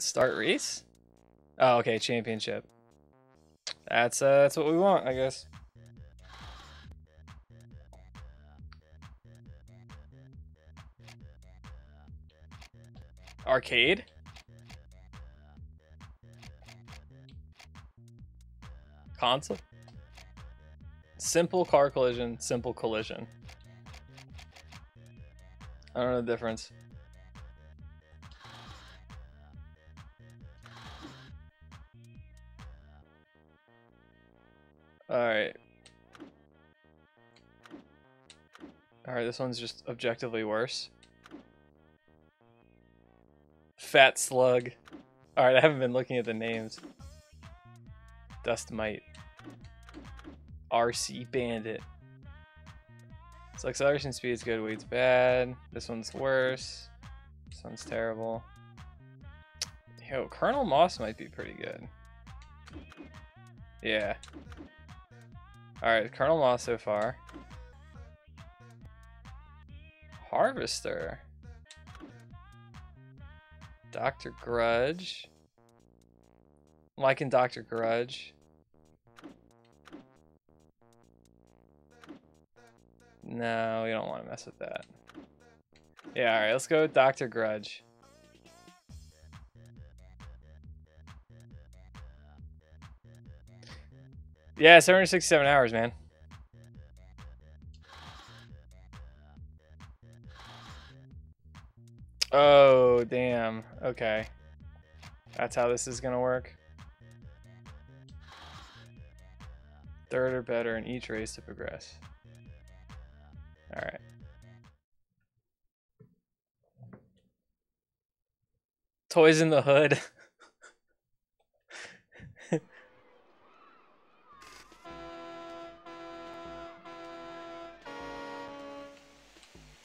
Start race? Oh, okay, championship. That's uh, that's what we want, I guess. Arcade? Console? Simple car collision, simple collision. I don't know the difference. Alright. Alright, this one's just objectively worse. Phat Slug. Alright, I haven't been looking at the names. Dust Mite. RC Bandit. So acceleration speed is good, weight's bad. This one's worse. This one's terrible. Yo, Colonel Moss might be pretty good. Yeah. Alright, Colonel Moss so far. Harvester. Dr. Grudge. I'm liking Dr. Grudge. No, we don't want to mess with that. Yeah, alright, let's go with Dr. Grudge. Yeah, 767 hours, man. Oh, damn. Okay. That's how this is going to work. Third or better in each race to progress. Alright. Toys in the hood.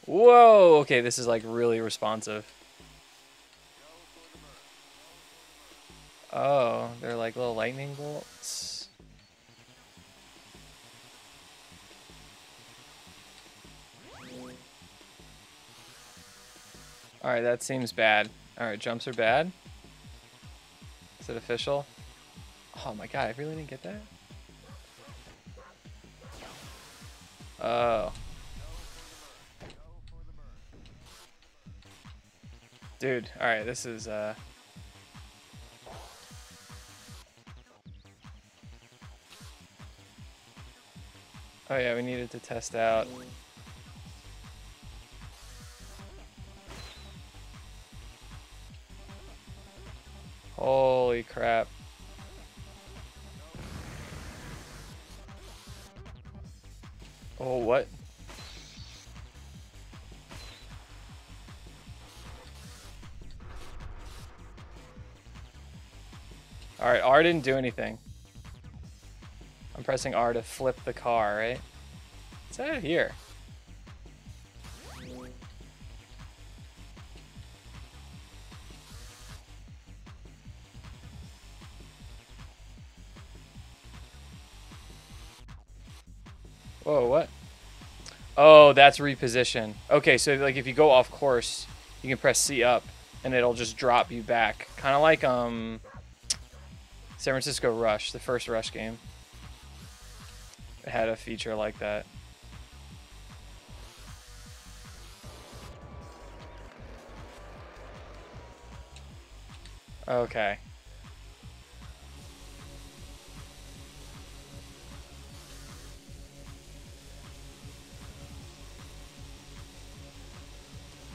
Whoa! Okay, this is like really responsive. Oh, they're like little lightning bolts. Alright, that seems bad. Alright, jumps are bad. Is it official? Oh my god, I really didn't get that? Oh. Dude, alright, this is, uh... Oh yeah, we needed to test out. Holy crap. Oh, what? Alright, R didn't do anything. I'm pressing R to flip the car, right? It's out of here? Whoa, what? Oh, that's reposition. Okay, so like if you go off course, you can press C up and it'll just drop you back. Kind of like um San Francisco Rush, the first Rush game. It had a feature like that. Okay.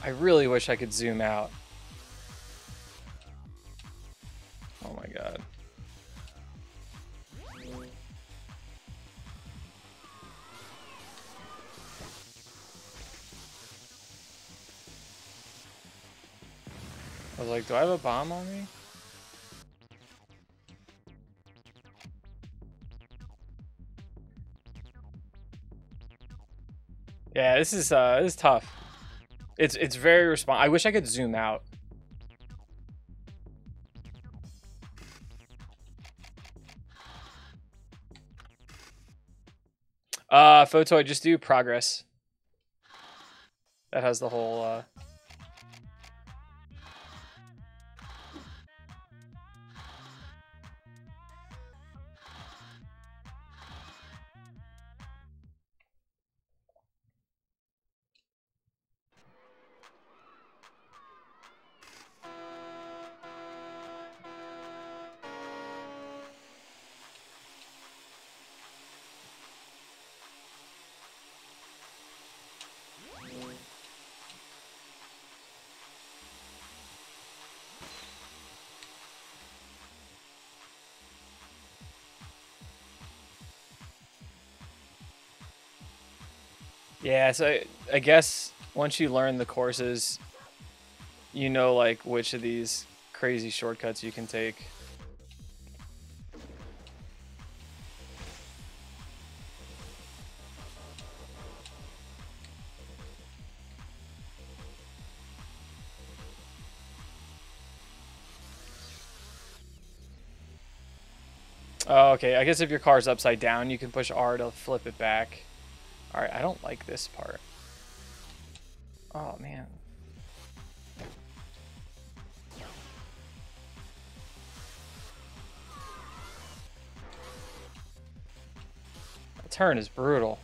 I really wish I could zoom out. Oh my god. I was like, do I have a bomb on me? Yeah, this is uh this is tough. It's it's very respond. I wish I could zoom out. Uh, Photoid, just do progress. That has the whole, uh... Yeah, so I guess once you learn the courses, you know like which of these crazy shortcuts you can take. Oh, okay. I guess if your car's upside down, you can push R to flip it back. Alright, I don't like this part. Oh, man. The turn is brutal.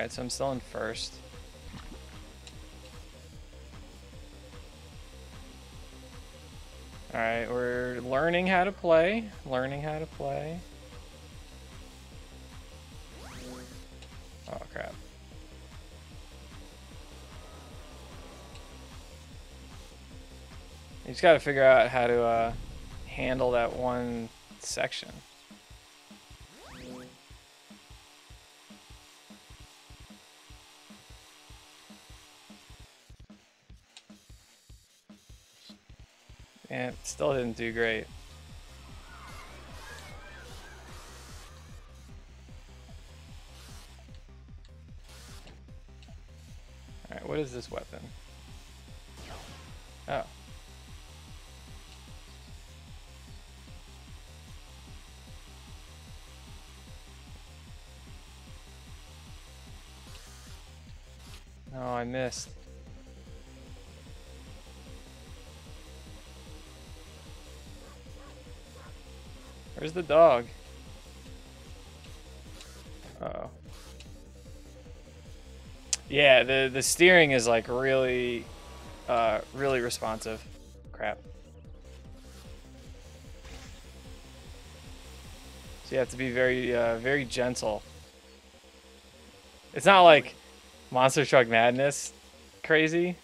Alright, so I'm still in first. Alright, we're learning how to play. Learning how to play. Oh, crap. You just gotta figure out how to uh, handle that one section. Still didn't do great. Alright, what is this weapon? Oh. No, I missed. Where's the dog? Uh oh. Yeah, the the steering is like really, uh, really responsive. Crap. So you have to be very, uh, very gentle. It's not like Monster Truck Madness crazy.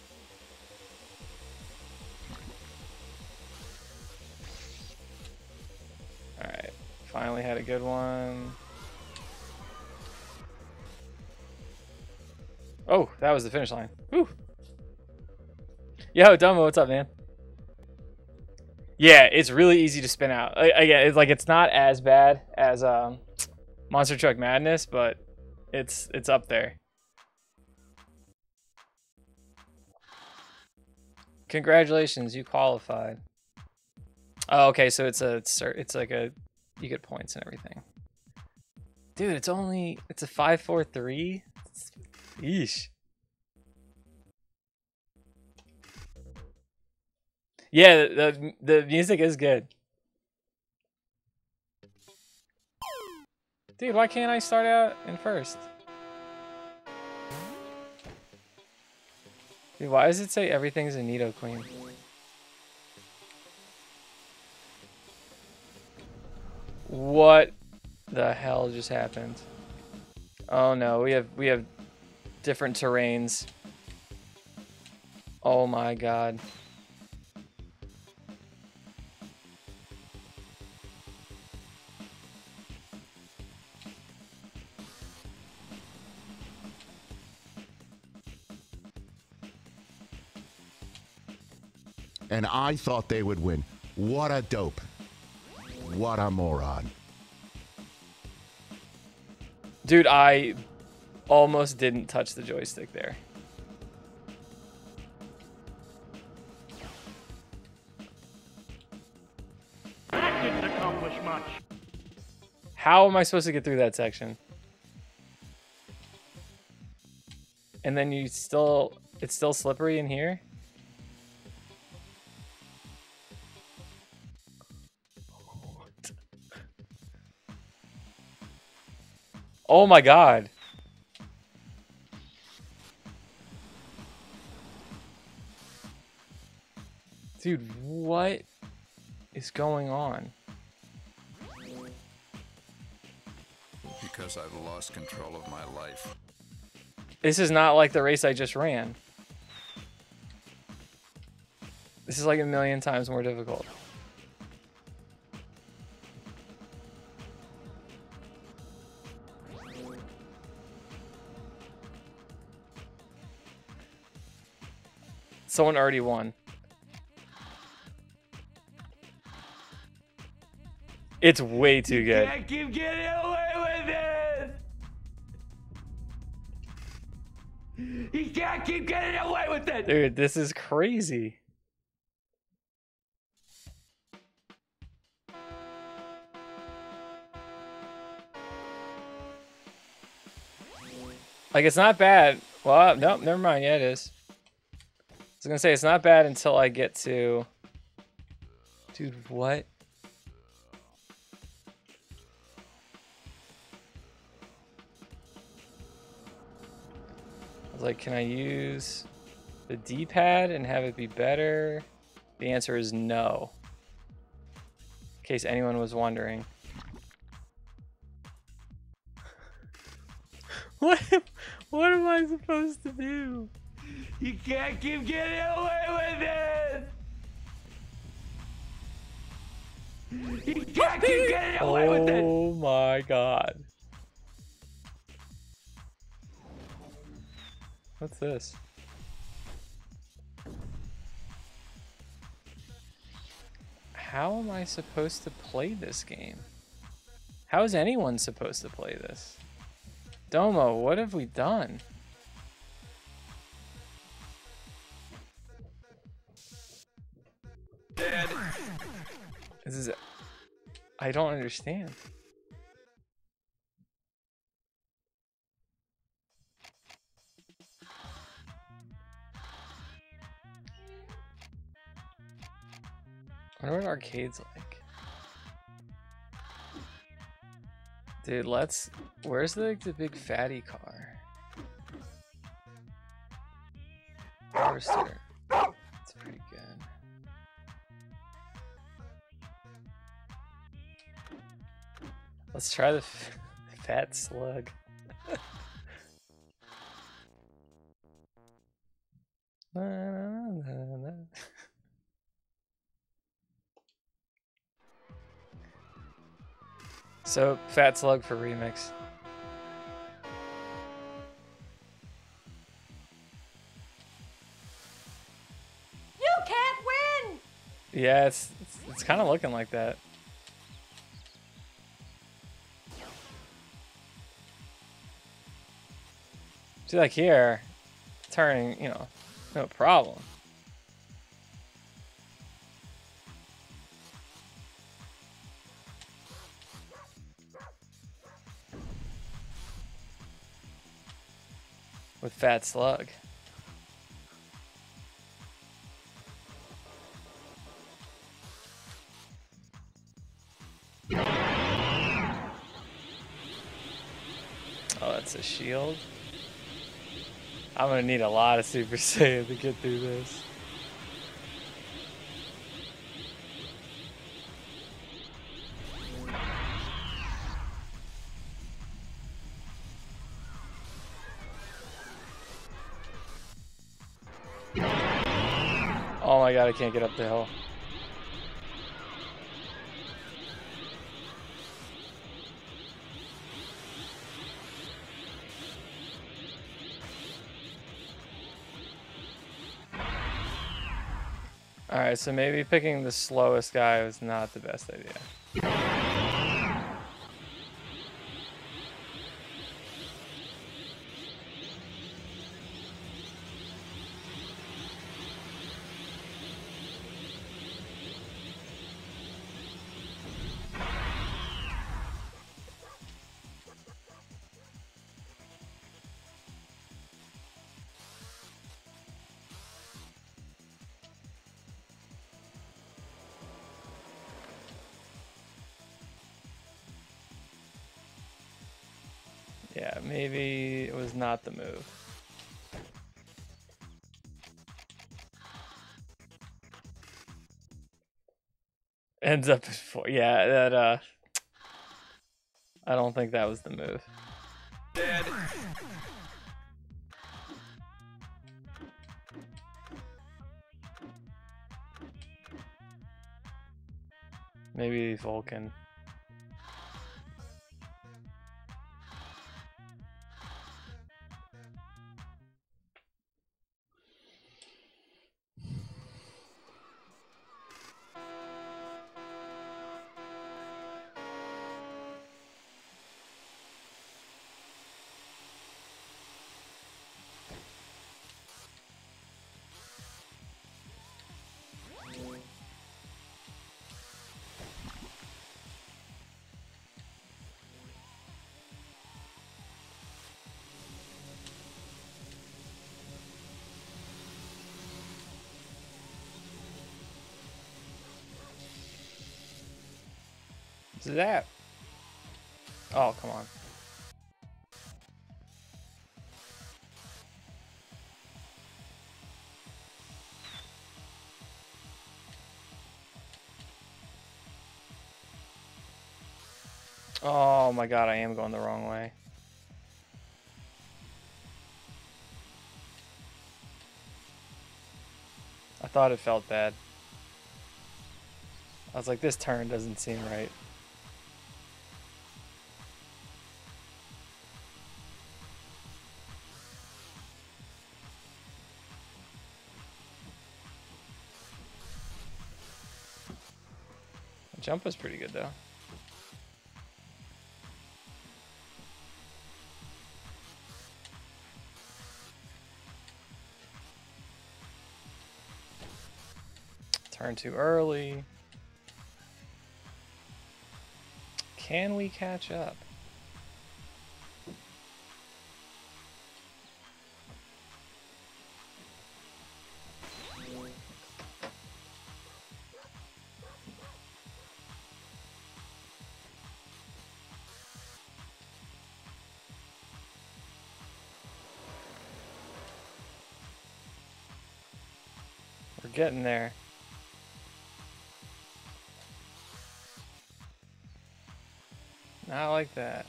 Good one. Oh, that was the finish line. Woo! Yo, Dumbo, what's up, man? Yeah, it's really easy to spin out. Again, it's like it's not as bad as um, Monster Truck Madness, but it's it's up there. Congratulations, you qualified. Oh, okay, so it's a it's like a you get points and everything. Dude, it's only it's a five four three. Yeesh. Yeah, the the music is good. Dude, why can't I start out in first? Dude, why does it say everything's a Nidoqueen? What the hell just happened? Oh no, we have we have different terrains. Oh my god. and I thought they would win. What a dope. What a moron. Dude, I almost didn't touch the joystick there. That didn't accomplish much. How am I supposed to get through that section? And then you still, it's still slippery in here? Oh my god. Dude, what is going on? Because I've lost control of my life. This is not like the race I just ran. This is like a million times more difficult. Someone already won. It's way too good. Can't keep getting away with it. He can't keep getting away with it. Dude, this is crazy. Like, it's not bad. Well, no, never mind. Yeah, it is. I was gonna say, it's not bad until I get to... Dude, what? I was like, can I use the D-pad and have it be better? The answer is no. In case anyone was wondering. what? What am I supposed to do? You can't keep getting away with it. You can't keep getting away with it. Oh my god. What's this? How am I supposed to play this game? How is anyone supposed to play this? Domo, what have we done? This is. I don't understand. I wonder what arcade's like. Dude, let's. Where's the the big fatty car? Forester. Let's try the f- Phat Slug. So, Phat Slug for remix. You can't win! Yeah, it's it's, it's kind of looking like that. See, like here, turning, you know, no problem. With Phat Slug. Oh, that's a shield. I'm gonna need a lot of Super Saiyan to get through this. Oh my god, I can't get up the hill. Alright, so maybe picking the slowest guy was not the best idea. not the move. Ends up at four. Yeah, that, uh... I don't think that was the move. Dead. Maybe Volken. That? Oh, come on. Oh my god, I am going the wrong way. I thought it felt bad. I was like, this turn doesn't seem right. Jump was pretty good though. Turn too early. Can we catch up? Getting there. Not like that.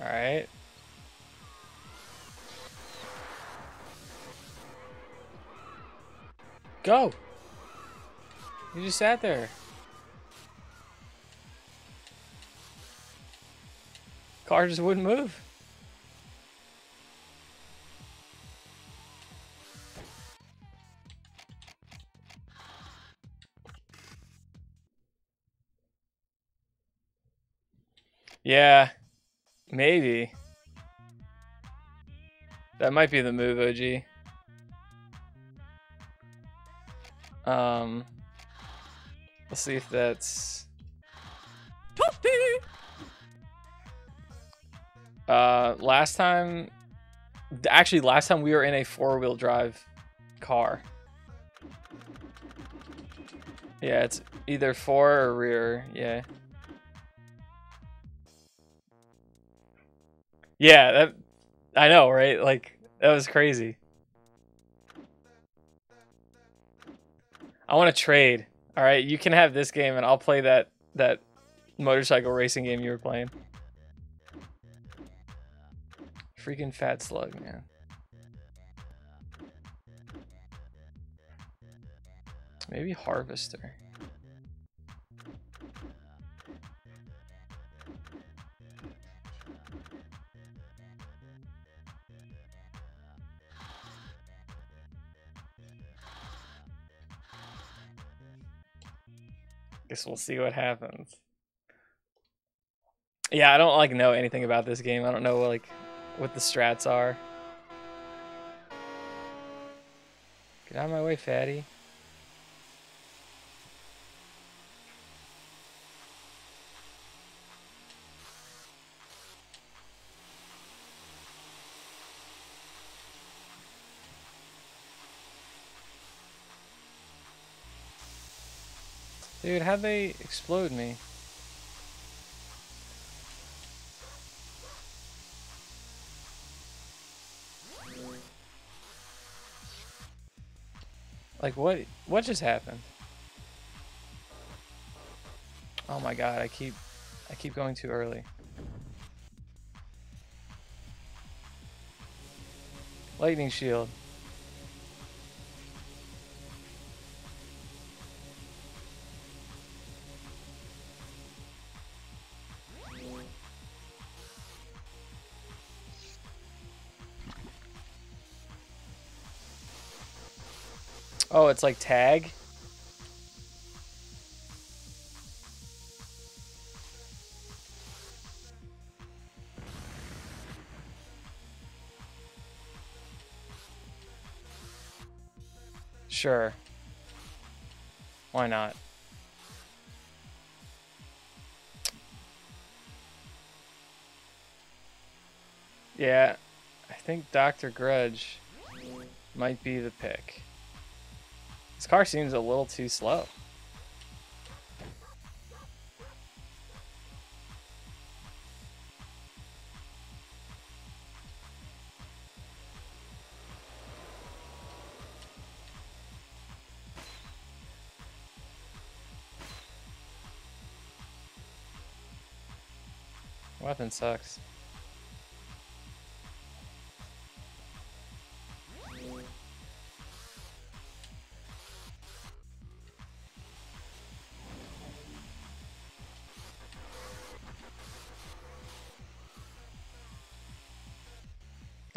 Alright. Go! You just sat there. Car just wouldn't move. Yeah, maybe. That might be the move, OG. Um, let's see if that's. Uh, last time, actually, last time we were in a four-wheel drive car. Yeah, it's either four or rear. Yeah. Yeah, that I know, right? Like that was crazy. I want to trade. All right, you can have this game and I'll play that that motorcycle racing game you were playing. Freaking Phat Slug, man. Maybe harvester. Guess we'll see what happens. Yeah, I don't like know anything about this game. I don't know like what the strats are. Get out of my way, fatty. Dude, how'd they explode me? Like what what just happened? Oh my god, I keep I keep going too early. Lightning shield. It's like tag? Sure. Why not? Yeah, I think Dr. Grudge might be the pick. This car seems a little too slow. Weapon sucks.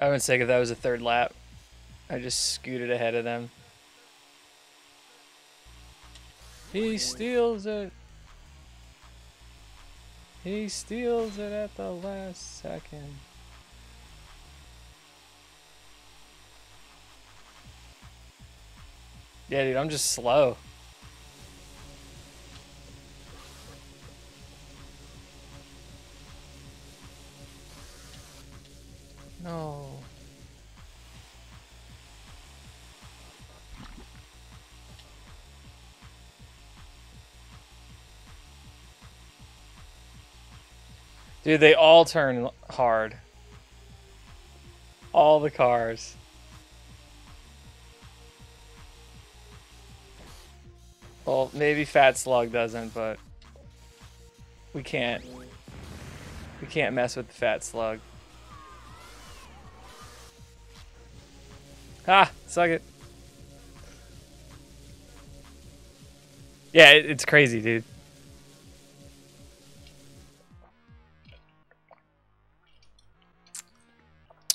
I would say if that was a third lap. I just scooted ahead of them. He steals it. He steals it at the last second. Yeah, dude, I'm just slow. Dude, they all turn hard. All the cars. Well, maybe Phat Slug doesn't, but we can't. We can't mess with the Phat Slug. Ah, suck it. Yeah, it's crazy, dude.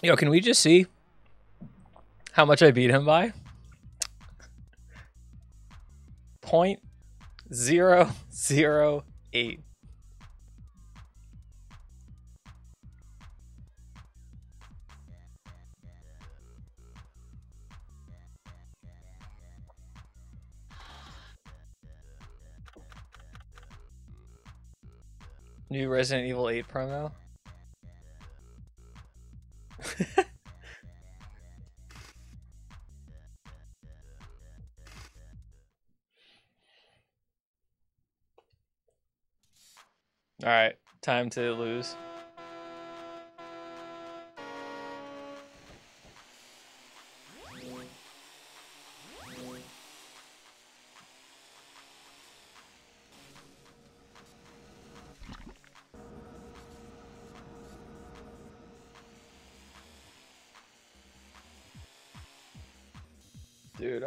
Yo, can we just see how much I beat him by? Point zero zero eight. New Resident Evil 8 promo. All right, time to lose.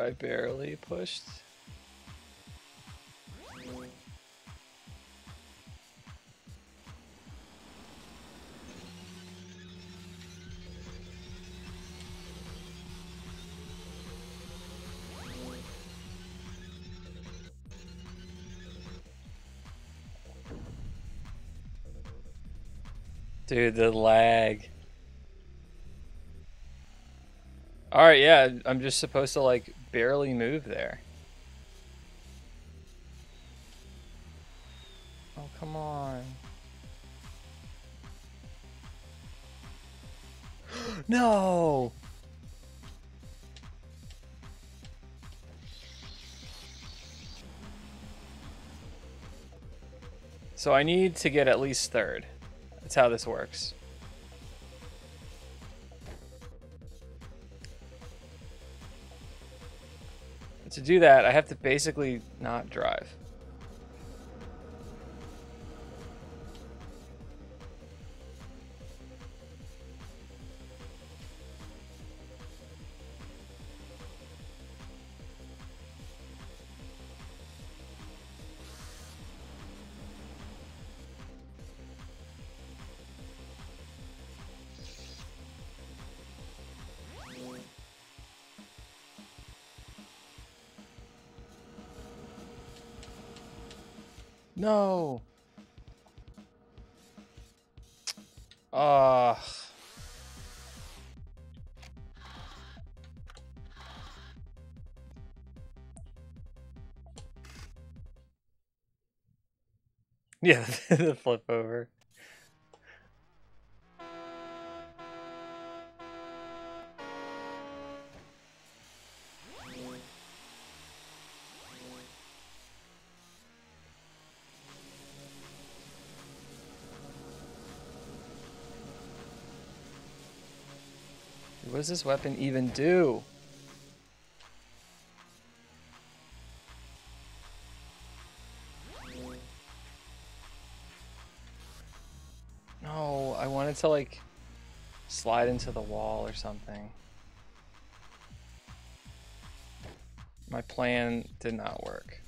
I barely pushed. Dude, the lag. Alright, yeah, I'm just supposed to, like, barely move there. Oh, come on. no! So I need to get at least third. That's how this works. To do that, I have to basically not drive. No. Uh Yeah, the flip over. Does this weapon even do? No, I wanted to like slide into the wall or something. My plan did not work.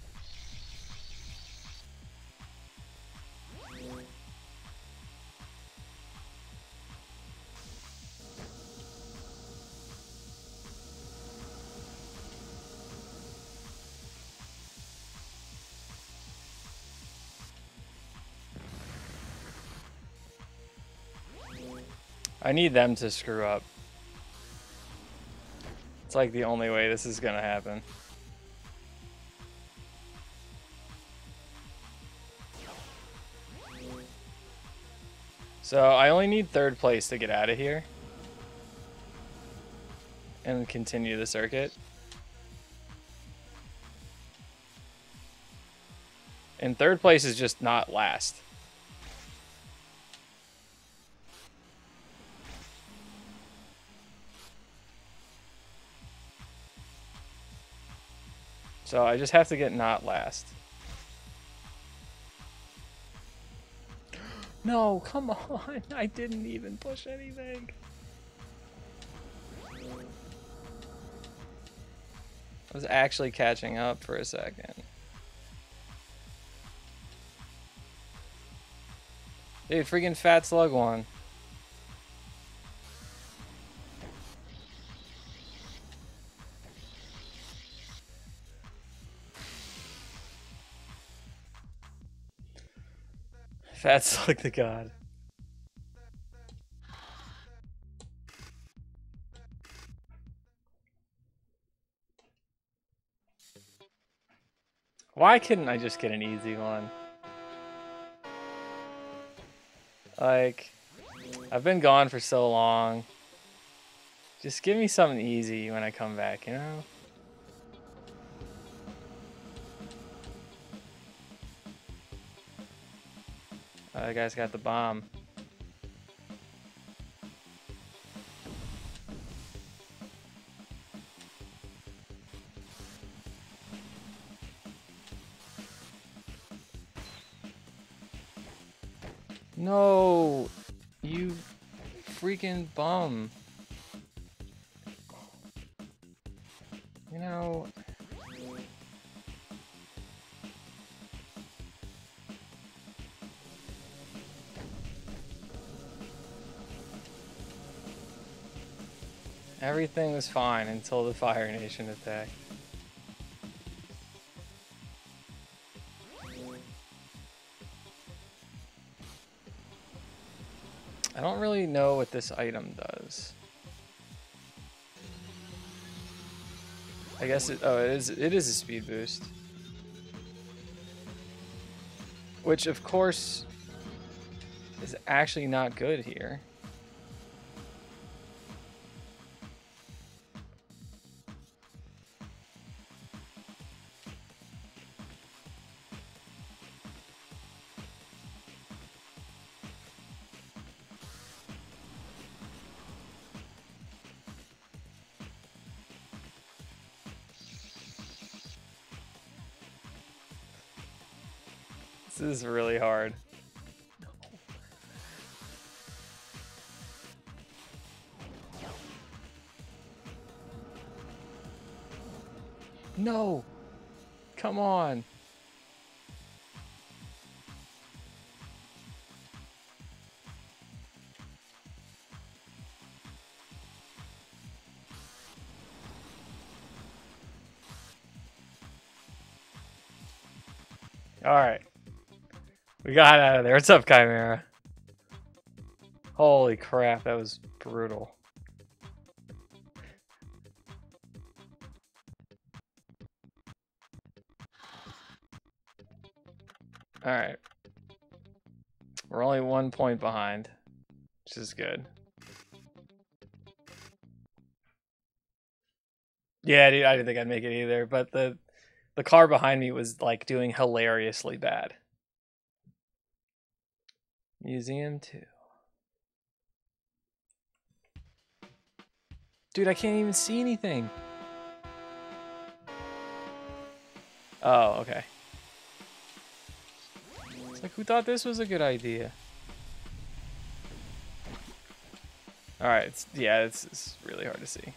I need them to screw up. It's like the only way this is gonna happen. So I only need third place to get out of here. And continue the circuit. And third place is just not last. So I just have to get not last. No, come on. I didn't even push anything. I was actually catching up for a second. Dude, freaking Phat Slug one. Phat Slug the God. Why couldn't I just get an easy one? Like, I've been gone for so long. Just give me something easy when I come back, you know? The guy's got the bomb. No, you freaking bum. You know, everything was fine until the Fire Nation attacked. I don't really know what this item does. I guess it, oh, it is, it is a speed boost. Which, of course, is actually not good here. Is really hard. No! Come on! Alright. We got out of there. What's up, Chimera? Holy crap, that was brutal. Alright. We're only one point behind, which is good. Yeah, dude, I didn't think I'd make it either, but the the car behind me was like doing hilariously bad. Museum 2. Dude, I can't even see anything. Oh, okay. It's like, who thought this was a good idea? Alright, yeah, it's, it's really hard to see.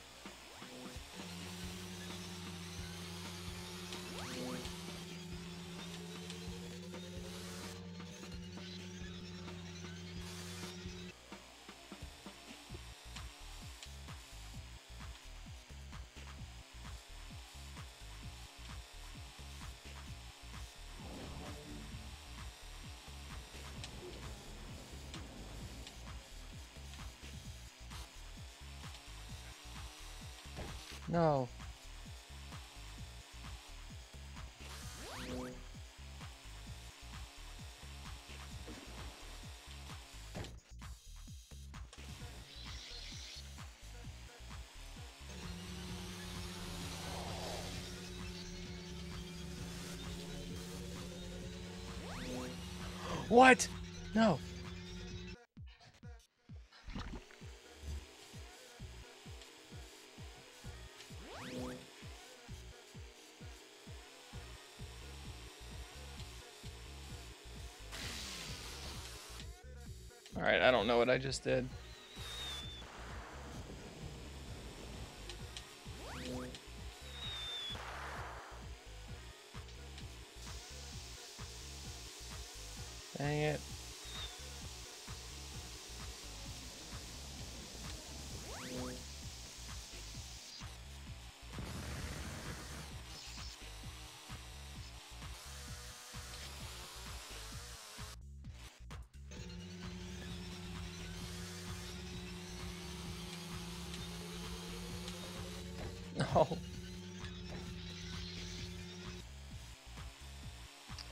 What? No. Alright, I don't know what I just did.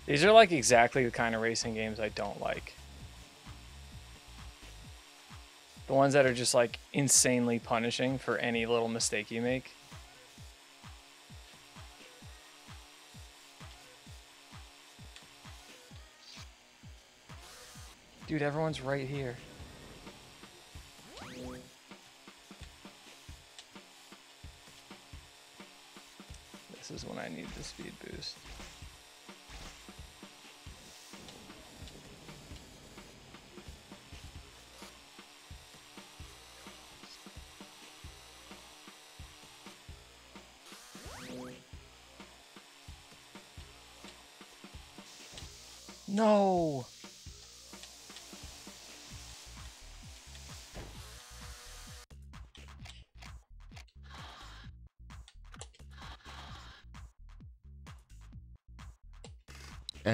These are like exactly the kind of racing games I don't like. The ones that are just like insanely punishing for any little mistake you make. Dude, everyone's right here. This is when I need the speed boost.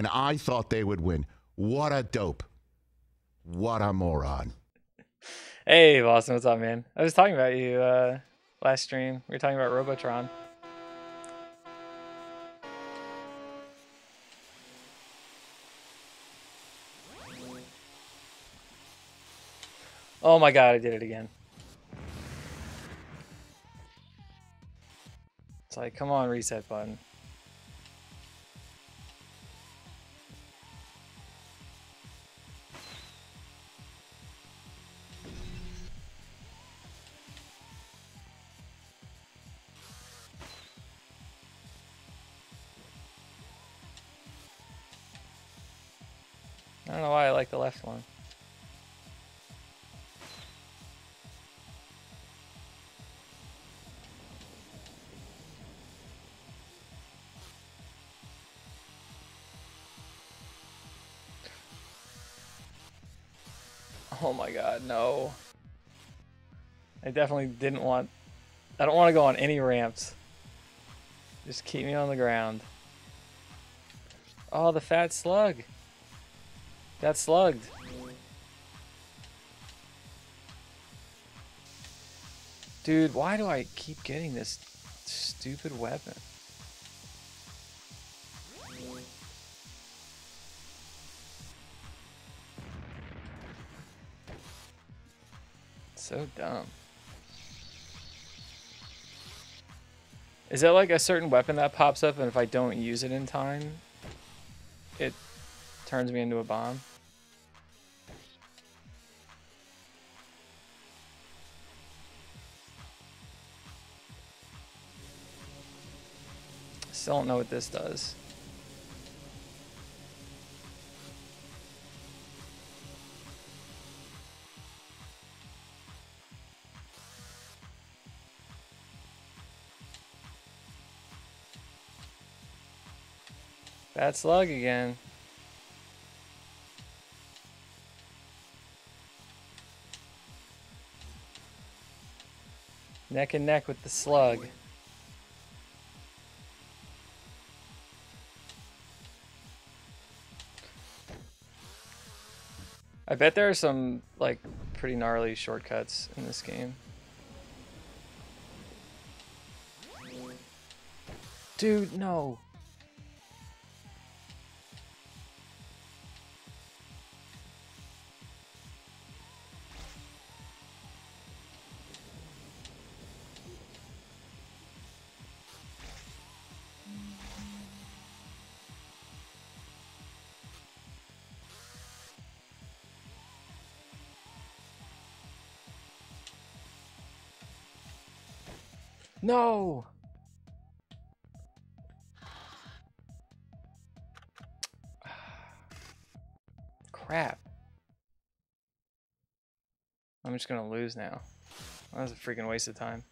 And I thought they would win. What a dope. What a moron. Hey, Boston, what's up, man? I was talking about you uh, last stream. We were talking about Robotron. Oh my god, I did it again. It's like, come on, reset button. Oh my god, no. I definitely didn't want... I don't want to go on any ramps. Just keep me on the ground. Oh, the Phat Slug. Got slugged. Dude, why do I keep getting this stupid weapon? So dumb. Is that like a certain weapon that pops up and if I don't use it in time, it turns me into a bomb? Still don't know what this does. Bad slug again. Neck and neck with the slug. I bet there are some like pretty gnarly shortcuts in this game. Dude, no. No. Crap. I'm just gonna lose now. That was a freaking waste of time.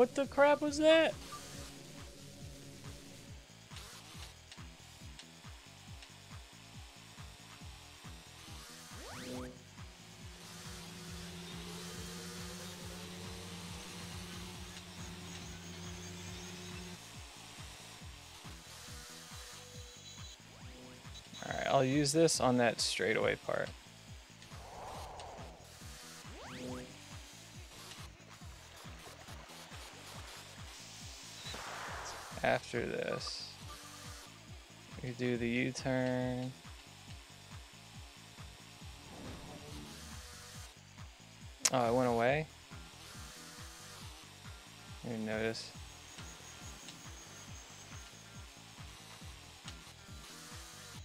What the crap was that? Alright, I'll use this on that straightaway part. After this, we do the U-turn. Oh, it went away? Didn't notice.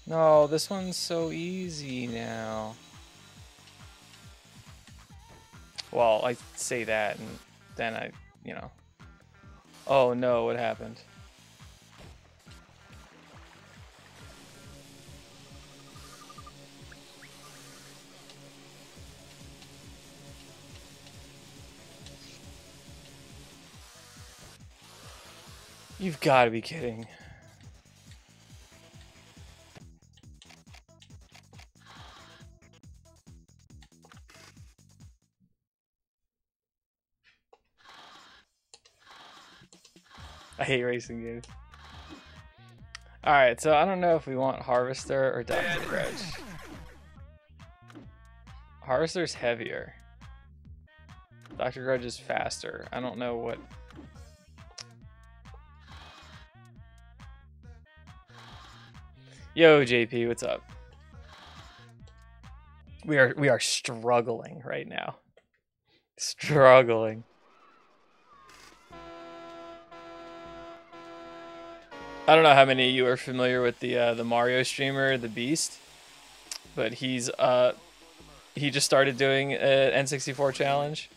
No, this one's so easy now. Well, I say that and then I, you know. Oh no, what happened? You've got to be kidding. I hate racing games. Alright, so I don't know if we want Harvester or Dr. Grudge. Harvester's heavier. Dr. Grudge is faster. I don't know what... Yo, JP, what's up? We are we are struggling right now. Struggling. I don't know how many of you are familiar with the uh, the Mario streamer, the Beast, but he's uh he just started doing an N64 challenge.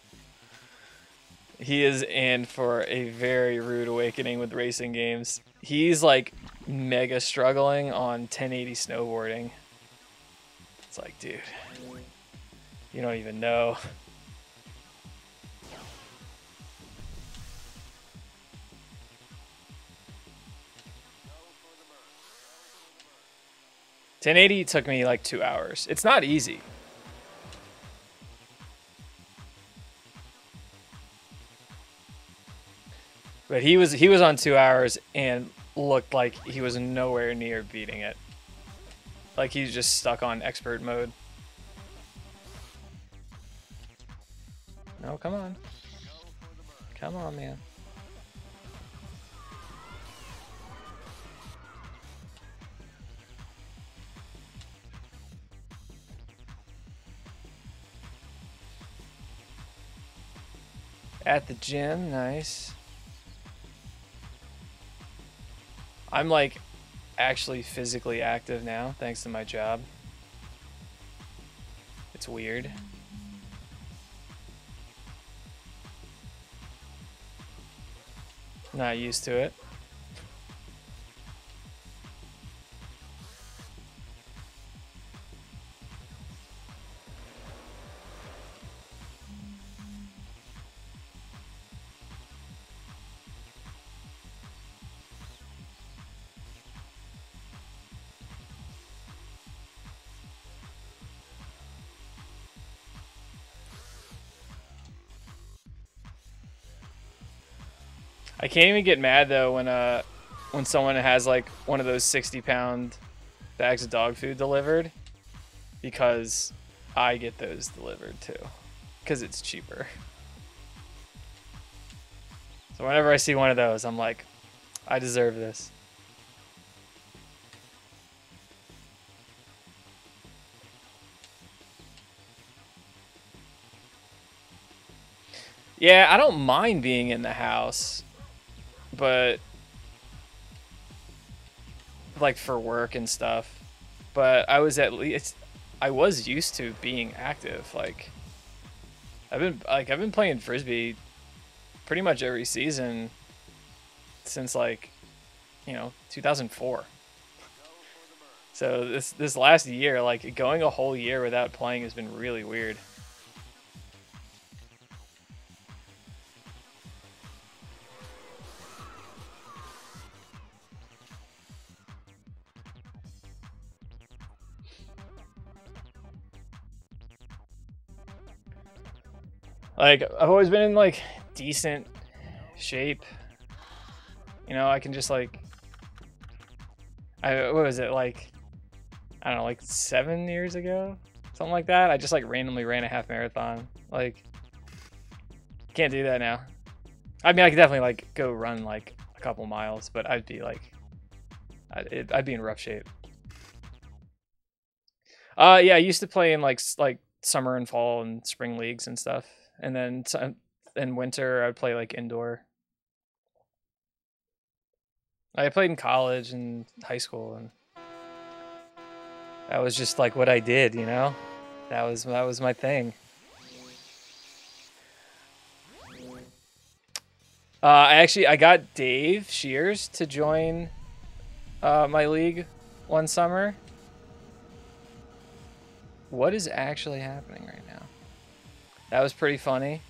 He is in for a very rude awakening with racing games. He's like mega struggling on 1080 snowboarding. It's like, dude, you don't even know. Ten eighty took me like two hours. It's not easy. But he was he was on two hours and looked like he was nowhere near beating it. Like he's just stuck on expert mode. No, come on. Come on, man. At the gym, nice. I'm like actually physically active now thanks to my job. It's weird. Not used to it. I can't even get mad though when uh when someone has like one of those 60 pound bags of dog food delivered because I get those delivered too because it's cheaper. So whenever I see one of those, I'm like, I deserve this. Yeah, I don't mind being in the house but like for work and stuff. But I was at least I was used to being active. Like I've been like I've been playing frisbee pretty much every season since like you know 2004. So this this last year, like going a whole year without playing has been really weird. Like I've always been in like decent shape. You know, I can just like I what was it like I don't know, like 7 years ago, something like that. I just like randomly ran a half marathon. Like can't do that now. I mean, I could definitely like go run like a couple miles, but I'd be like I'd, I'd be in rough shape. Uh yeah, I used to play in like like summer and fall and spring leagues and stuff and then in winter I'd play like indoor. I played in college and high school, and that was just like what I did, you know. That was that was my thing. Uh, I actually I got Dave Shears to join uh, my league one summer. What is actually happening right now? That was pretty funny.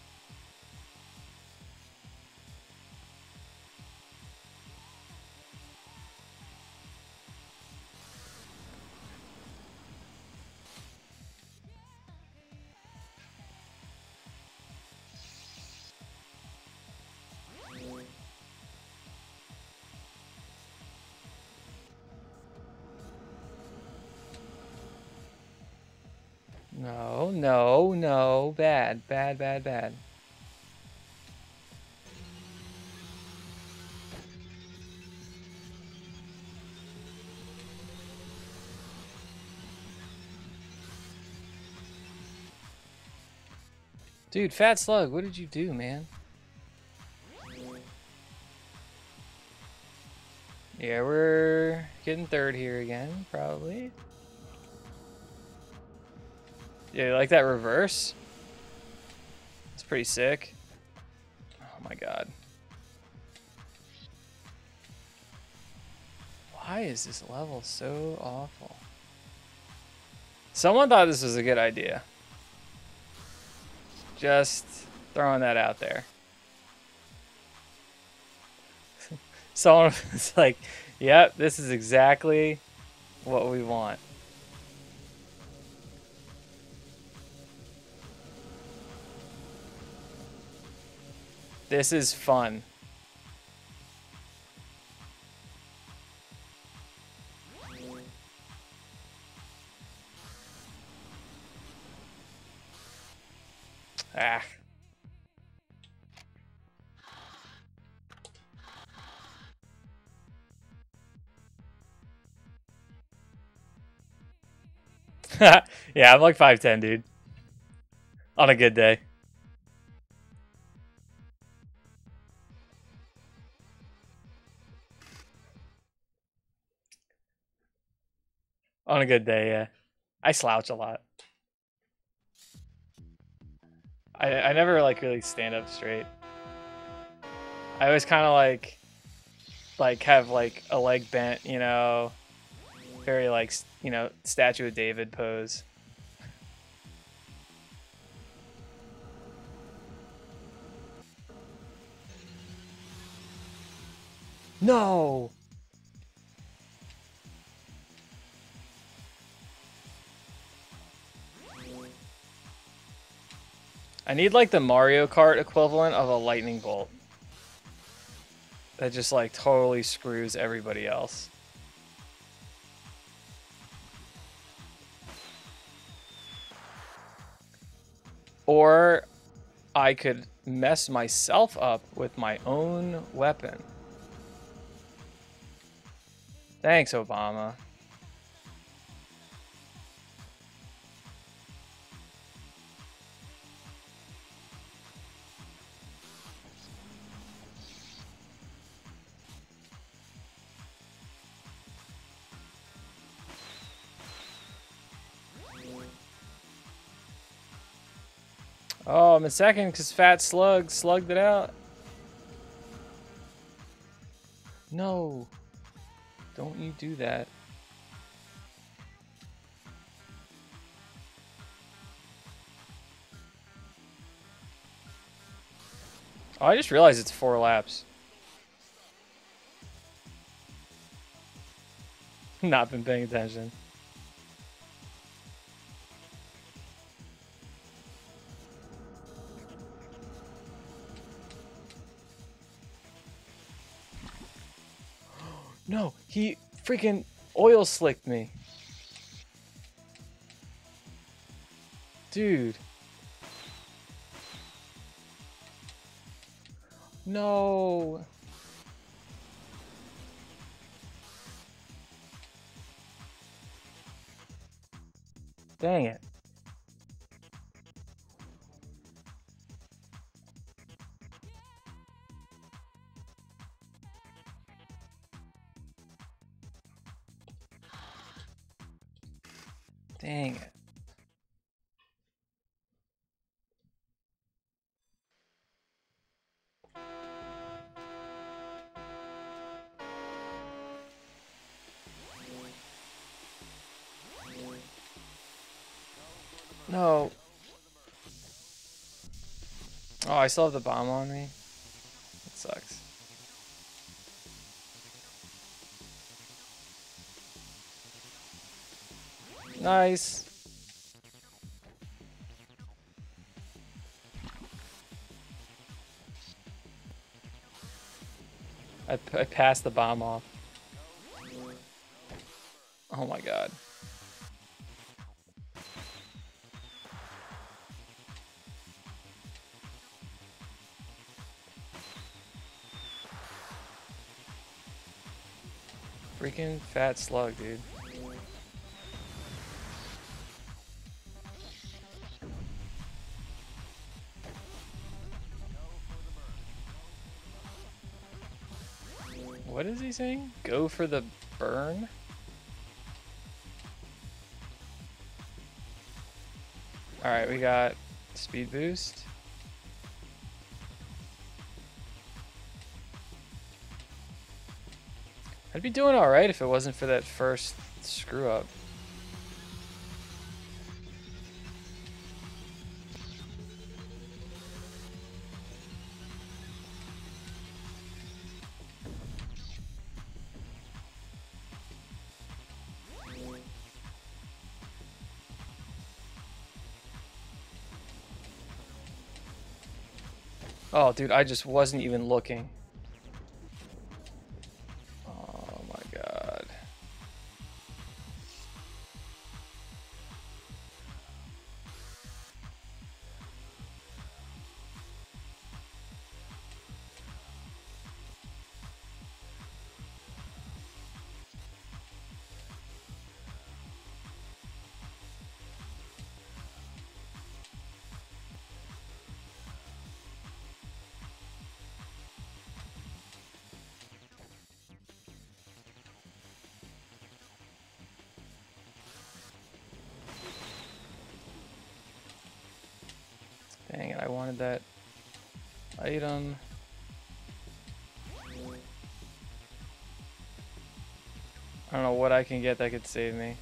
Bad, bad, bad, bad. Dude, Phat Slug, what did you do, man? Yeah, we're getting third here again, probably. Yeah, you like that reverse? Pretty sick. Oh my god. Why is this level so awful? Someone thought this was a good idea. Just throwing that out there. Someone was like, yep, this is exactly what we want. This is fun. Ah. yeah, I'm like 5'10, dude. On a good day. On a good day, yeah. I slouch a lot. I I never like really stand up straight. I always kind of like like have like a leg bent, you know, very like you know statue of David pose. No. I need like the Mario Kart equivalent of a lightning bolt. That just like totally screws everybody else. Or I could mess myself up with my own weapon. Thanks, Obama. Oh, I'm in second because Phat Slug slugged it out. No. Don't you do that. Oh, I just realized it's four laps. Not been paying attention. No, he freaking oil slicked me. Dude. No. Dang it. Dang it. No. Oh, I still have the bomb on me. Nice. I, I passed the bomb off. Oh my god. Freaking Phat Slug, dude. Go for the burn? Alright, we got speed boost. I'd be doing alright if it wasn't for that first screw up. Dude, I just wasn't even looking. What I can get that could save me.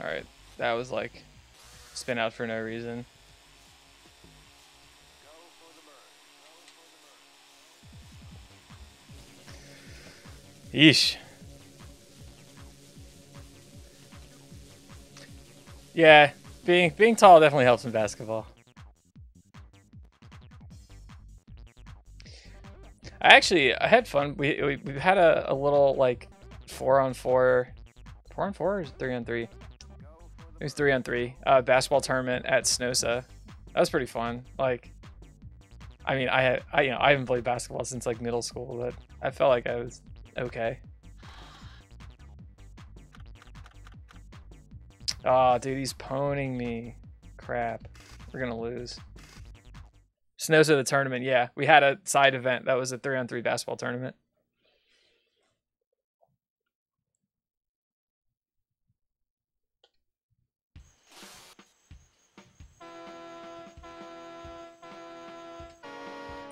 Alright, that was like spin out for no reason. Yeesh. Yeah, being being tall definitely helps in basketball. Actually I had fun. We we, we had a, a little like four on four, four on four or three on three. It was three on three. Uh, basketball tournament at Snosa. That was pretty fun. Like, I mean, I had I you know I haven't played basketball since like middle school, but I felt like I was okay. Oh, dude, he's poning me. Crap. We're gonna lose. Snosa the tournament, yeah. We had a side event that was a three on three basketball tournament.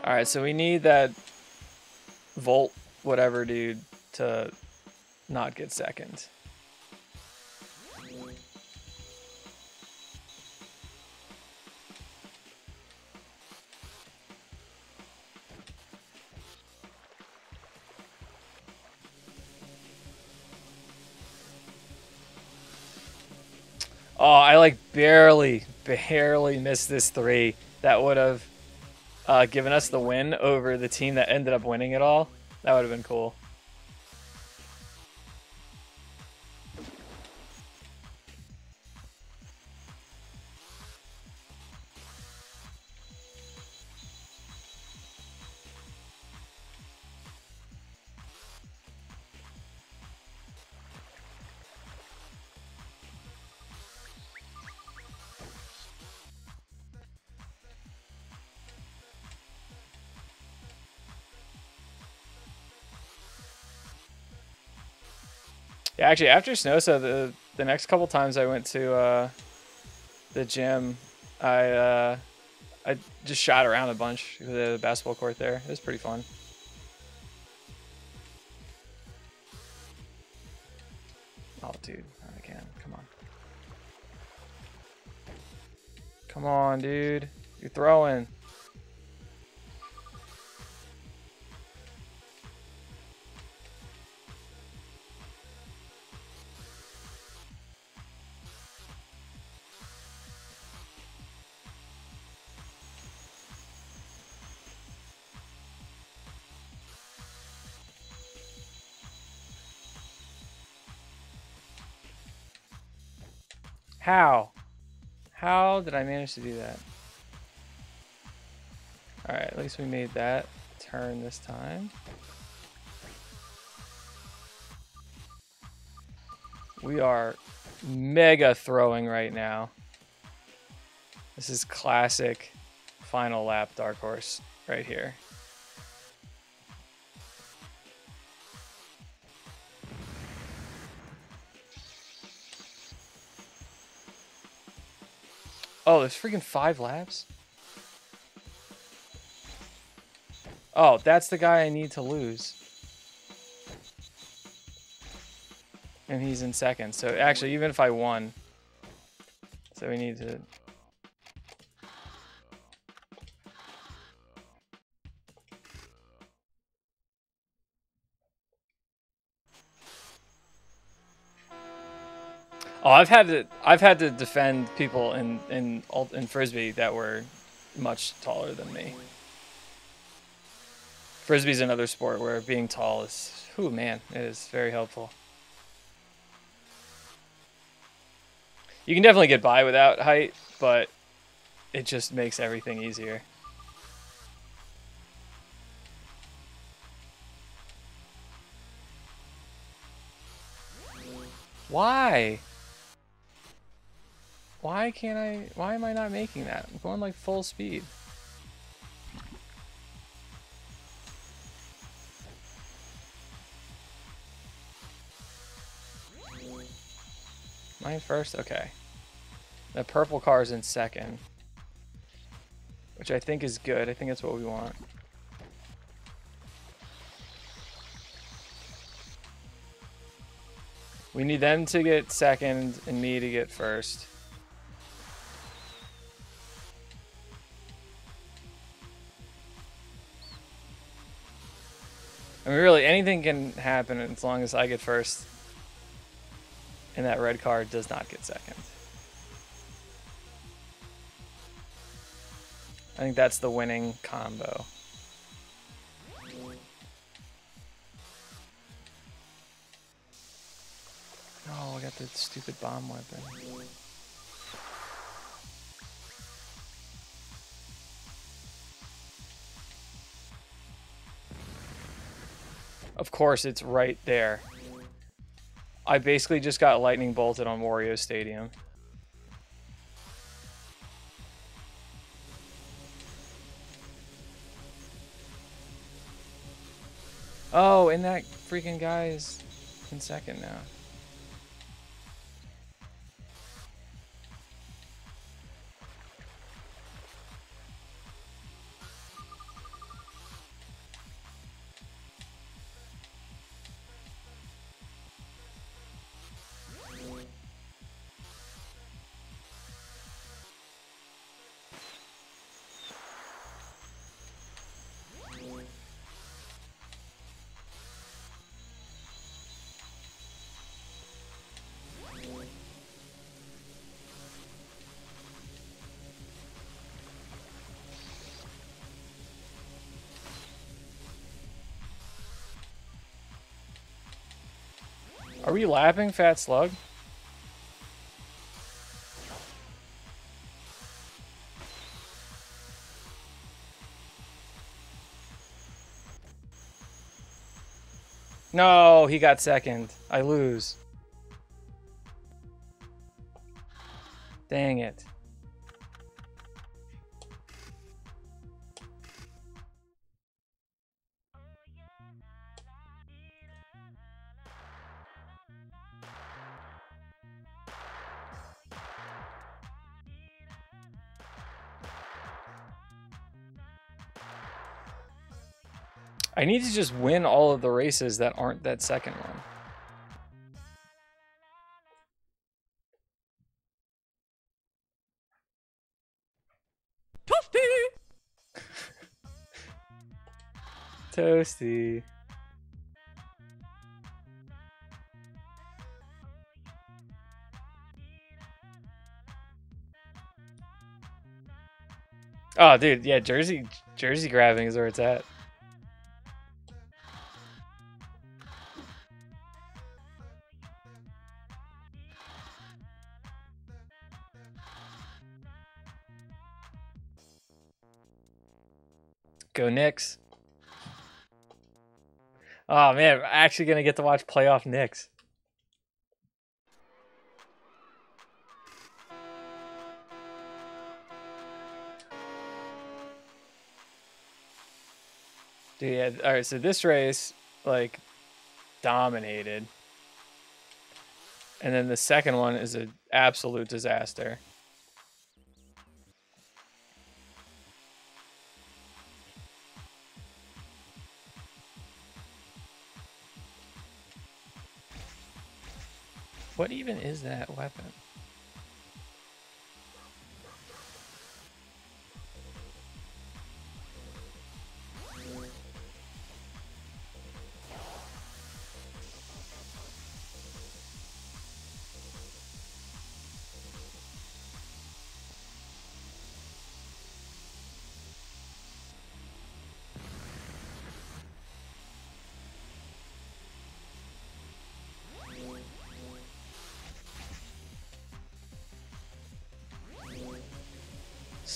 Alright, so we need that Volt whatever dude to not get second. Oh, I like barely, barely missed this three. That would have uh, given us the win over the team that ended up winning it all. That would have been cool. Yeah, actually, after Snosa, the the next couple times I went to uh, the gym, I uh, I just shot around a bunch with the basketball court there. It was pretty fun. Oh, dude, I can. Come on. Come on, dude. You're throwing. How? How did I manage to do that? Alright, at least we made that turn this time. We are mega throwing right now. This is classic final lap Darkhorse right here. Oh, there's freaking five laps? Oh, that's the guy I need to lose. And he's in second. So actually, even if I won. So we need to... Oh, I've had to I've had to defend people in in in frisbee that were much taller than me. Frisbee's another sport where being tall is, whew, man, it is very helpful. You can definitely get by without height, but it just makes everything easier. Why? Why can't I, why am I not making that? I'm going like full speed. Mine first? Okay. The purple car is in second. Which I think is good. I think that's what we want. We need them to get second and me to get first. I mean, really, anything can happen as long as I get first. And that red card does not get second. I think that's the winning combo. Oh, I got the stupid bomb weapon. Of course, it's right there. I basically just got lightning bolted on Wario Stadium. Oh, and that freaking guy is in second now. We lapping Phat Slug? No, he got second. I lose. Dang it. I need to just win all of the races that aren't that second one. Toasty! Toasty. Oh, dude, yeah, Jersey, Jersey grabbing is where it's at. Go Knicks. Oh man, I'm actually gonna get to watch playoff Knicks. Dude, yeah, all right. So this race, like, dominated, and then the second one is an absolute disaster. What even is that weapon?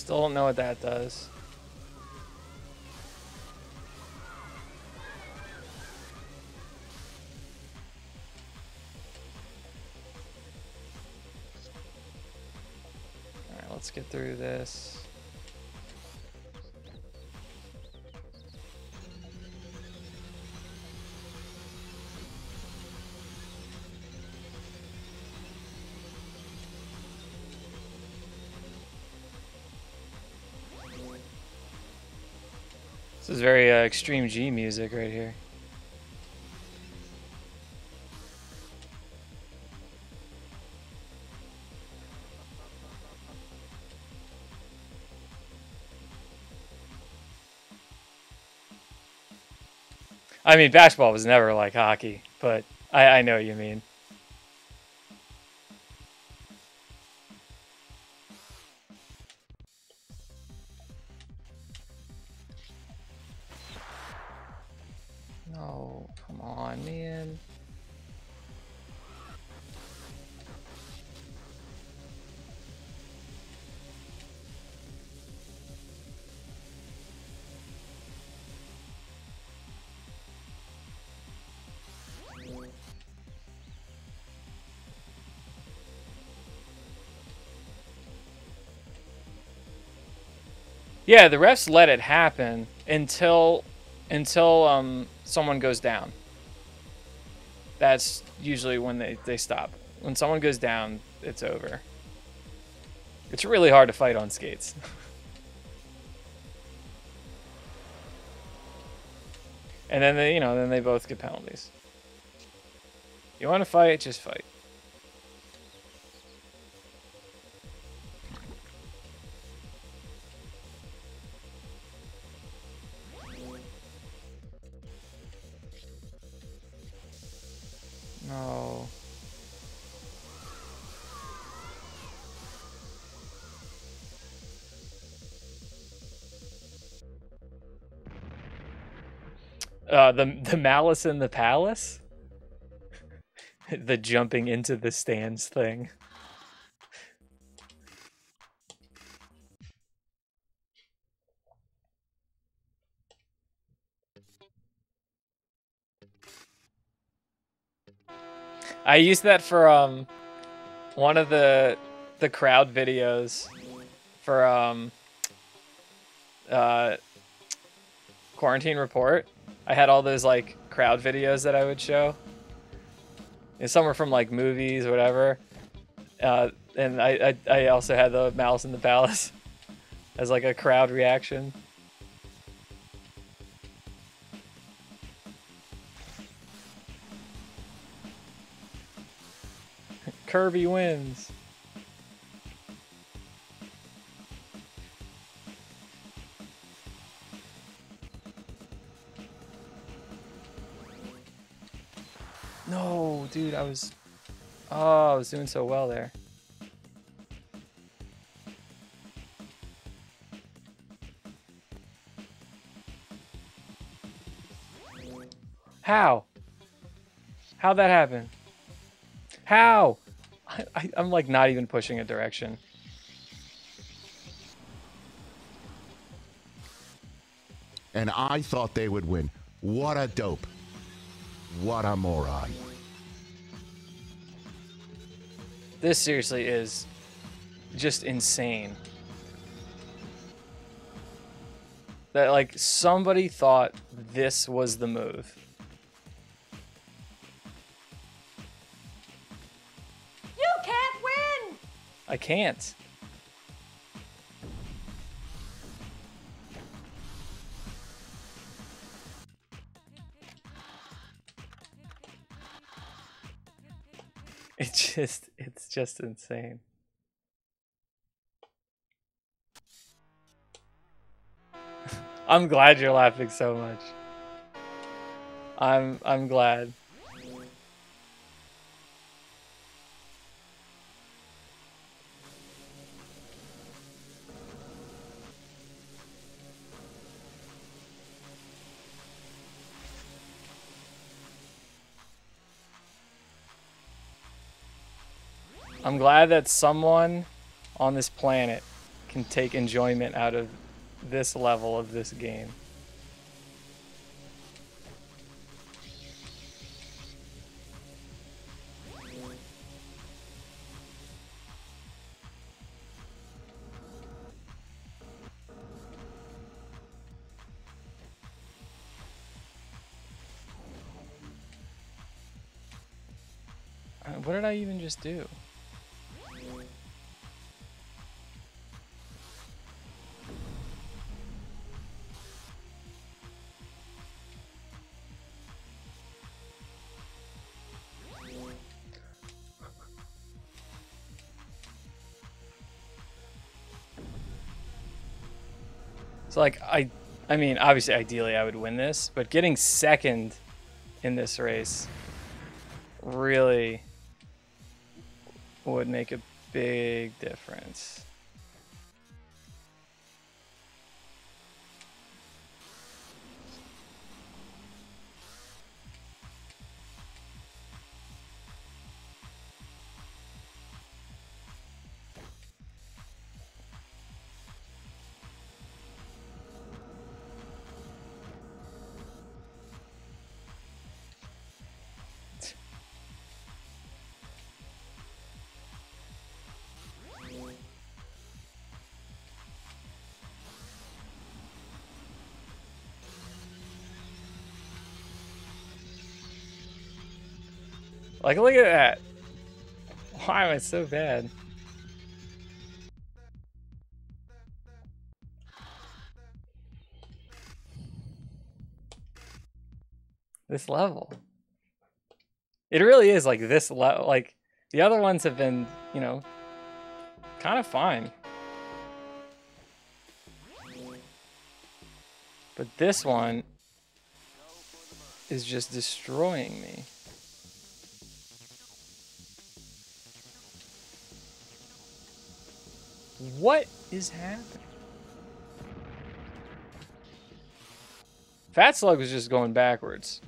Still don't know what that does. Alright, let's get through this. Is very uh, extreme G music right here. I mean, basketball was never like hockey, but I, I know what you mean. No, come on, man. Yeah, the refs let it happen until until um someone goes down. That's usually when they, they stop. When someone goes down, it's over. It's really hard to fight on skates. and then they, you know, then they both get penalties. You want to fight, just fight. Uh, the the malice in the palace, the jumping into the stands thing. I used that for um one of the the crowd videos for um uh quarantine report. I had all those like crowd videos that I would show. And some were from like movies or whatever. Uh, and I, I I also had the Mouse in the Palace as like a crowd reaction. Kirby wins. I was Oh, I was doing so well there. How? How'd that happen? How? I, I, I'm like not even pushing a direction. And I thought they would win. What a dope. What a moron. This seriously is just insane. That like somebody thought this was the move. You can't win! I can't. Just it's just insane. I'm glad you're laughing so much. I'm I'm glad. I'm glad that someone on this planet can take enjoyment out of this level of this game. Uh, What did I even just do? Like I I mean obviously ideally I would win this, but getting second in this race really would make a big difference. Like, look at that. Why am I so bad? This level. It really is like this level. Like, the other ones have been, you know, kind of fine. But this one is just destroying me. What is happening? Phat Slug was just going backwards.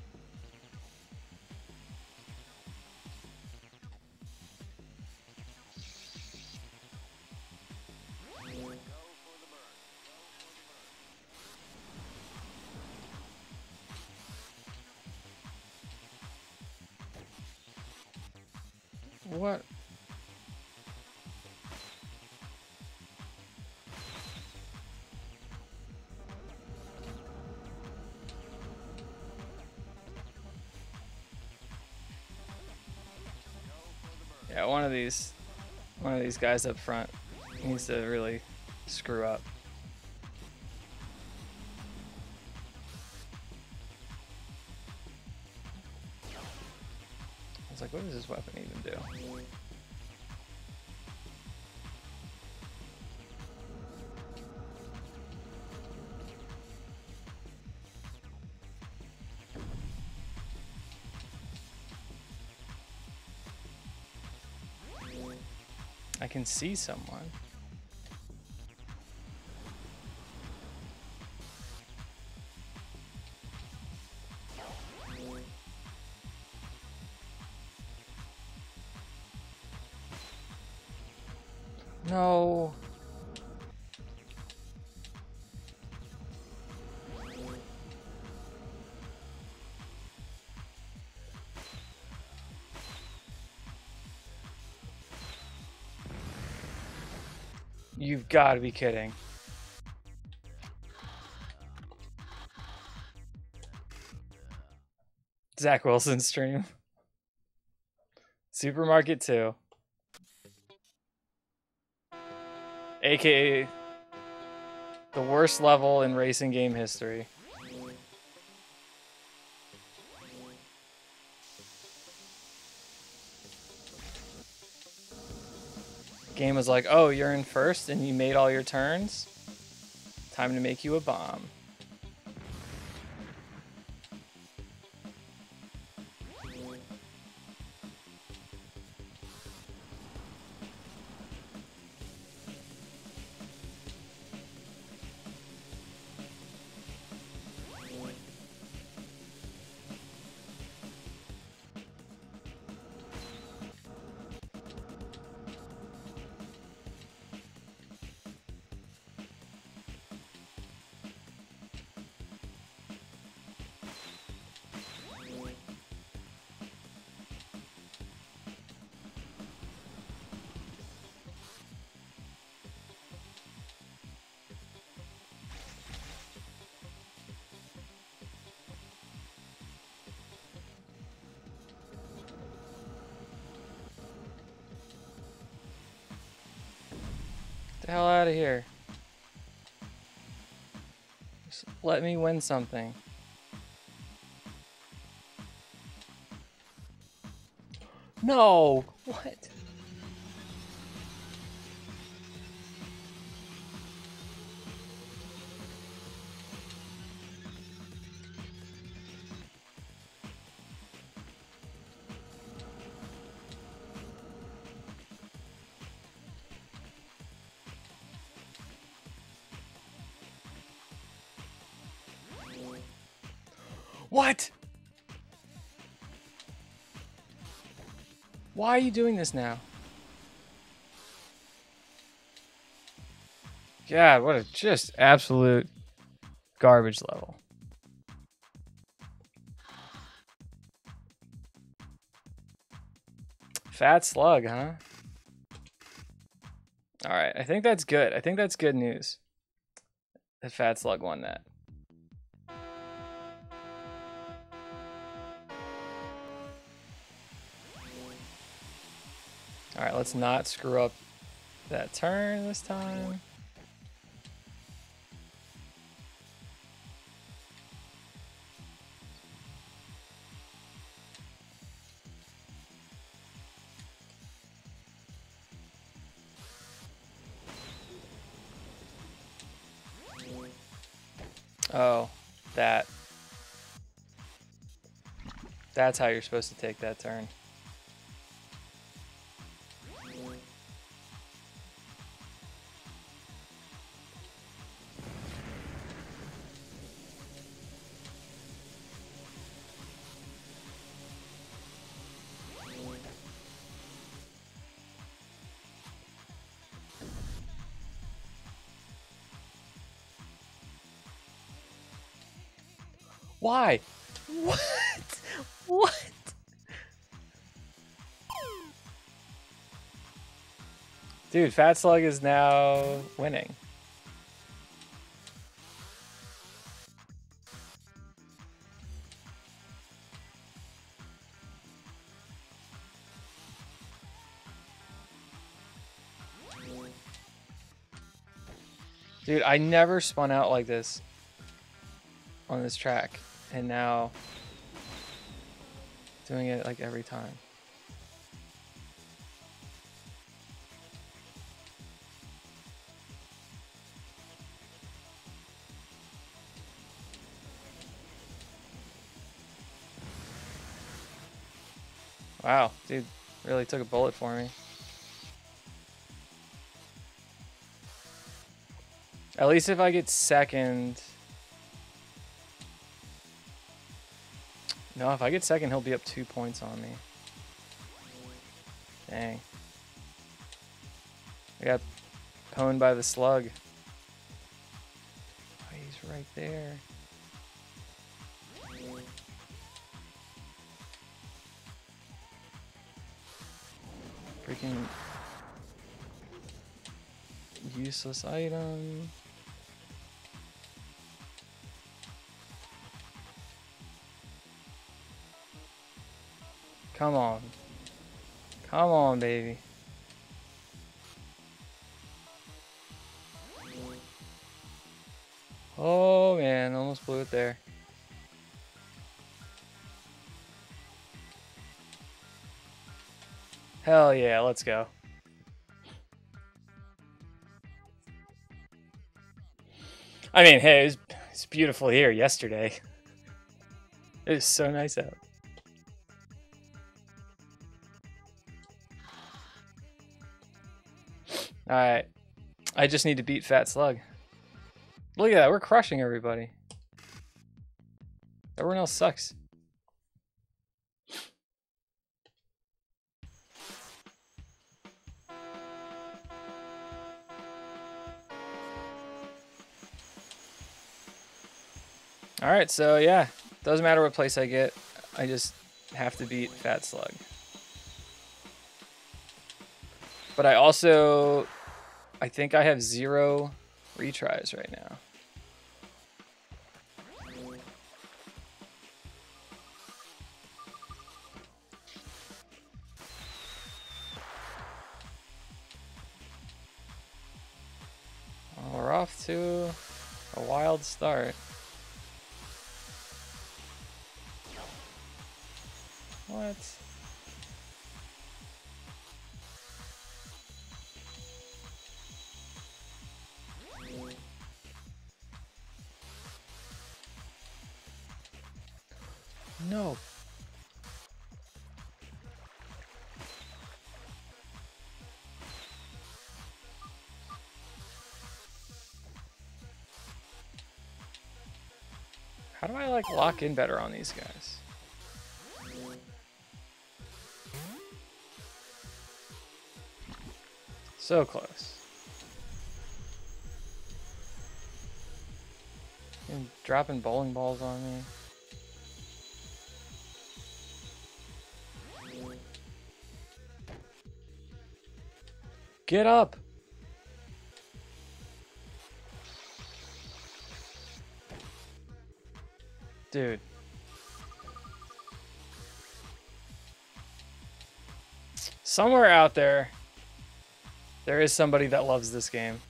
One of these guys up front needs to really screw up. I was like, what does this weapon even do? Can see someone. You've got to be kidding. Zach Wilson stream. Supermarket 2. AKA the worst level in racing game history. Game was like, oh, you're in first and you made all your turns? Time to make you a bomb. Let me win something. No! What? What? Why are you doing this now? God, what a just absolute garbage level. Phat Slug, huh? All right, I think that's good. I think that's good news. That Phat Slug won that. Let's not screw up that turn this time. Oh, that. That's how you're supposed to take that turn. Why? What? What? Dude, Phat Slug is now winning. Dude, I never spun out like this on this track and now doing it like every time. Wow, dude, really took a bullet for me. At least if I get second, No, if I get second, he'll be up two points on me. Dang. I got pwned by the slug. Oh, he's right there. Freaking useless item. Come on. Come on, baby. Oh man, almost blew it there. Hell yeah, let's go. I mean, hey, it was, it's beautiful here yesterday. It was so nice out. Alright. I just need to beat Phat Slug. Look at that, we're crushing everybody. Everyone else sucks. Alright, so yeah, doesn't matter what place I get, I just have to beat Phat Slug. But I also, I think I have zero retries right now. Like lock in better on these guys? So close. And dropping bowling balls on me. Get up! Dude. Somewhere out there, there is somebody that loves this game.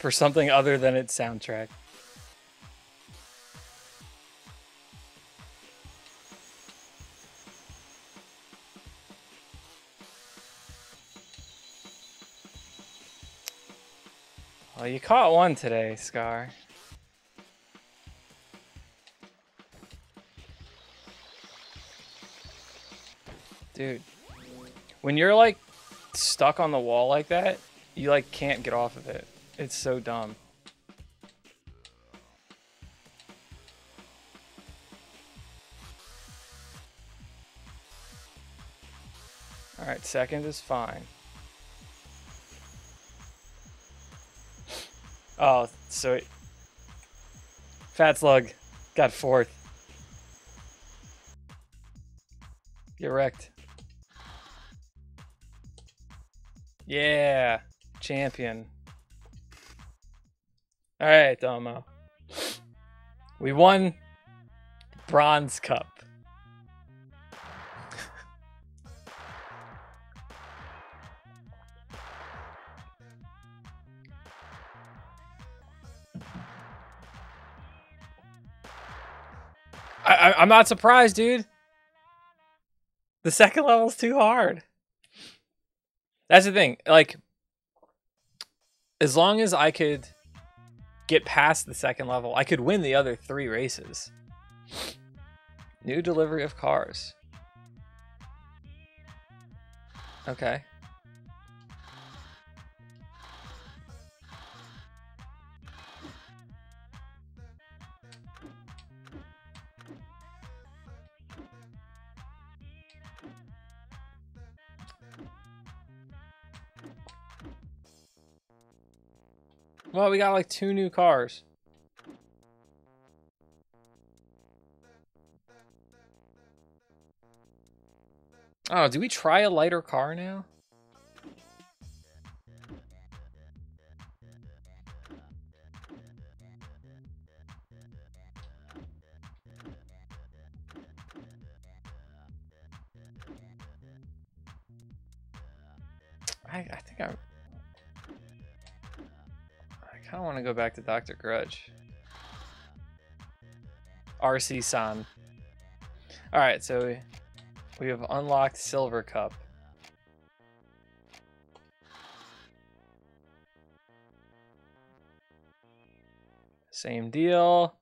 For something other than its soundtrack. Well, you caught one today, Scar. Dude, when you're like stuck on the wall like that, you like can't get off of it. It's so dumb. Alright, second is fine. Oh, so it, Phat Slug got fourth. Get wrecked. Yeah, champion. All right, Domo. We won bronze cup. I, I'm not surprised, dude. The second level's too hard. That's the thing. Like, as long as I could get past the second level, I could win the other three races. New delivery of cars. Okay. Well, we got like two new cars. Oh, do we try a lighter car now? I, I think I kind of want to go back to Dr. Grudge. RC San. Alright, so we, have unlocked Silver Cup. Same deal.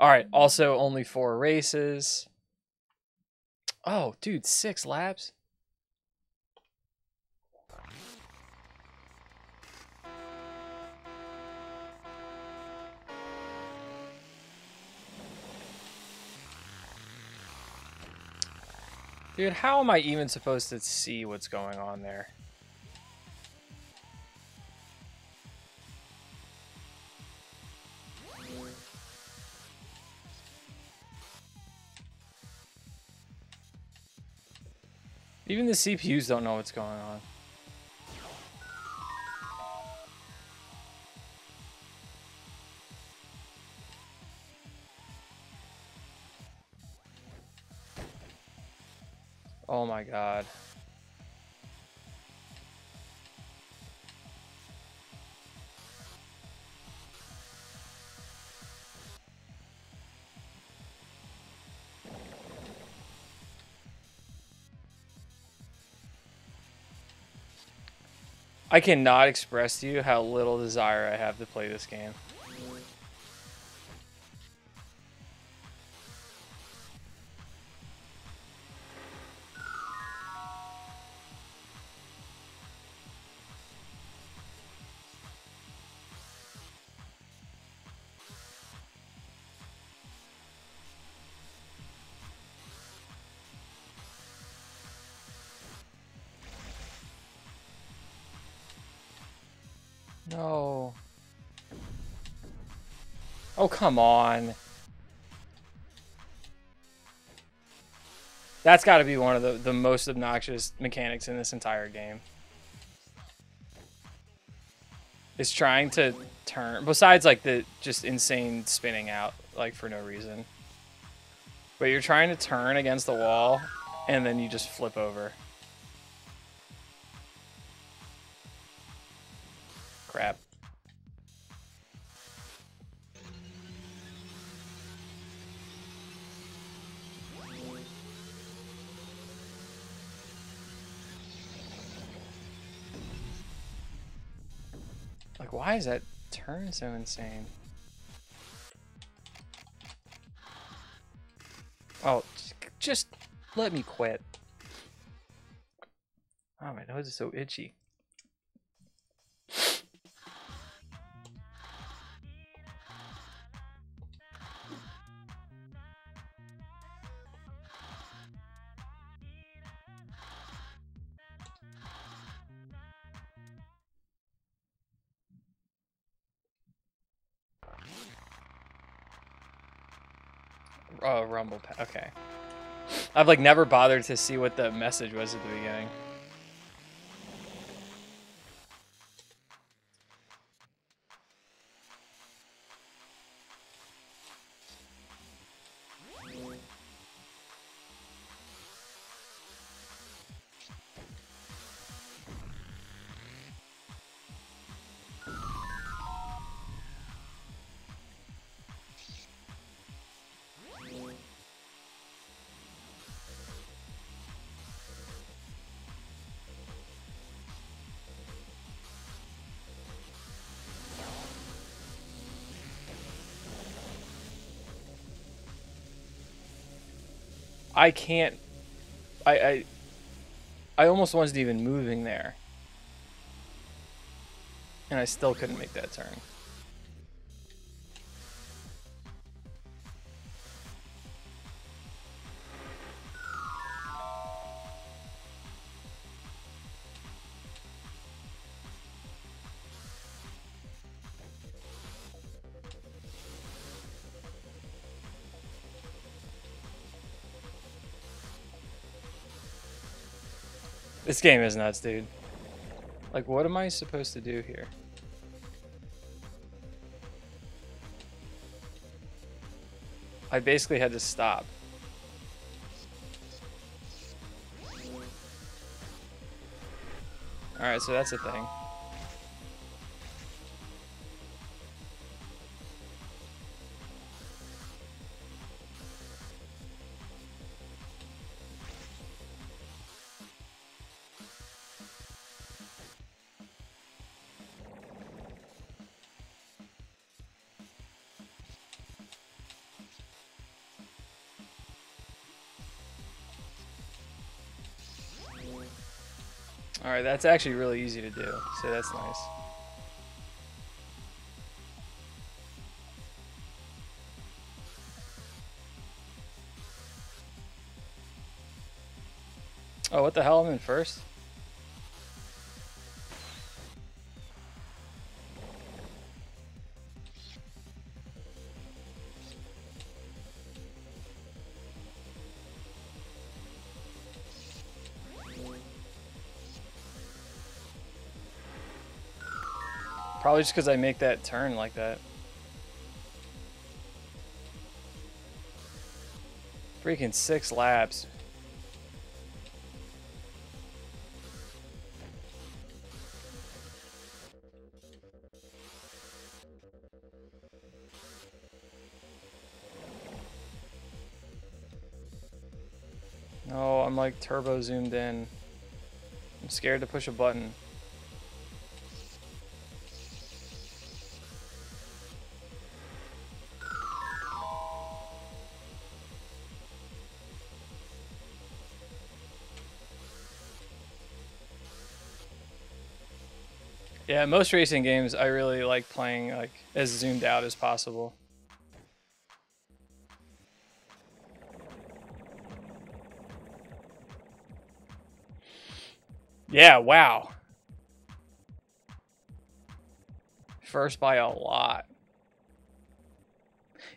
Alright, also only four races. Oh, dude, six laps? Dude, how am I even supposed to see what's going on there? Even the CPUs don't know what's going on. Oh my god. I cannot express to you how little desire I have to play this game. Come on. That's got to be one of the, the most obnoxious mechanics in this entire game. Is trying to turn, besides like the just insane spinning out, like for no reason. But you're trying to turn against the wall, and then you just flip over. Crap. Like, why is that turn so insane? Oh, just let me quit. Oh, my nose is so itchy. Rumble. Okay. I've like never bothered to see what the message was at the beginning. I can't. I I. I almost wasn't even moving there, and I still couldn't make that turn. This game is nuts, dude. Like, what am I supposed to do here? I basically had to stop. Alright, so that's a thing. Alright, that's actually really easy to do, so that's nice. Oh, what the hell? I'm in first? Probably just because I make that turn like that. Freaking six laps. Oh, I'm like turbo zoomed in. I'm scared to push a button. Yeah, most racing games I really like playing like as zoomed out as possible. Yeah, wow. First by a lot.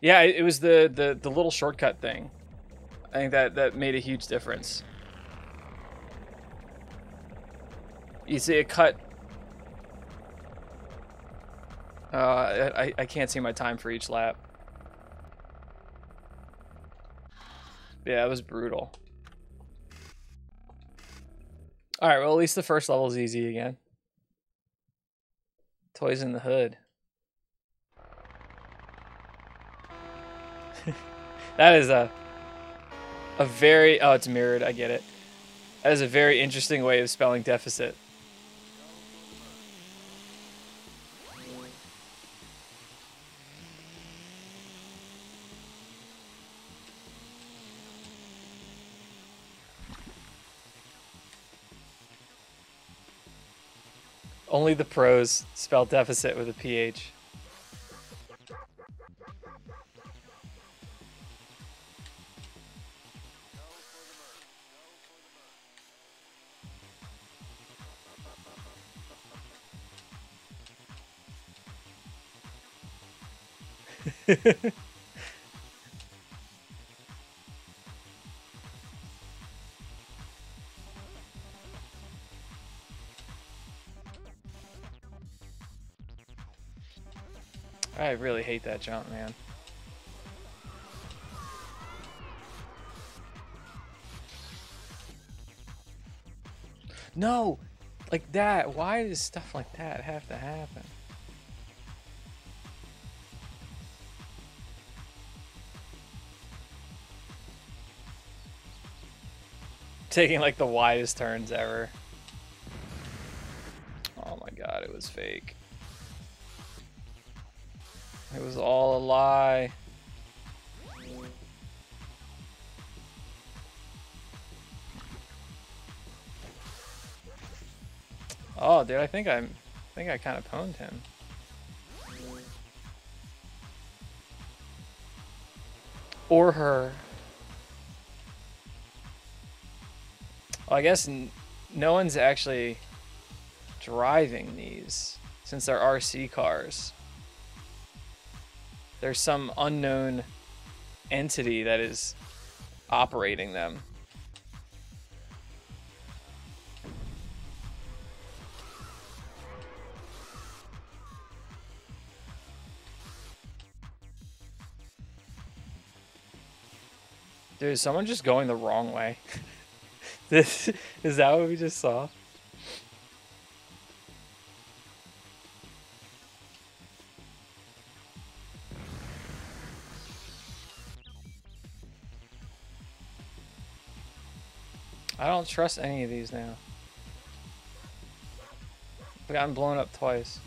Yeah, it, was the, the the little shortcut thing. I think that that made a huge difference. You see it cut uh, I, I can't see my time for each lap. Yeah, it was brutal. Alright, well at least the first level is easy again. Toys in the hood. that is a a very oh it's mirrored, I get it. That is a very interesting way of spelling deficit. Only the pros spell deficit with a PH. really hate that jump, man. No! Like that. Why does stuff like that have to happen? Taking like the widest turns ever. Oh my god, it was fake. Was all a lie. Oh, dude, I think I'm, I think I kind of pwned him. Or her. Well, I guess no one's actually driving these since they're RC cars there's some unknown entity that is operating them. Dude, someone just going the wrong way? this is that what we just saw? I don't trust any of these now. I've gotten blown up twice.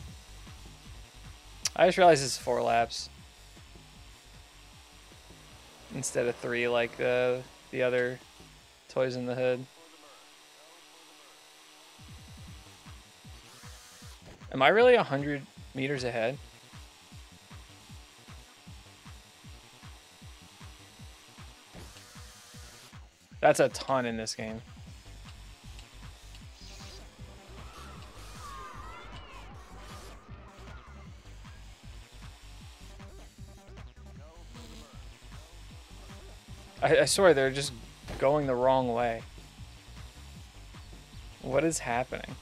I just realized it's four laps. Instead of three like uh, the other toys in the hood. Am I really 100 meters ahead? That's a ton in this game. I, swear they're just going the wrong way. What is happening?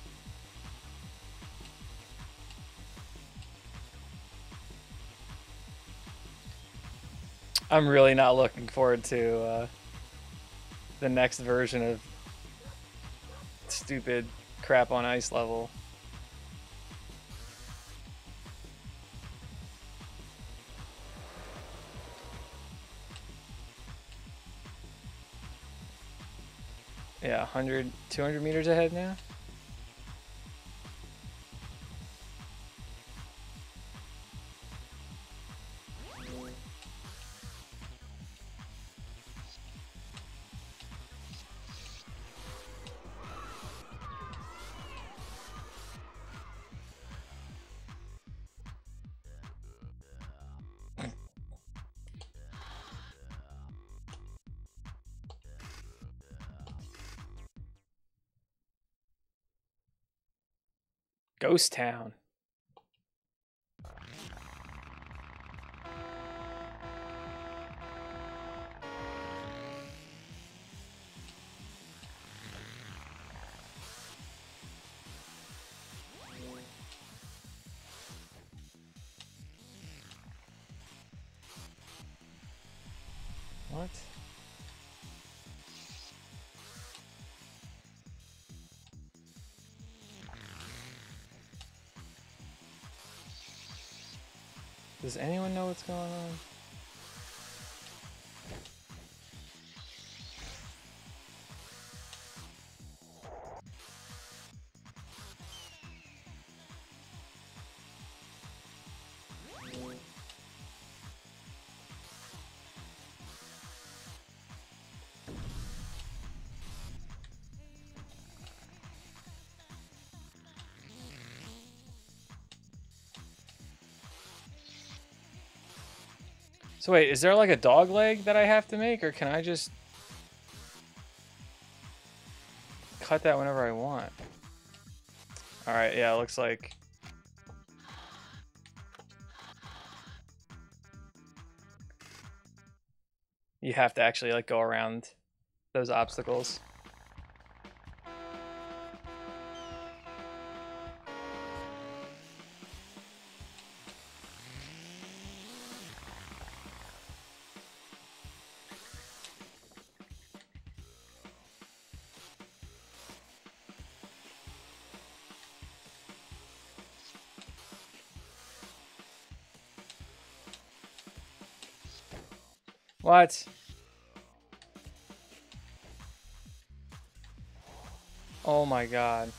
I'm really not looking forward to uh, the next version of stupid crap on ice level. Yeah, 100, 200 meters ahead now. Ghost Town. Does anyone know what's going on? So wait, is there like a dog leg that I have to make, or can I just cut that whenever I want? All right, yeah, it looks like. You have to actually like go around those obstacles. What? Oh my god.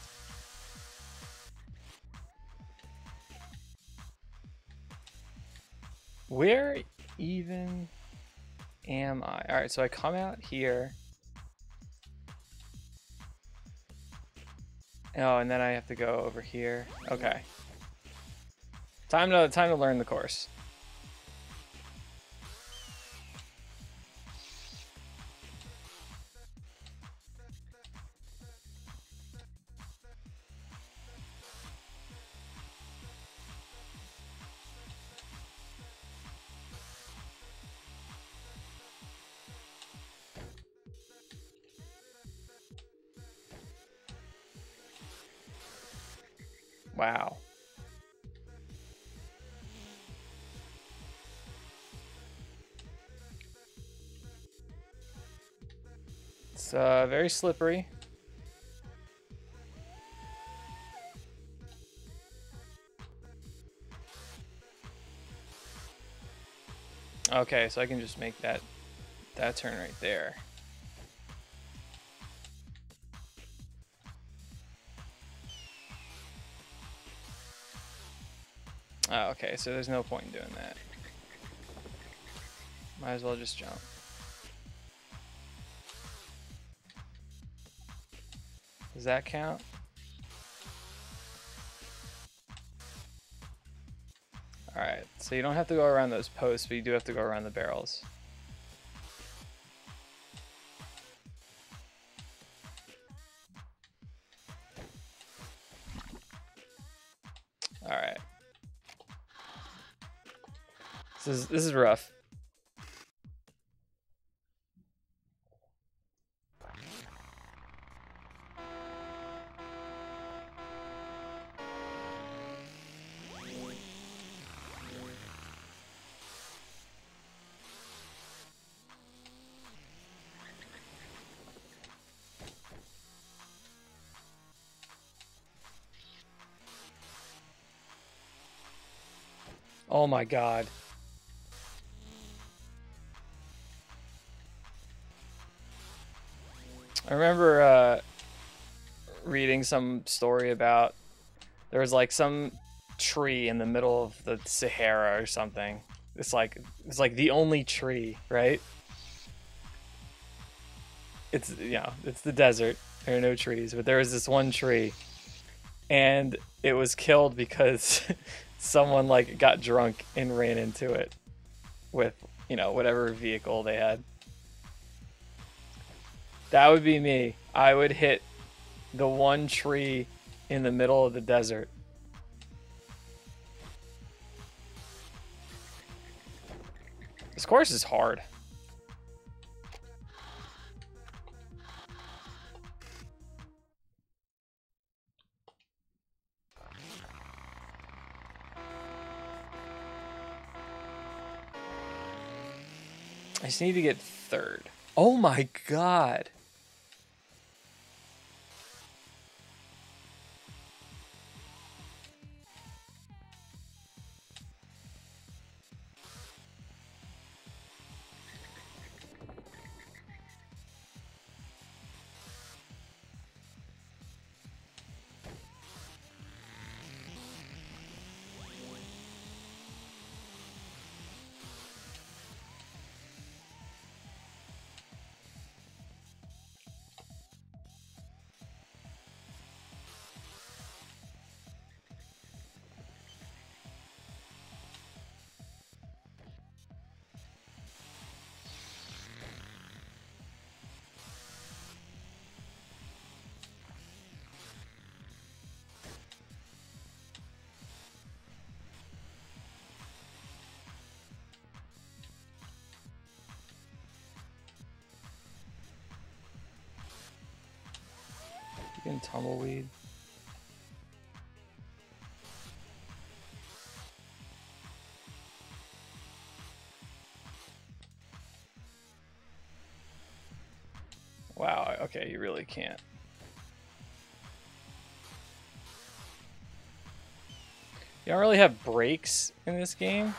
Where even am I? Alright, so I come out here. Oh, and then I have to go over here. Okay. Time to time to learn the course. It's uh, very slippery. Okay, so I can just make that that turn right there. Oh, okay, so there's no point in doing that. Might as well just jump. Does that count? Alright, so you don't have to go around those posts, but you do have to go around the barrels. Alright. This is this is rough. Oh my god. I remember uh, reading some story about there was like some tree in the middle of the Sahara or something. It's like it's like the only tree, right? It's you know, it's the desert. There are no trees, but there was this one tree and it was killed because someone like got drunk and ran into it with, you know, whatever vehicle they had. That would be me. I would hit the one tree in the middle of the desert. This course is hard. Just need to get third. Oh my god. Tumbleweed. Wow, okay, you really can't. You don't really have brakes in this game.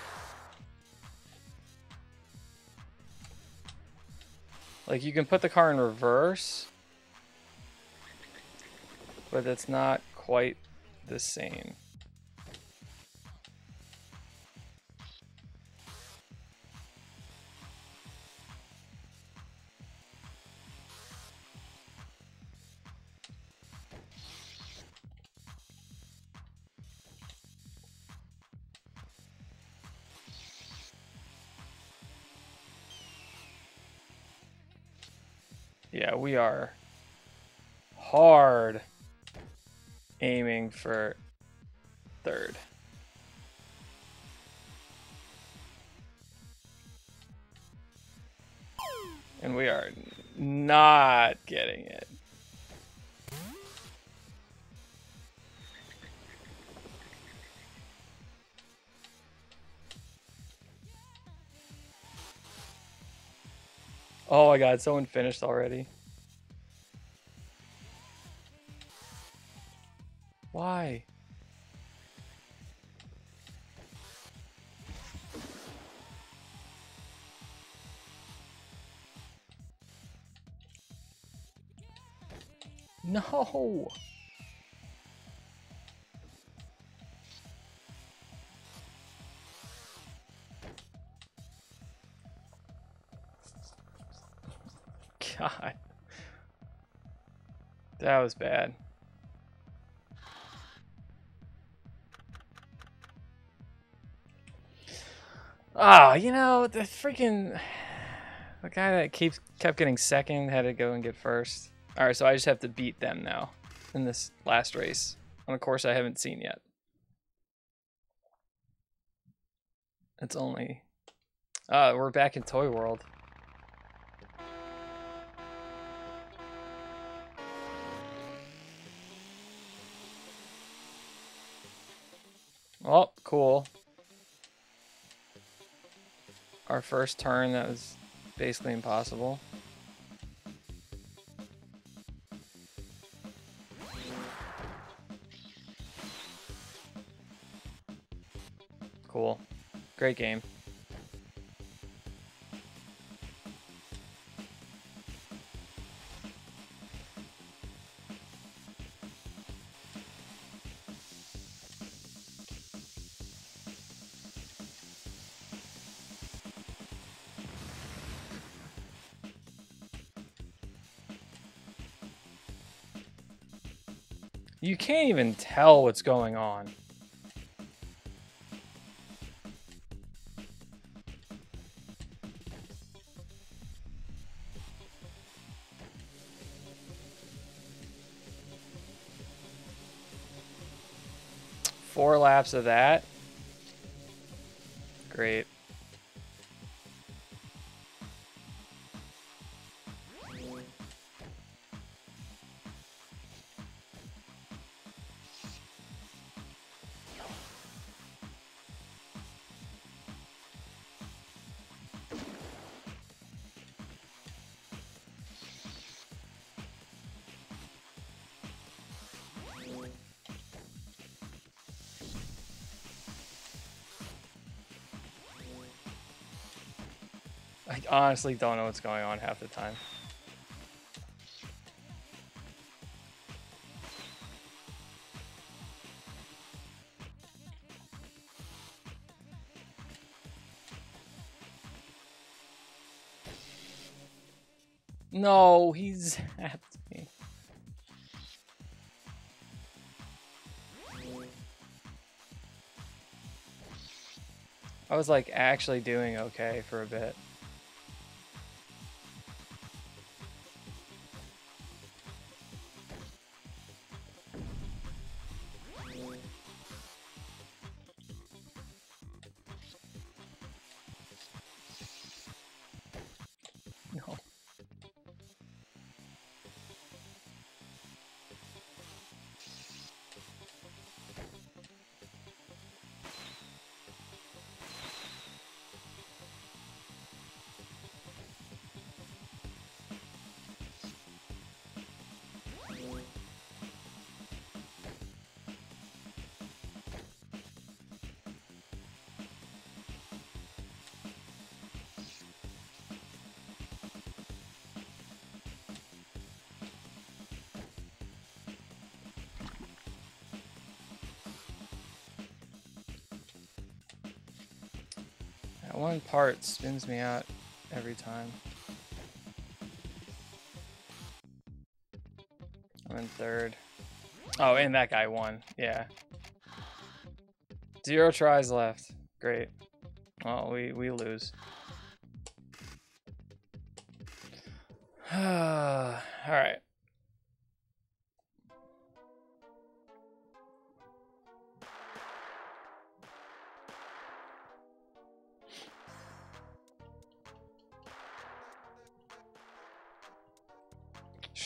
Like, you can put the car in reverse, but it's not quite the same. Yeah, we are hard aiming for third. And we are not getting it. Oh my god, someone finished already. Why? No. God. That was bad. Ah, you know, the freaking the guy that keeps kept getting second had to go and get first. All right, so I just have to beat them now in this last race on a course I haven't seen yet. It's only uh we're back in Toy World. Oh, cool. Our first turn, that was basically impossible. Cool. Great game. Can't even tell what's going on. Four laps of that. Great. Honestly don't know what's going on half the time. No, he's zapped me. I was like actually doing okay for a bit. Spins me out every time. I'm in third. Oh, and that guy won. Yeah. Zero tries left. Great. Oh, we, we lose.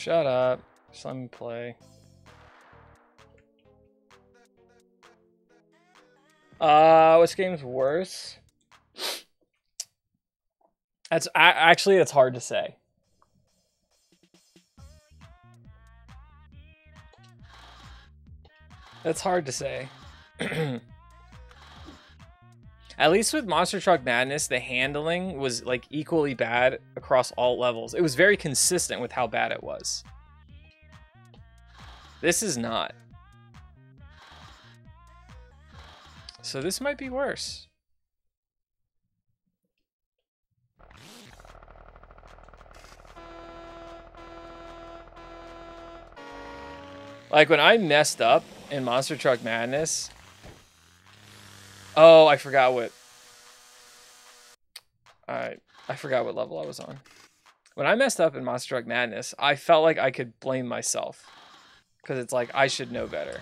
Shut up. Just let me play. Uh, which game's worse? That's actually it's hard to say. That's hard to say. At least with Monster Truck Madness, the handling was like equally bad across all levels. It was very consistent with how bad it was. This is not. So this might be worse. Like when I messed up in Monster Truck Madness. Oh, I forgot what. I I forgot what level I was on. When I messed up in Monster Truck Madness, I felt like I could blame myself. Because it's like, I should know better.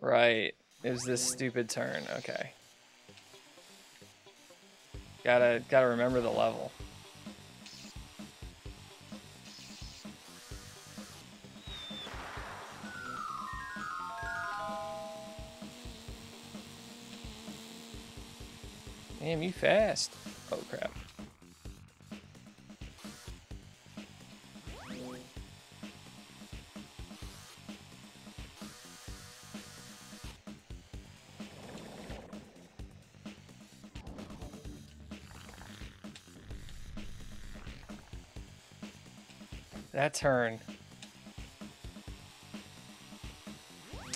Right. It was this stupid turn. Okay. Gotta, gotta remember the level. Damn, you fast. That turn.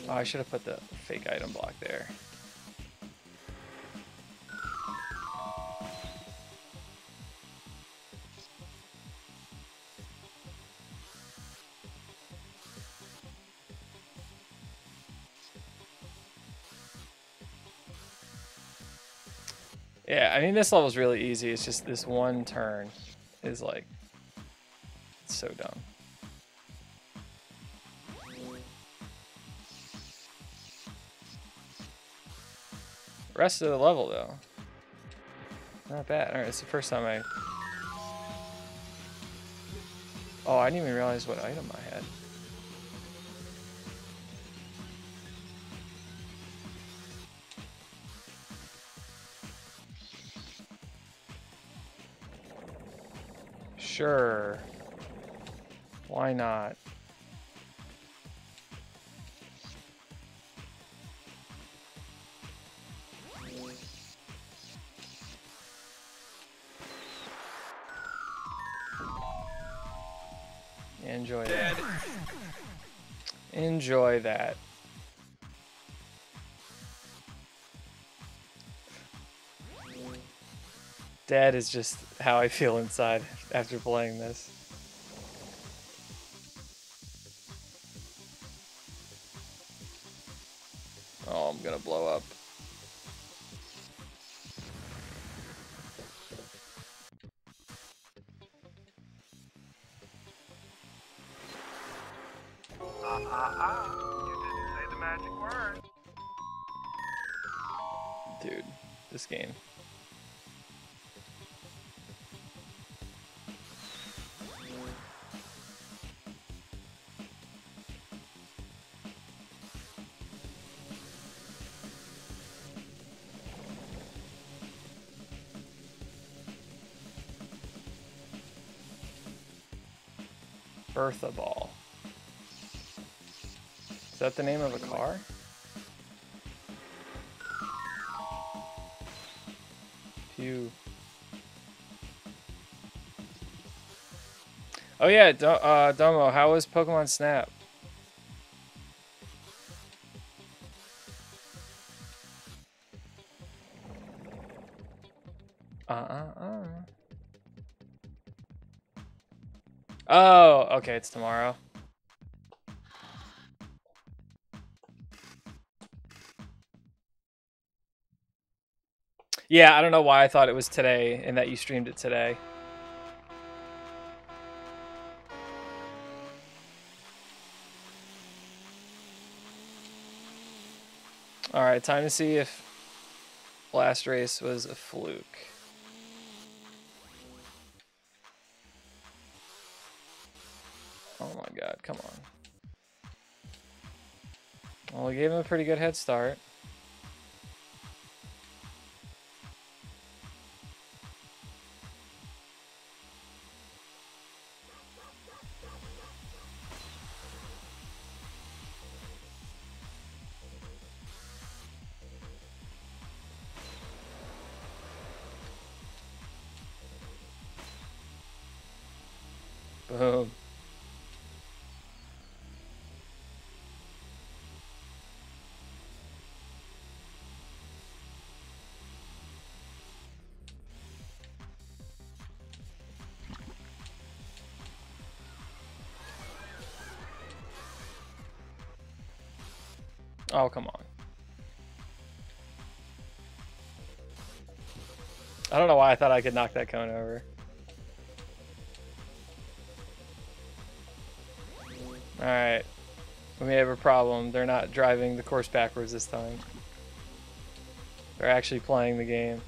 Oh, I should have put the fake item block there. Yeah, I mean this level's really easy. It's just this one turn is like so dumb. Rest of the level though. Not bad. Alright, it's the first time I Oh, I didn't even realize what item I had. Sure. Why not? Enjoy that. Enjoy that. Dead is just how I feel inside after playing this. Oh, I'm gonna blow up. Bertha Ball. Is that the name of a car? Pew. Oh yeah, uh, Domo, how was Pokemon Snap? Uh-uh-uh. Oh, okay, it's tomorrow. Yeah, I don't know why I thought it was today and that you streamed it today. Alright, time to see if last race was a fluke. Oh my god, come on. Well, we gave him a pretty good head start. Oh, come on. I don't know why I thought I could knock that cone over. Alright. We may have a problem. They're not driving the course backwards this time. They're actually playing the game.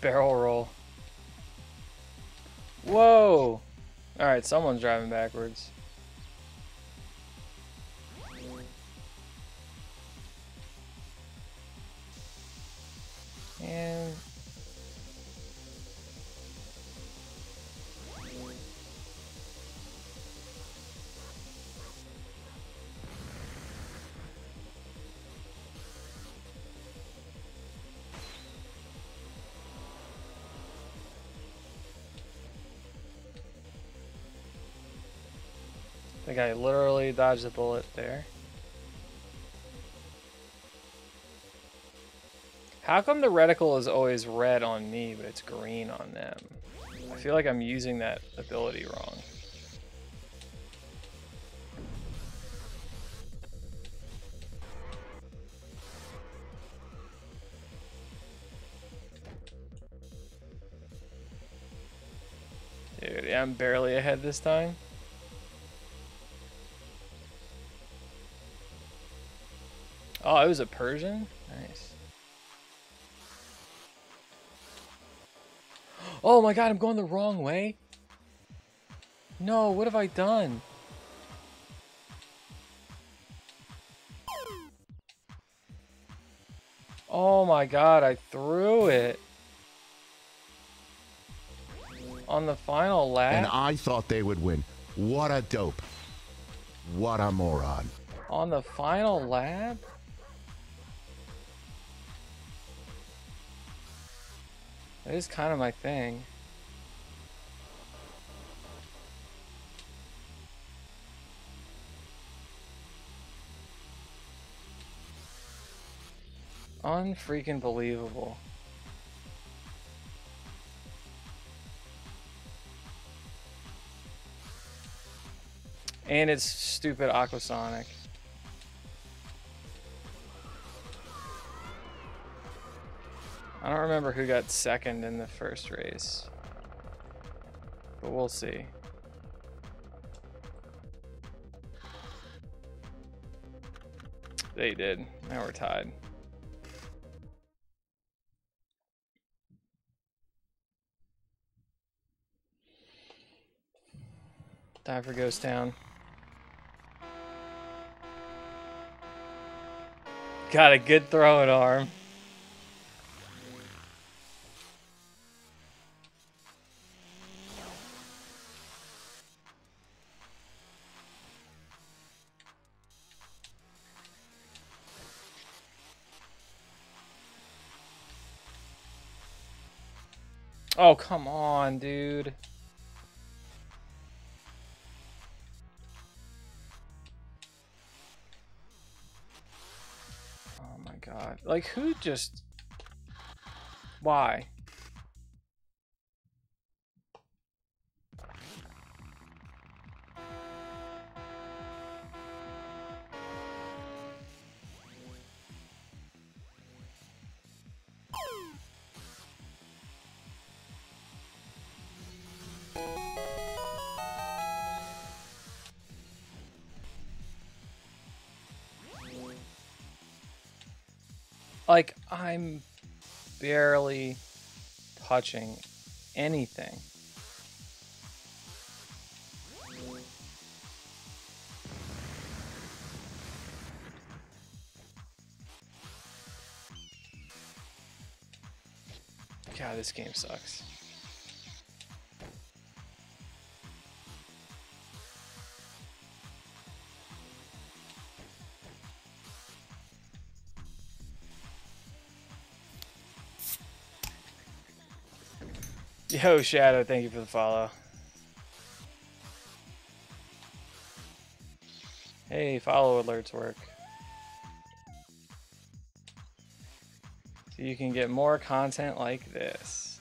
Barrel roll. Whoa! Alright, someone's driving backwards. Guy literally dodged a bullet there. How come the reticle is always red on me, but it's green on them? I feel like I'm using that ability wrong. Dude, yeah, I'm barely ahead this time. It was a Persian? Nice. Oh my god, I'm going the wrong way? No, what have I done? Oh my god, I threw it. On the final lap? And I thought they would win. What a dope. What a moron. On the final lap? That is kind of my thing. Unfreaking believable. And it's stupid Aquasonic. I don't remember who got second in the first race. But we'll see. They did. Now we're tied. Time for Ghost Town. Got a good throwing arm. Come on, dude. Oh my god. Like, who just... Why? Like, I'm barely touching anything. God, this game sucks. Yo, Shadow, thank you for the follow. Hey, follow alerts work. So you can get more content like this.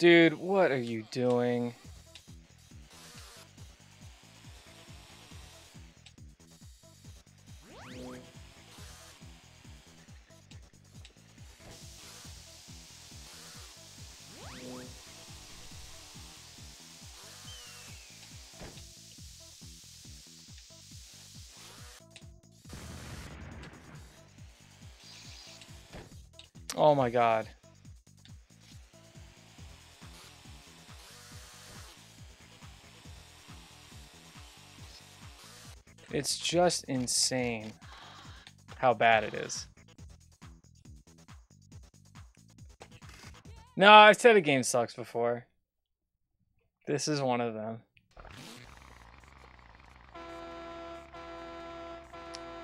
Dude, what are you doing? Oh my god. It's just insane how bad it is. No, I've said a game sucks before. This is one of them.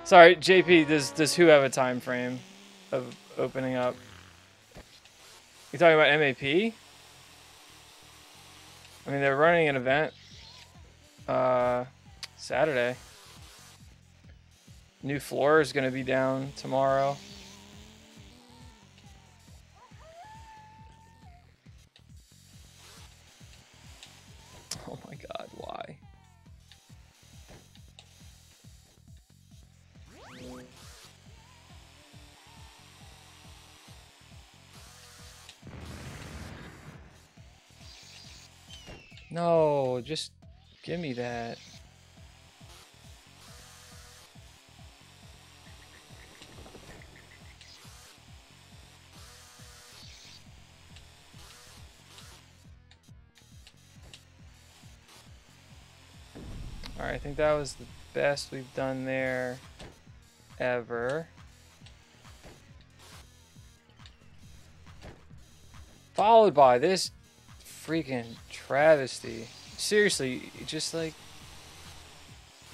Sorry, JP, does does who have a time frame of opening up? You talking about MAP? I mean, they're running an event uh, Saturday. New floor is going to be down tomorrow. Think that was the best we've done there ever. Followed by this freaking travesty. Seriously, just like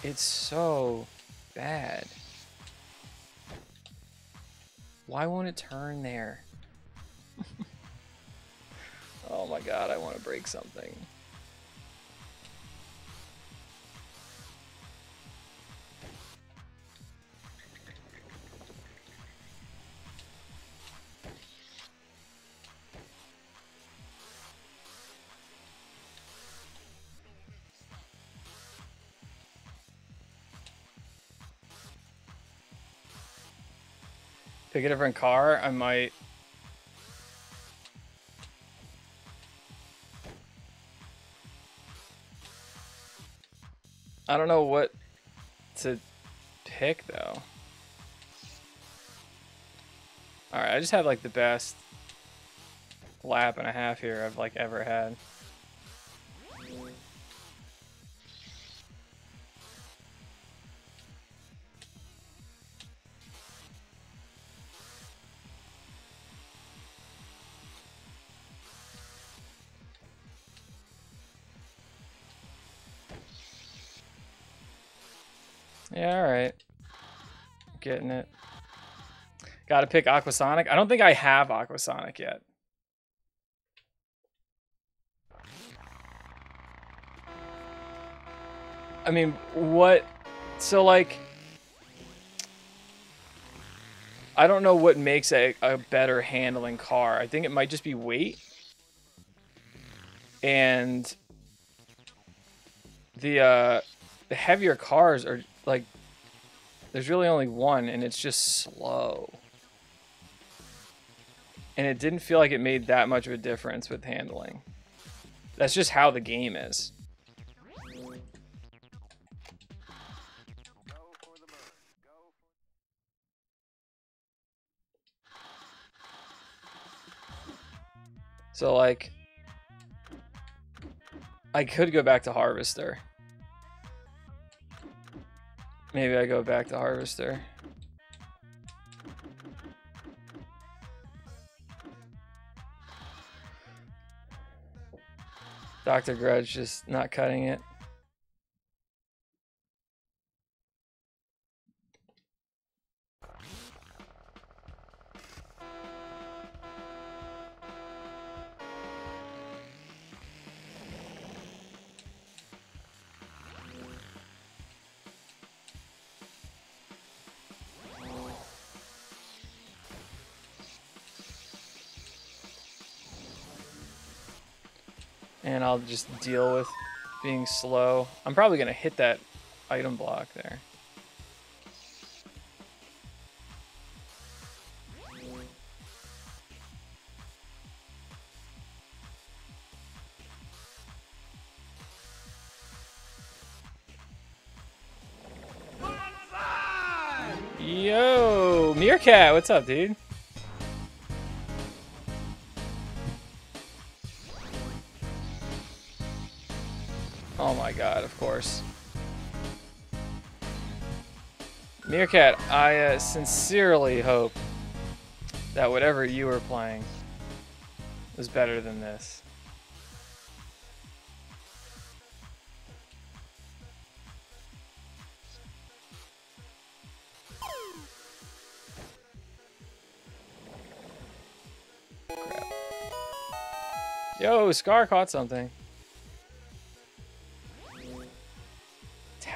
it's so bad. Why won't it turn there? oh my god, I want to break something. Pick a different car, I might. I don't know what to pick though. Alright, I just had like the best lap and a half here I've like ever had. Gotta pick Aquasonic. I don't think I have Aquasonic yet. I mean, what? So, like, I don't know what makes a, a better handling car. I think it might just be weight. And the, uh, the heavier cars are like there's really only one and it's just slow and it didn't feel like it made that much of a difference with handling. That's just how the game is. So like I could go back to Harvester. Maybe I go back to Harvester. Dr. Grudge just not cutting it. I'll just deal with being slow. I'm probably going to hit that item block there. Yo, Meerkat, what's up, dude? My god, of course. Meerkat, I uh, sincerely hope that whatever you were playing was better than this. Crap. Yo, Scar caught something.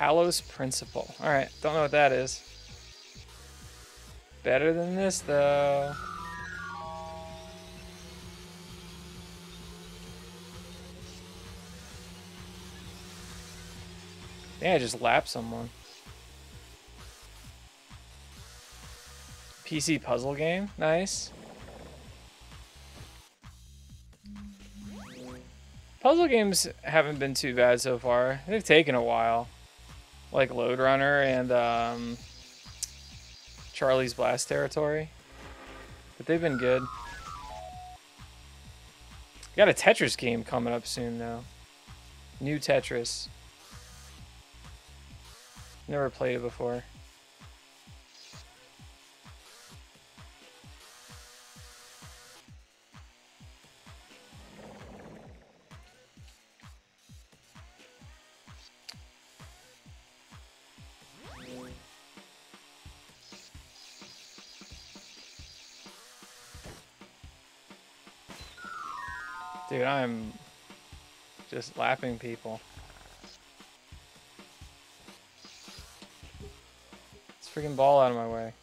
Talos Principle. Alright, don't know what that is. Better than this, though. Yeah, I just lapped someone. PC puzzle game? Nice. Puzzle games haven't been too bad so far. They've taken a while. Like Lode Runner and um, Charlie's Blast Territory. But they've been good. Got a Tetris game coming up soon, though. New Tetris. Never played it before. Dude, I'm just lapping people. This freaking ball out of my way.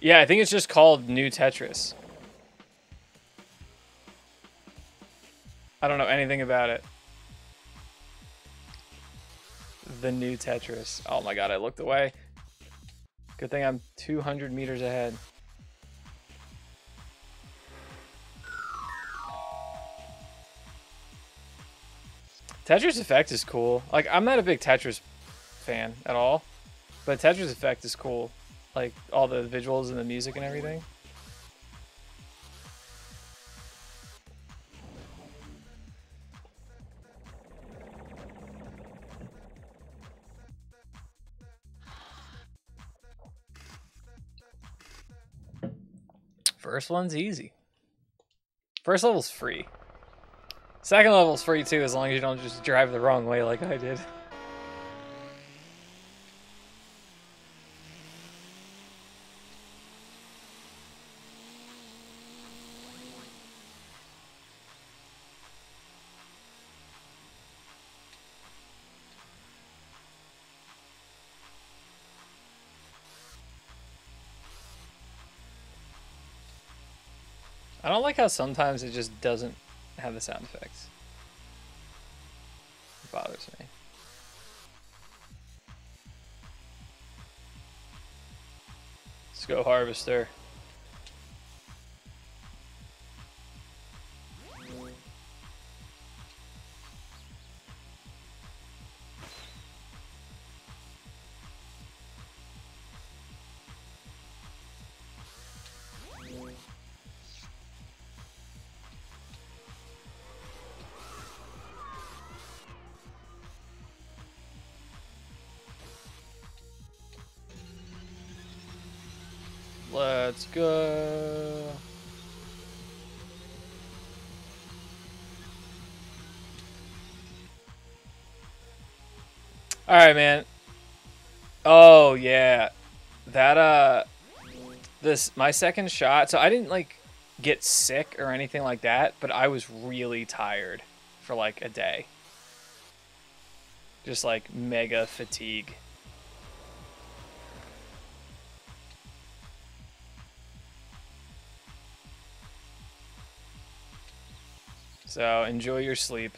Yeah, I think it's just called New Tetris. I don't know anything about it. The new Tetris. Oh my god, I looked away. Good thing I'm 200 meters ahead. Tetris Effect is cool. Like, I'm not a big Tetris fan at all, but Tetris Effect is cool. Like, all the visuals and the music and everything. First one's easy. First level's free. Second level's free too, as long as you don't just drive the wrong way like I did. I don't like how sometimes it just doesn't have the sound effects. It bothers me. Let's go Harvester. Go. All right, man. Oh yeah, that uh, this my second shot. So I didn't like get sick or anything like that, but I was really tired for like a day. Just like mega fatigue. So enjoy your sleep.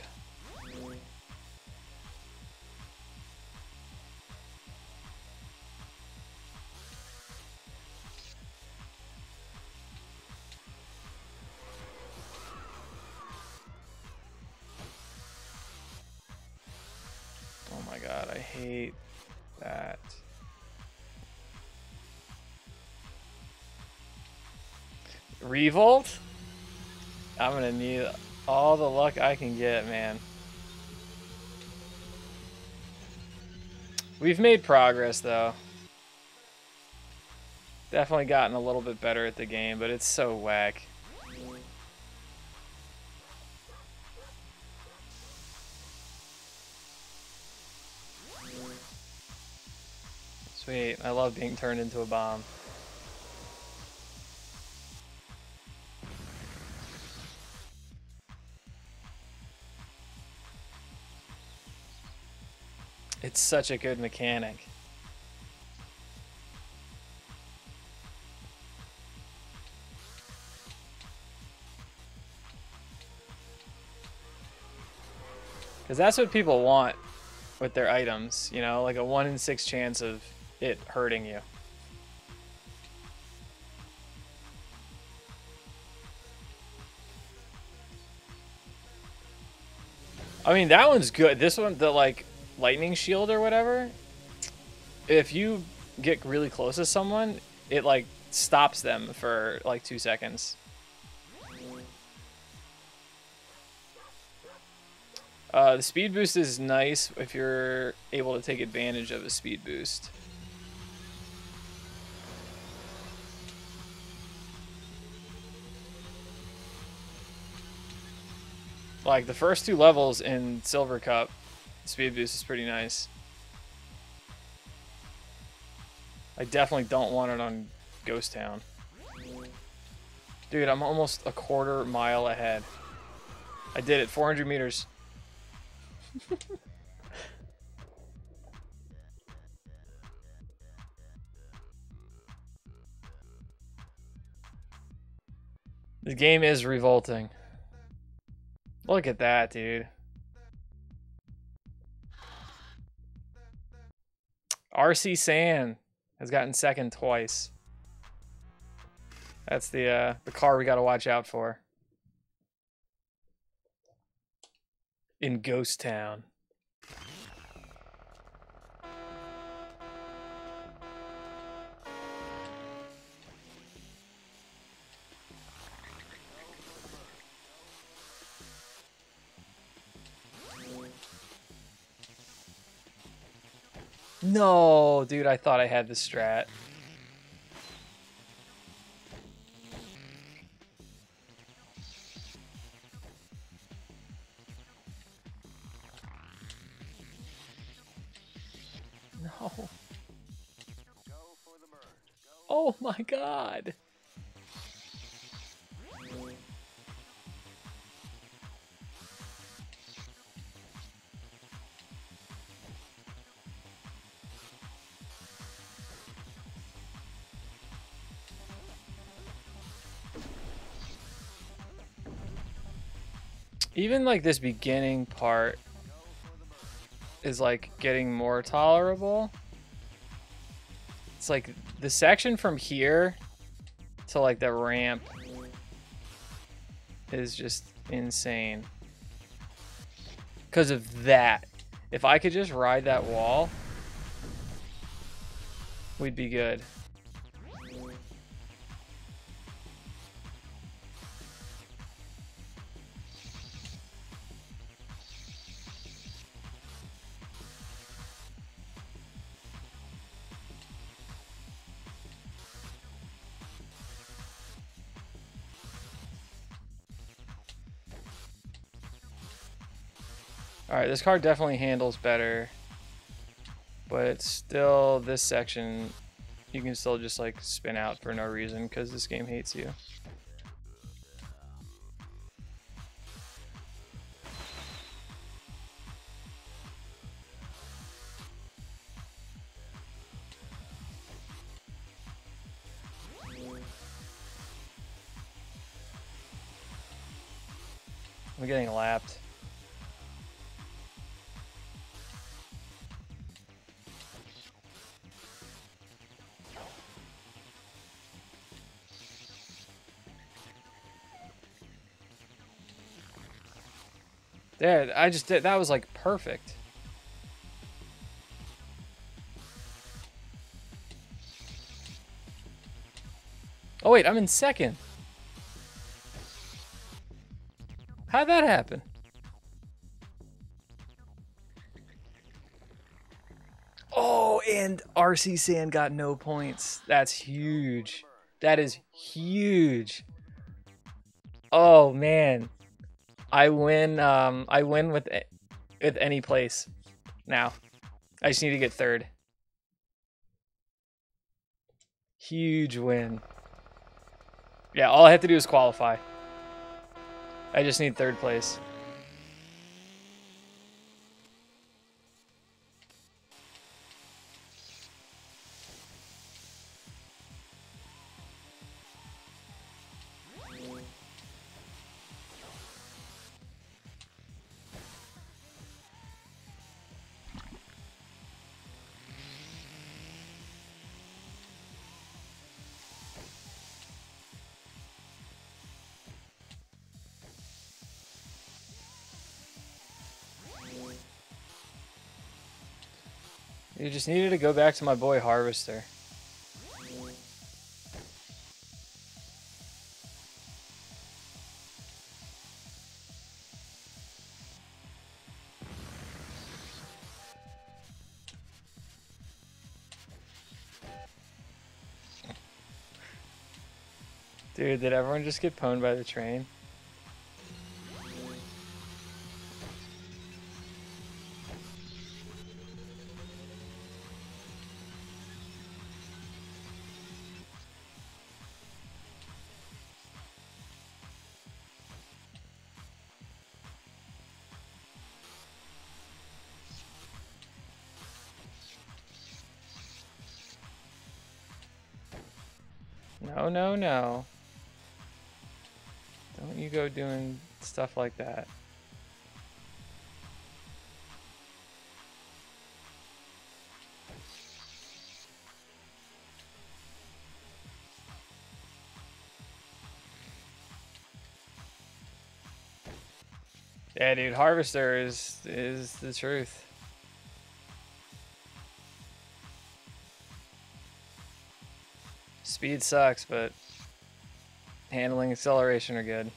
Oh my god, I hate that. Re-Volt? I'm gonna need all the luck I can get, man. We've made progress, though. Definitely gotten a little bit better at the game, but it's so whack. Sweet, I love being turned into a bomb. It's such a good mechanic. Because that's what people want with their items, you know, like a 1 in 6 chance of it hurting you. I mean, that one's good. This one, the like lightning shield or whatever, if you get really close to someone, it like stops them for like two seconds. Uh, the speed boost is nice if you're able to take advantage of a speed boost. Like the first two levels in Silver Cup, speed boost is pretty nice. I definitely don't want it on Ghost Town. Dude, I'm almost a quarter mile ahead. I did it, 400 meters. the game is revolting. Look at that, dude. RC San has gotten second twice. That's the uh, the car we got to watch out for. In Ghost Town. No, dude, I thought I had the strat. No. Oh my god. Even like this beginning part is like getting more tolerable. It's like the section from here to like the ramp is just insane. Because of that. If I could just ride that wall, we'd be good. This car definitely handles better. But it's still, this section, you can still just like spin out for no reason because this game hates you. I'm getting lapped. There, I just did. That was like perfect. Oh wait, I'm in second. How'd that happen? Oh, and RC San got no points. That's huge. That is huge. Oh man. I win um I win with with any place now. I just need to get third. Huge win. Yeah, all I have to do is qualify. I just need third place. You just needed to go back to my boy Harvester. Dude, did everyone just get pwned by the train? No, no. Don't you go doing stuff like that. Yeah, dude, Harvester is is the truth. Speed sucks, but handling acceleration are good.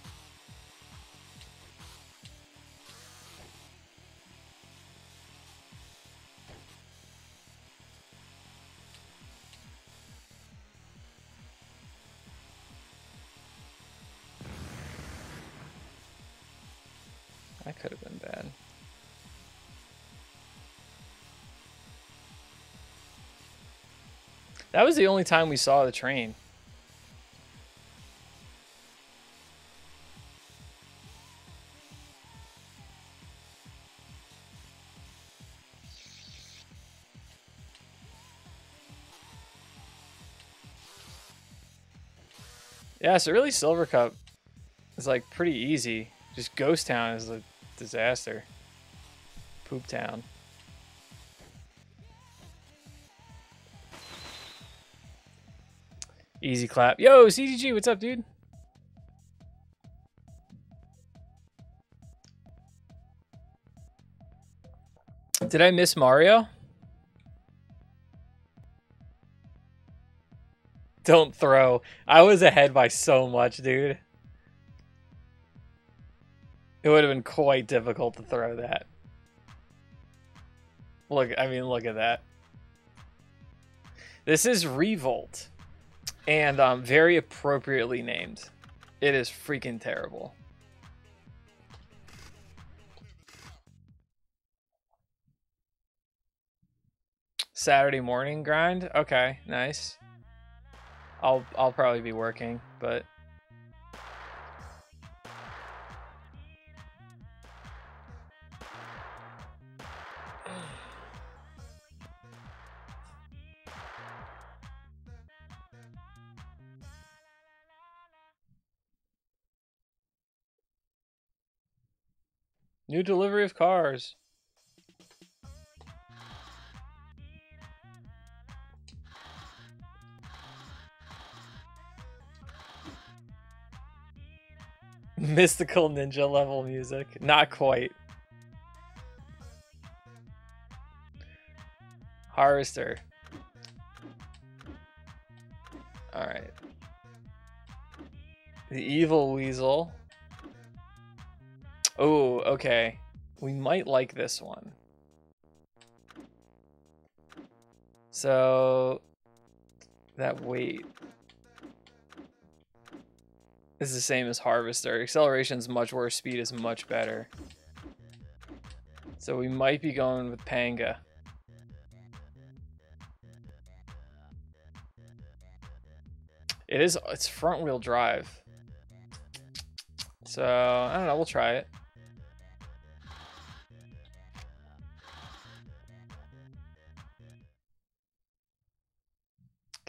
That was the only time we saw the train. Yeah, so really Silver Cup is like pretty easy. Just Ghost Town is a disaster. Poop Town. Easy clap. Yo, CGG, what's up, dude? Did I miss Mario? Don't throw. I was ahead by so much, dude. It would have been quite difficult to throw that. Look, I mean, look at that. This is Re-Volt and um, very appropriately named. It is freaking terrible. Saturday morning grind. Okay, nice. I'll I'll probably be working, but new delivery of cars. Mystical ninja level music. Not quite. Harvester. Alright. The evil weasel. Oh, okay. We might like this one. So that weight is the same as Harvester. Acceleration's much worse, speed is much better. So we might be going with Panga. It is it's front wheel drive. So I don't know, we'll try it.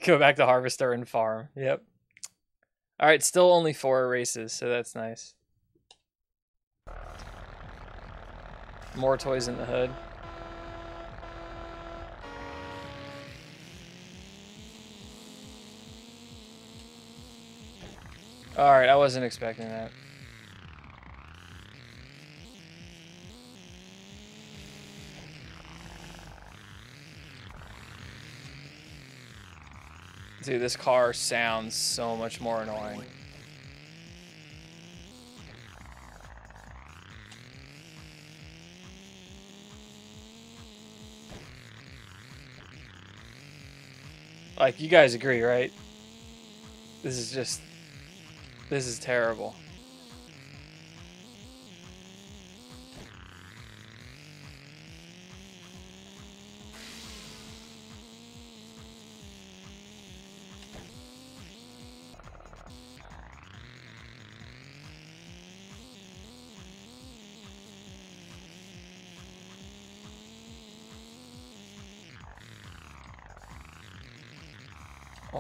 Go back to Harvester and farm. Yep. All right, still only four races, so that's nice. More toys in the hood. All right, I wasn't expecting that. Dude, this car sounds so much more annoying. Like, you guys agree, right? This is just... This is terrible.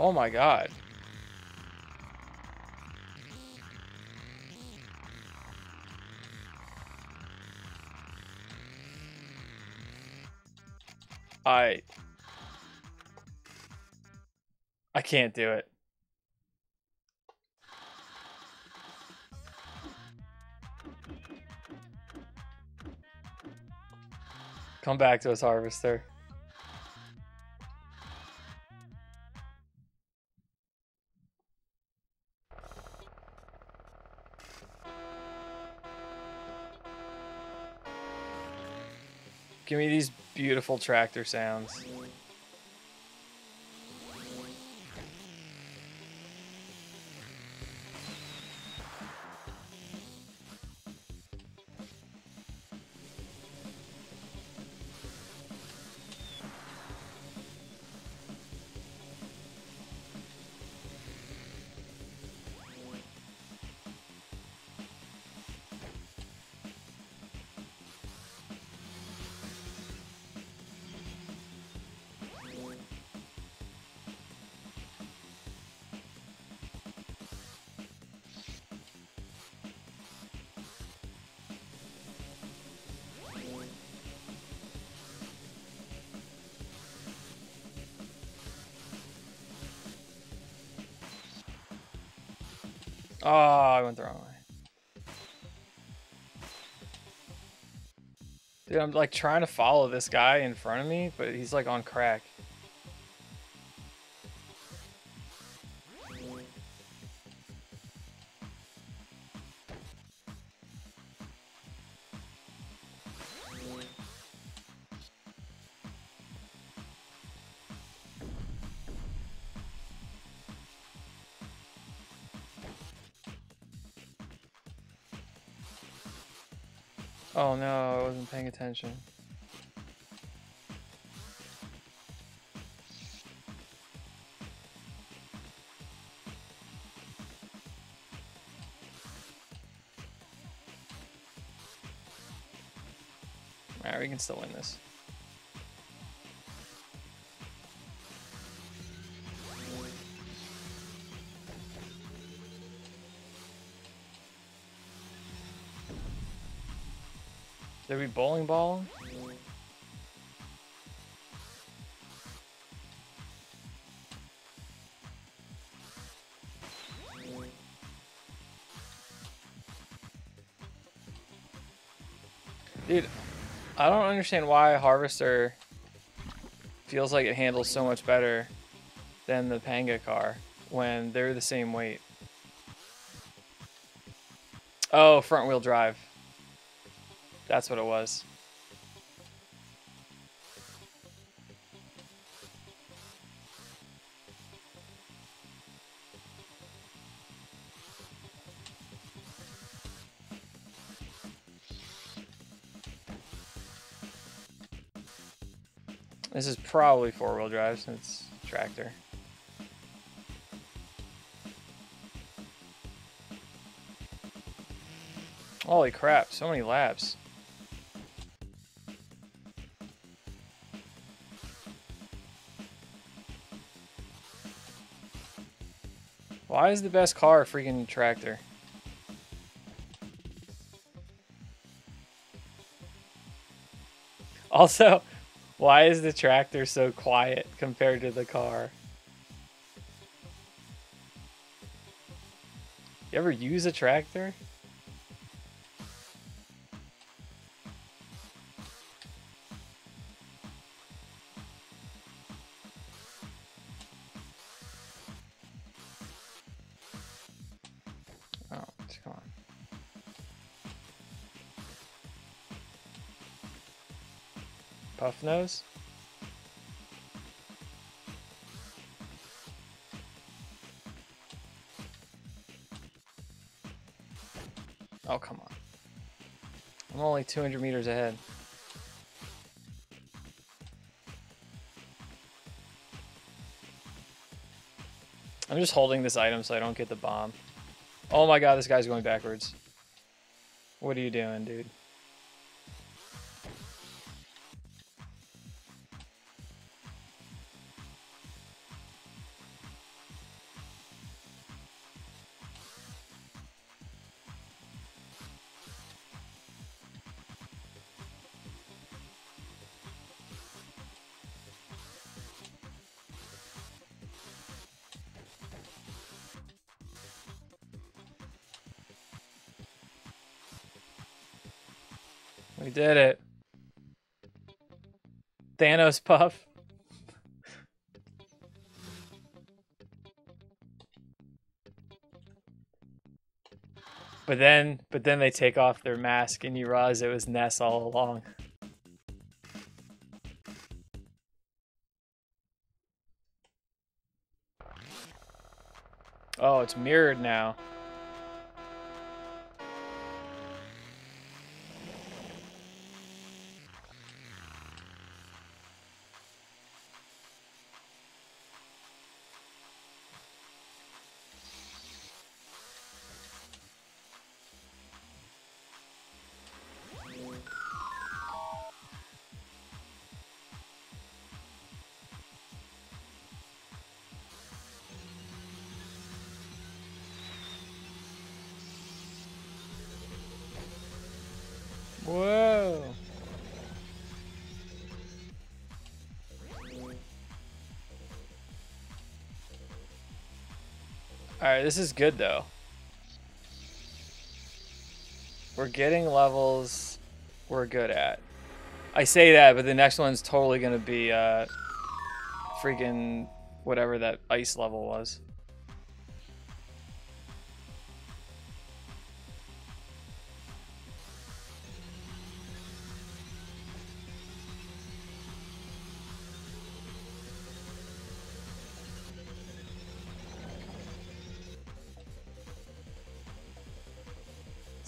Oh my god. I I can't do it. Come back to us, Harvester. Give me these beautiful tractor sounds. Went the wrong way. Dude, I'm like trying to follow this guy in front of me, but he's like on crack. No, I wasn't paying attention. Alright, we can still win this. Did we bowling ball? Dude, I don't understand why Harvester feels like it handles so much better than the Panga car when they're the same weight. Oh, front wheel drive. That's what it was. This is probably four-wheel drive since it's tractor. Holy crap, so many laps. Why is the best car a freaking tractor? Also, why is the tractor so quiet compared to the car? You ever use a tractor? Nose? Oh, come on. I'm only 200 meters ahead. I'm just holding this item so I don't get the bomb. Oh my god, this guy's going backwards. What are you doing, dude? Did it. Thanos puff. But then, but then they take off their mask and you realize it was Ness all along. Oh, it's mirrored now. Alright, this is good though. We're getting levels we're good at. I say that, but the next one's totally gonna be uh freaking whatever that ice level was.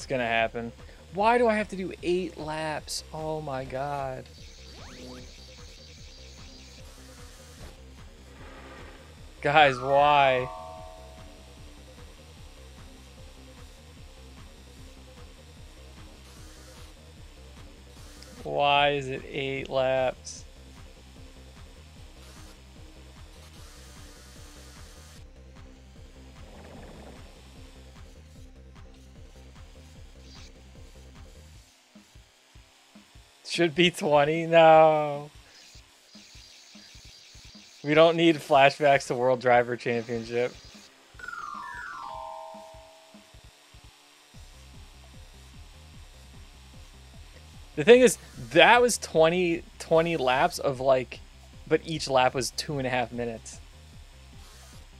Gonna happen. Why do I have to do eight laps? Oh my god. Guys, why? Why is it eight laps? Should be 20? No. We don't need flashbacks to World Driver Championship. The thing is, that was 20, 20 laps of like, but each lap was two and a half minutes.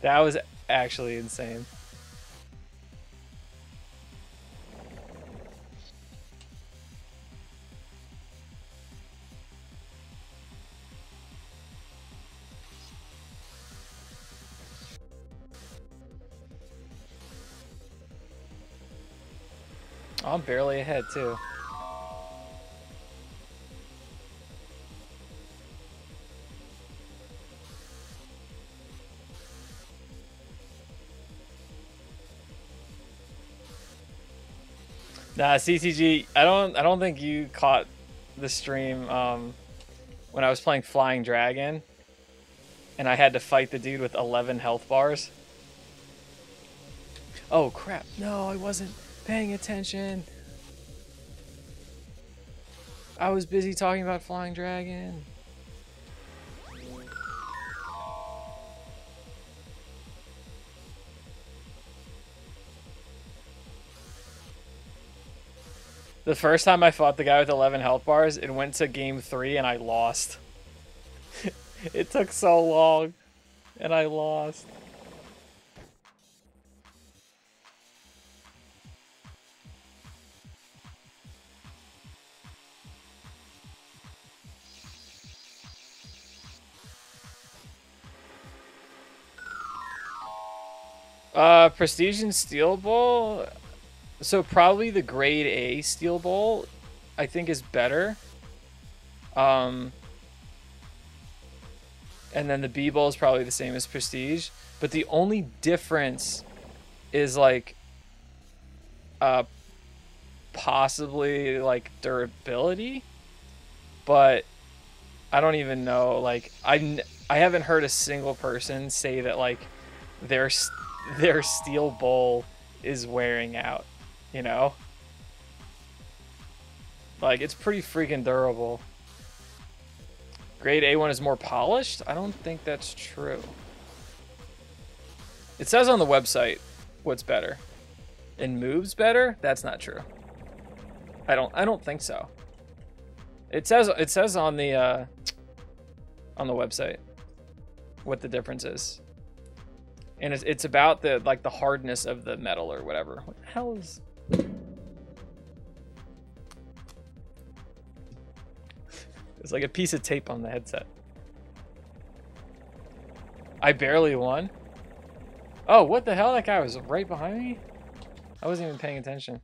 That was actually insane. I'm barely ahead too. Nah, CCG. I don't. I don't think you caught the stream um, when I was playing Flying Dragon, and I had to fight the dude with 11 health bars. Oh crap! No, I wasn't paying attention. I was busy talking about Flying Dragon. The first time I fought the guy with 11 health bars, it went to game three and I lost. it took so long, and I lost. Uh, Prestige and Steel Bowl. So probably the grade A Steel Bowl, I think is better. Um, and then the B Bowl is probably the same as Prestige, but the only difference is like, uh, possibly like durability, but I don't even know. Like I I haven't heard a single person say that like their their steel bowl is wearing out you know? Like, it's pretty freaking durable. Grade A1 is more polished? I don't think that's true. It says on the website what's better. And moves better? That's not true. I don't I don't think so. It says it says on the uh on the website what the difference is. And it's, it's about the like the hardness of the metal or whatever. What the hell is it's like a piece of tape on the headset. I barely won. Oh, what the hell? That guy was right behind me? I wasn't even paying attention.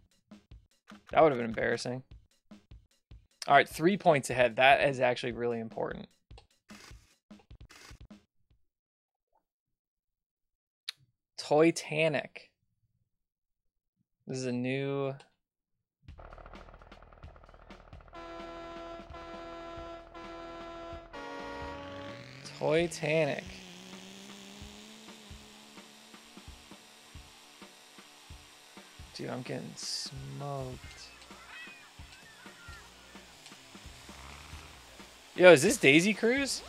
That would have been embarrassing. All right, three points ahead. That is actually really important. Toytanic. This is a new Toytanic. Dude, I'm getting smoked. Yo, is this Daisy Cruise?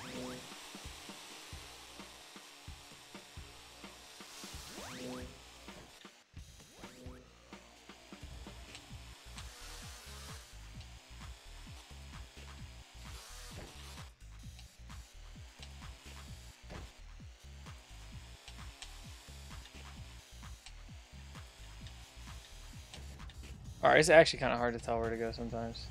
It's actually kind of hard to tell where to go sometimes.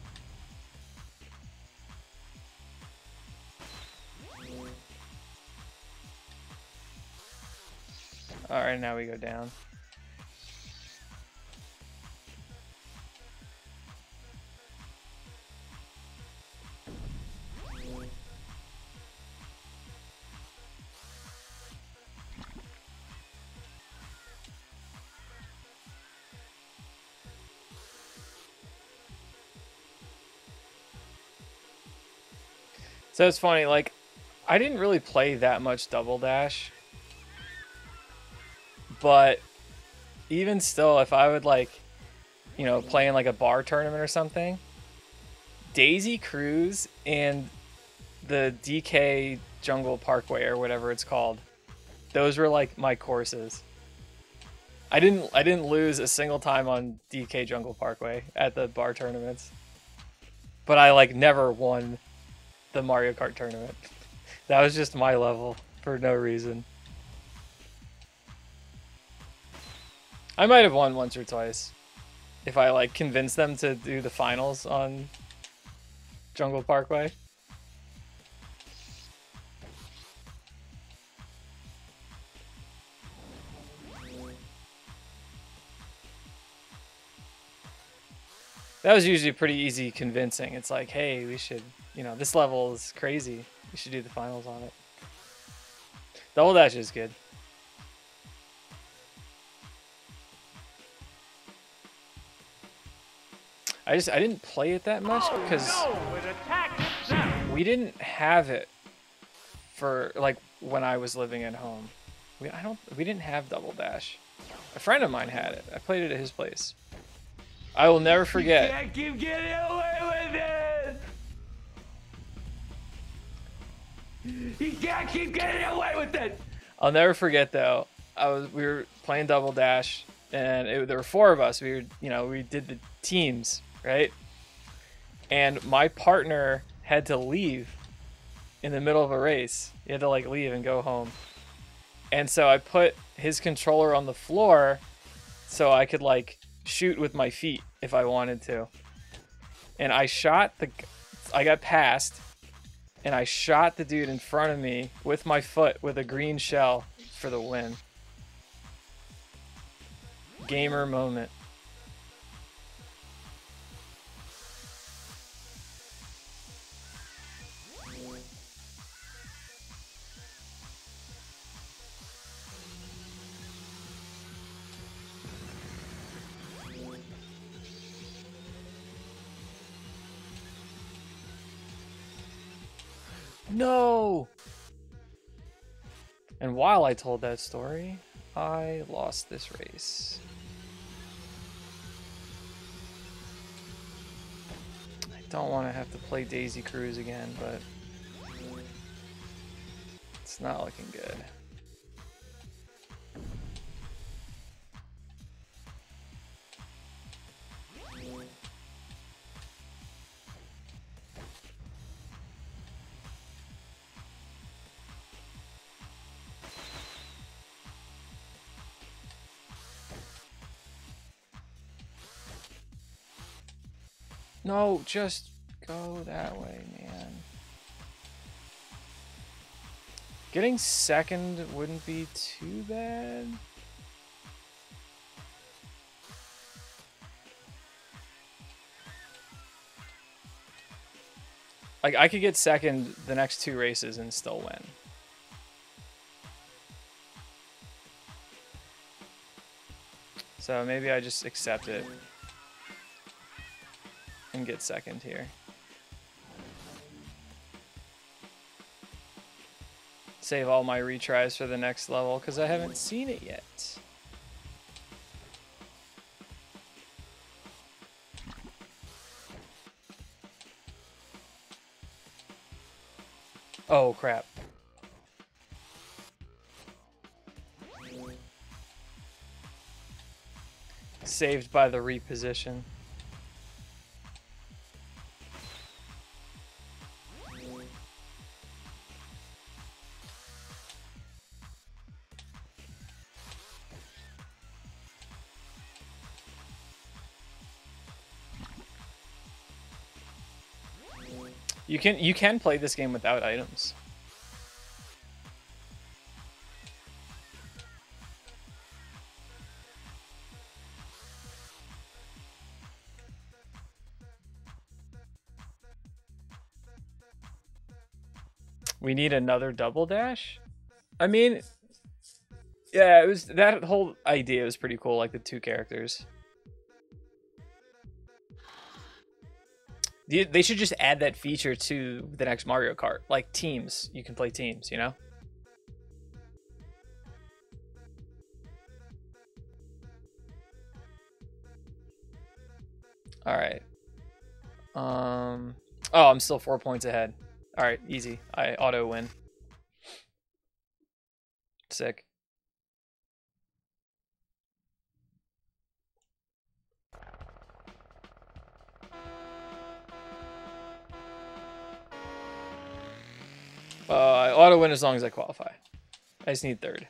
Alright, now we go down. So it's funny, like, I didn't really play that much Double Dash. But even still, if I would, like, you know, play in, like, a bar tournament or something, Daisy Cruise and the DK Jungle Parkway or whatever it's called, those were, like, my courses. I didn't I didn't lose a single time on DK Jungle Parkway at the bar tournaments. But I like never won the Mario Kart tournament. That was just my level for no reason. I might have won once or twice if I like convinced them to do the finals on Jungle Parkway. That was usually pretty easy convincing. It's like, hey, we should, you know, this level is crazy. We should do the finals on it. Double dash is good. I just I didn't play it that much oh, because attacked them. we didn't have it for like when I was living at home. We I don't we didn't have double dash. A friend of mine had it. I played it at his place. I will never forget. Can't keep getting away with it. He can't keep getting away with it. I'll never forget though. I was we were playing double dash, and it, there were four of us. We were you know we did the teams right, and my partner had to leave in the middle of a race. He had to like leave and go home, and so I put his controller on the floor so I could like shoot with my feet if I wanted to, and I shot the. I got past and I shot the dude in front of me with my foot with a green shell for the win. Gamer moment. No! And while I told that story, I lost this race. I don't want to have to play Daisy Cruise again, but it's not looking good. No, just go that way, man. Getting second wouldn't be too bad. Like, I could get second the next two races and still win. So maybe I just accept it and get second here. Save all my retries for the next level because I haven't seen it yet. Oh crap. Saved by the reposition. Can you can play this game without items. We need another double dash? I mean, yeah, it was that whole idea was pretty cool, like the two characters. They should just add that feature to the next Mario Kart, like teams. You can play teams, you know. All right. Um. Oh, I'm still four points ahead. All right, easy. I auto win. Sick. Uh, I auto win as long as I qualify. I just need third.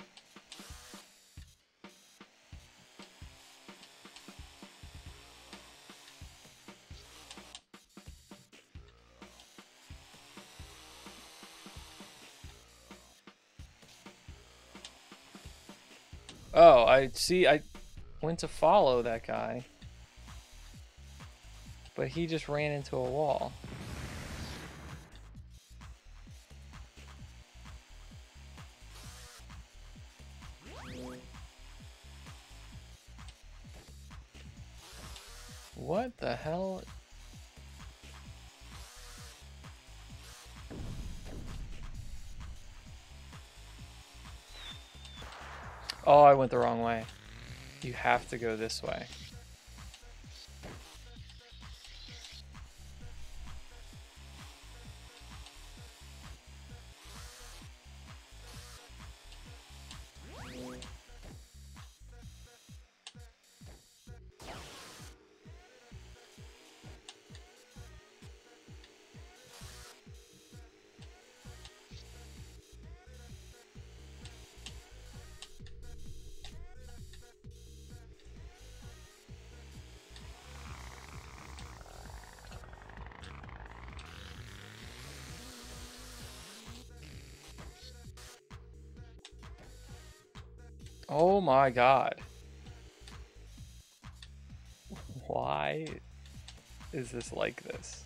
Oh, I see. I went to follow that guy. But he just ran into a wall. Have to go this way. My god. Why is this like this?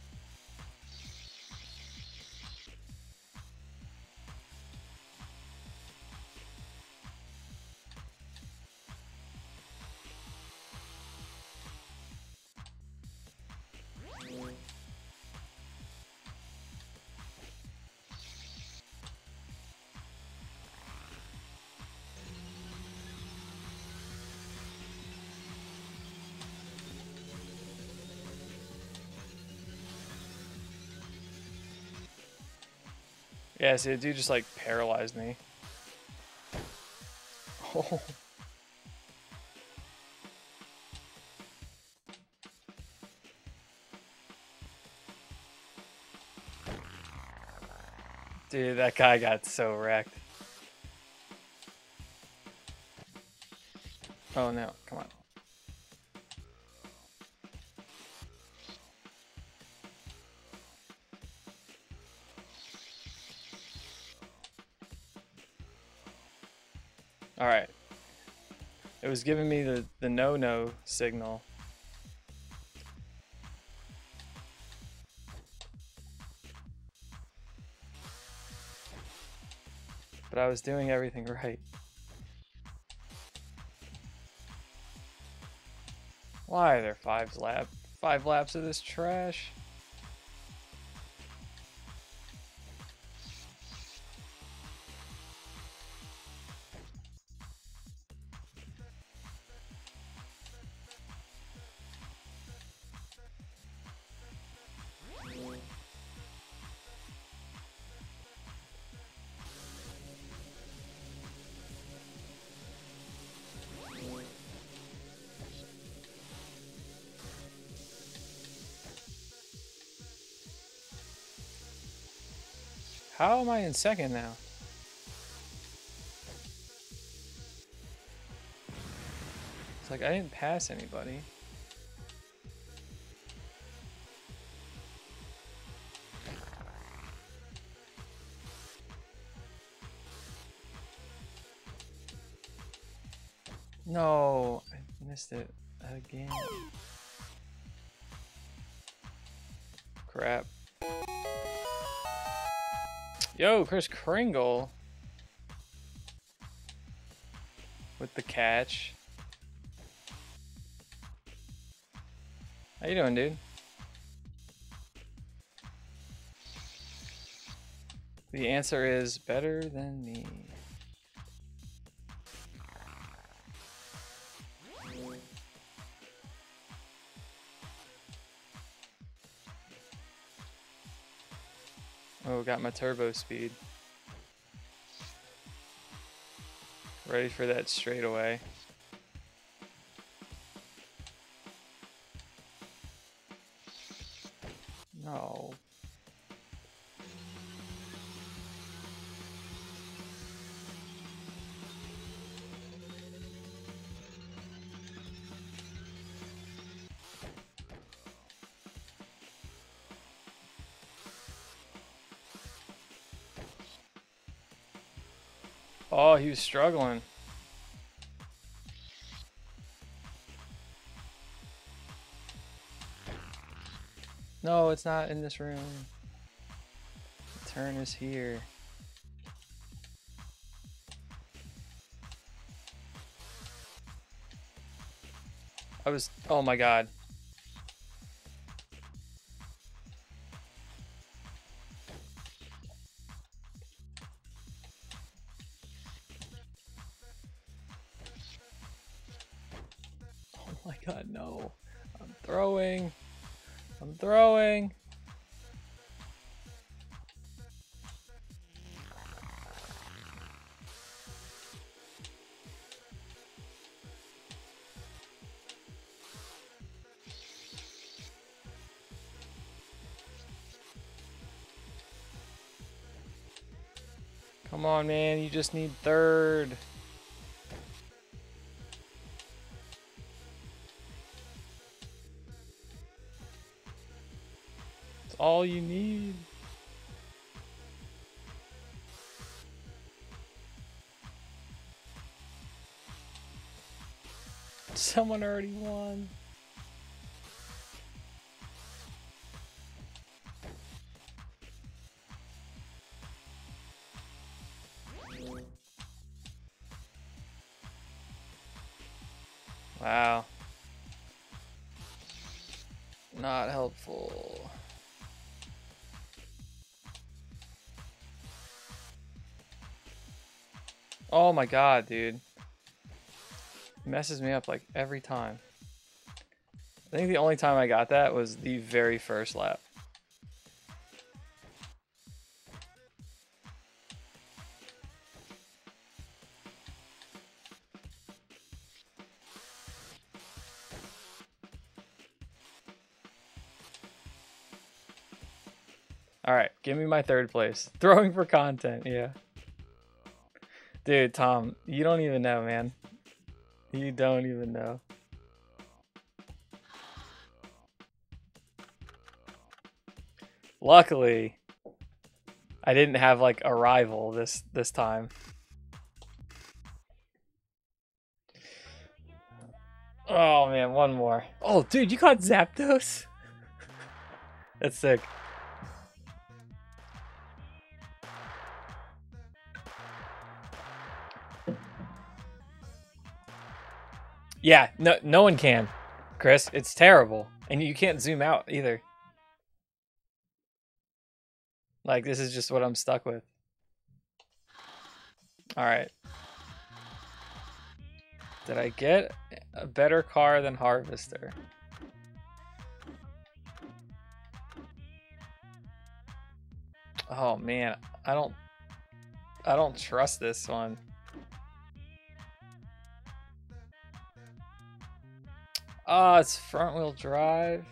Yeah, see, the dude just like paralyzed me. Oh. Dude, that guy got so wrecked. Oh no, come on. It was giving me the, the no-no signal. But I was doing everything right. Why are there five lap five laps of this trash? How am I in second now? It's like I didn't pass anybody. No, I missed it again. Chris Kringle. With the catch. How you doing, dude? The answer is better than me. Got my turbo speed. Ready for that straightaway. No. He was struggling. No, it's not in this room. The turn is here. I was. Oh my god. I'm throwing. Come on, man. You just need third. All you need. Someone already won. Wow. Not helpful. Oh my god, dude. Messes me up like every time. I think the only time I got that was the very first lap. Alright, give me my third place. Throwing for content, yeah. Dude, Tom, you don't even know, man. You don't even know. Luckily, I didn't have like a rival this this time. Oh man, one more. Oh, dude, you caught Zapdos? That's sick. Yeah, no no one can. Chris, it's terrible. And you can't zoom out either. Like this is just what I'm stuck with. All right. Did I get a better car than Harvester? Oh man, I don't I don't trust this one. Oh, it's front wheel drive.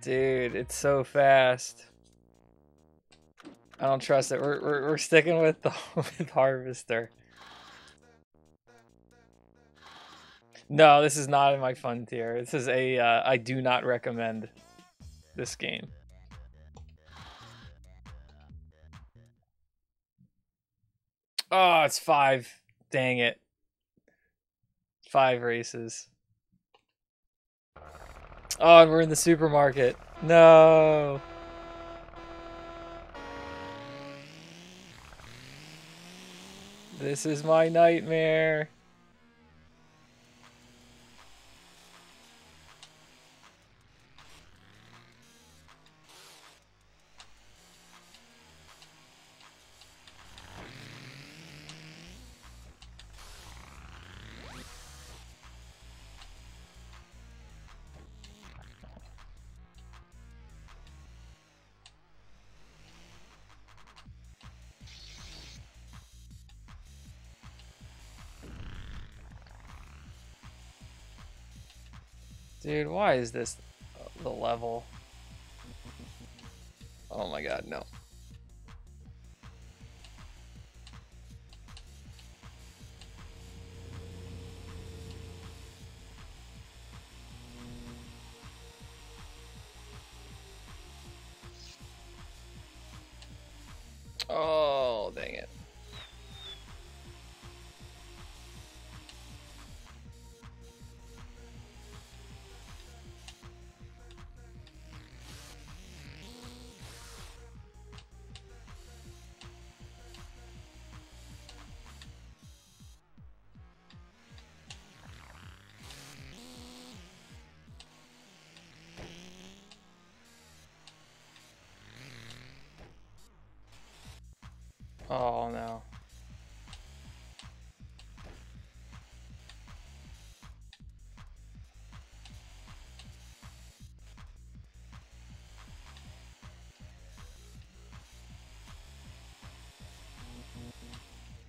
Dude, it's so fast. I don't trust it. We're we're, we're sticking with the with Harvester. No, this is not in my fun tier. This is a uh, I do not recommend this game. Oh, it's five. Dang it. Five races. Oh, and we're in the supermarket. No. This is my nightmare. Dude, why is this the level? Oh my god, no.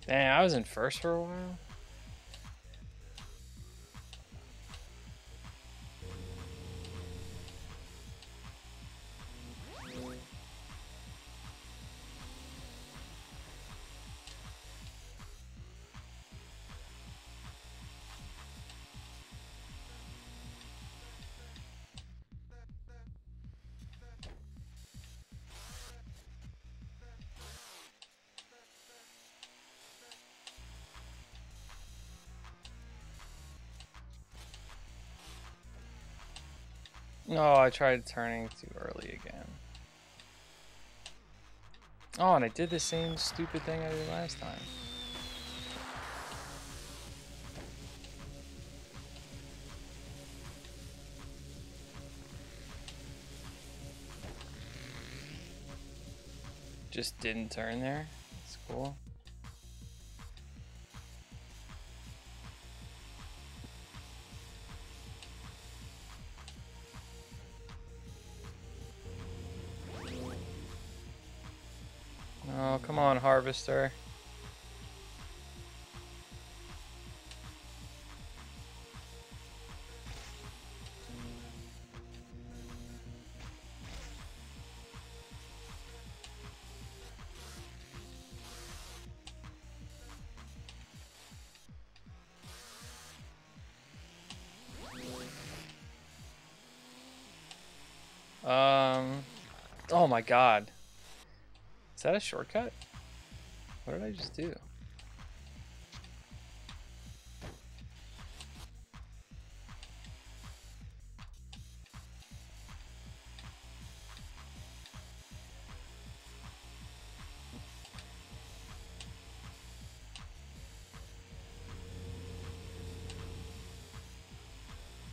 Dang, I was in first for a while. No, I tried turning too early again. Oh, and I did the same stupid thing I did last time. Just didn't turn there. It's cool. Harvester. Um, oh my god. Is that a shortcut? What did I just do?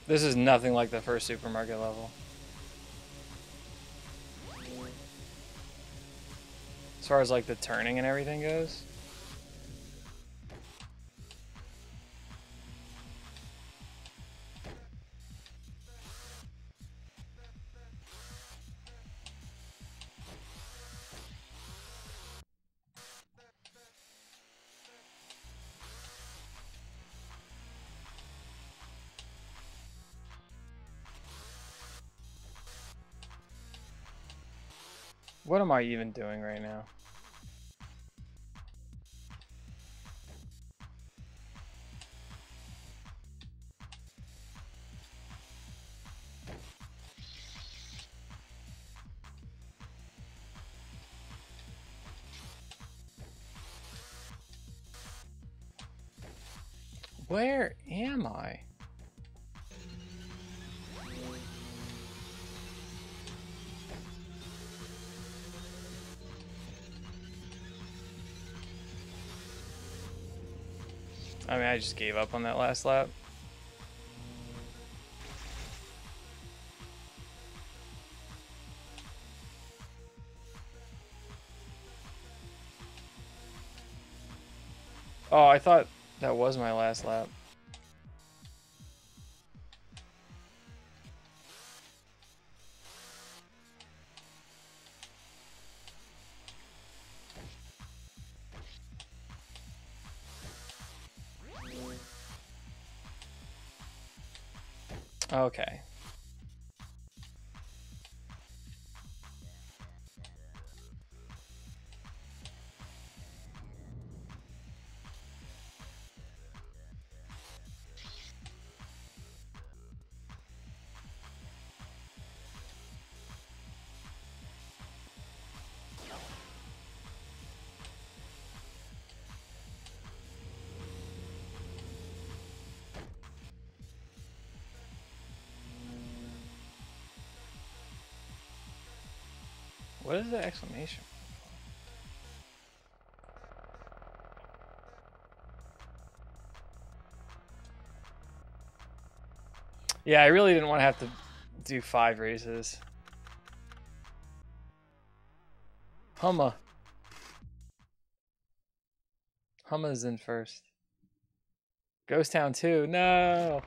This is nothing like the first supermarket level. As far as like the turning and everything goes. What am I even doing right now? I just gave up on that last lap. Oh, I thought that was my last lap. What is the exclamation? Yeah, I really didn't want to have to do five races. Humma. Humma's in first. Ghost Town 2. No.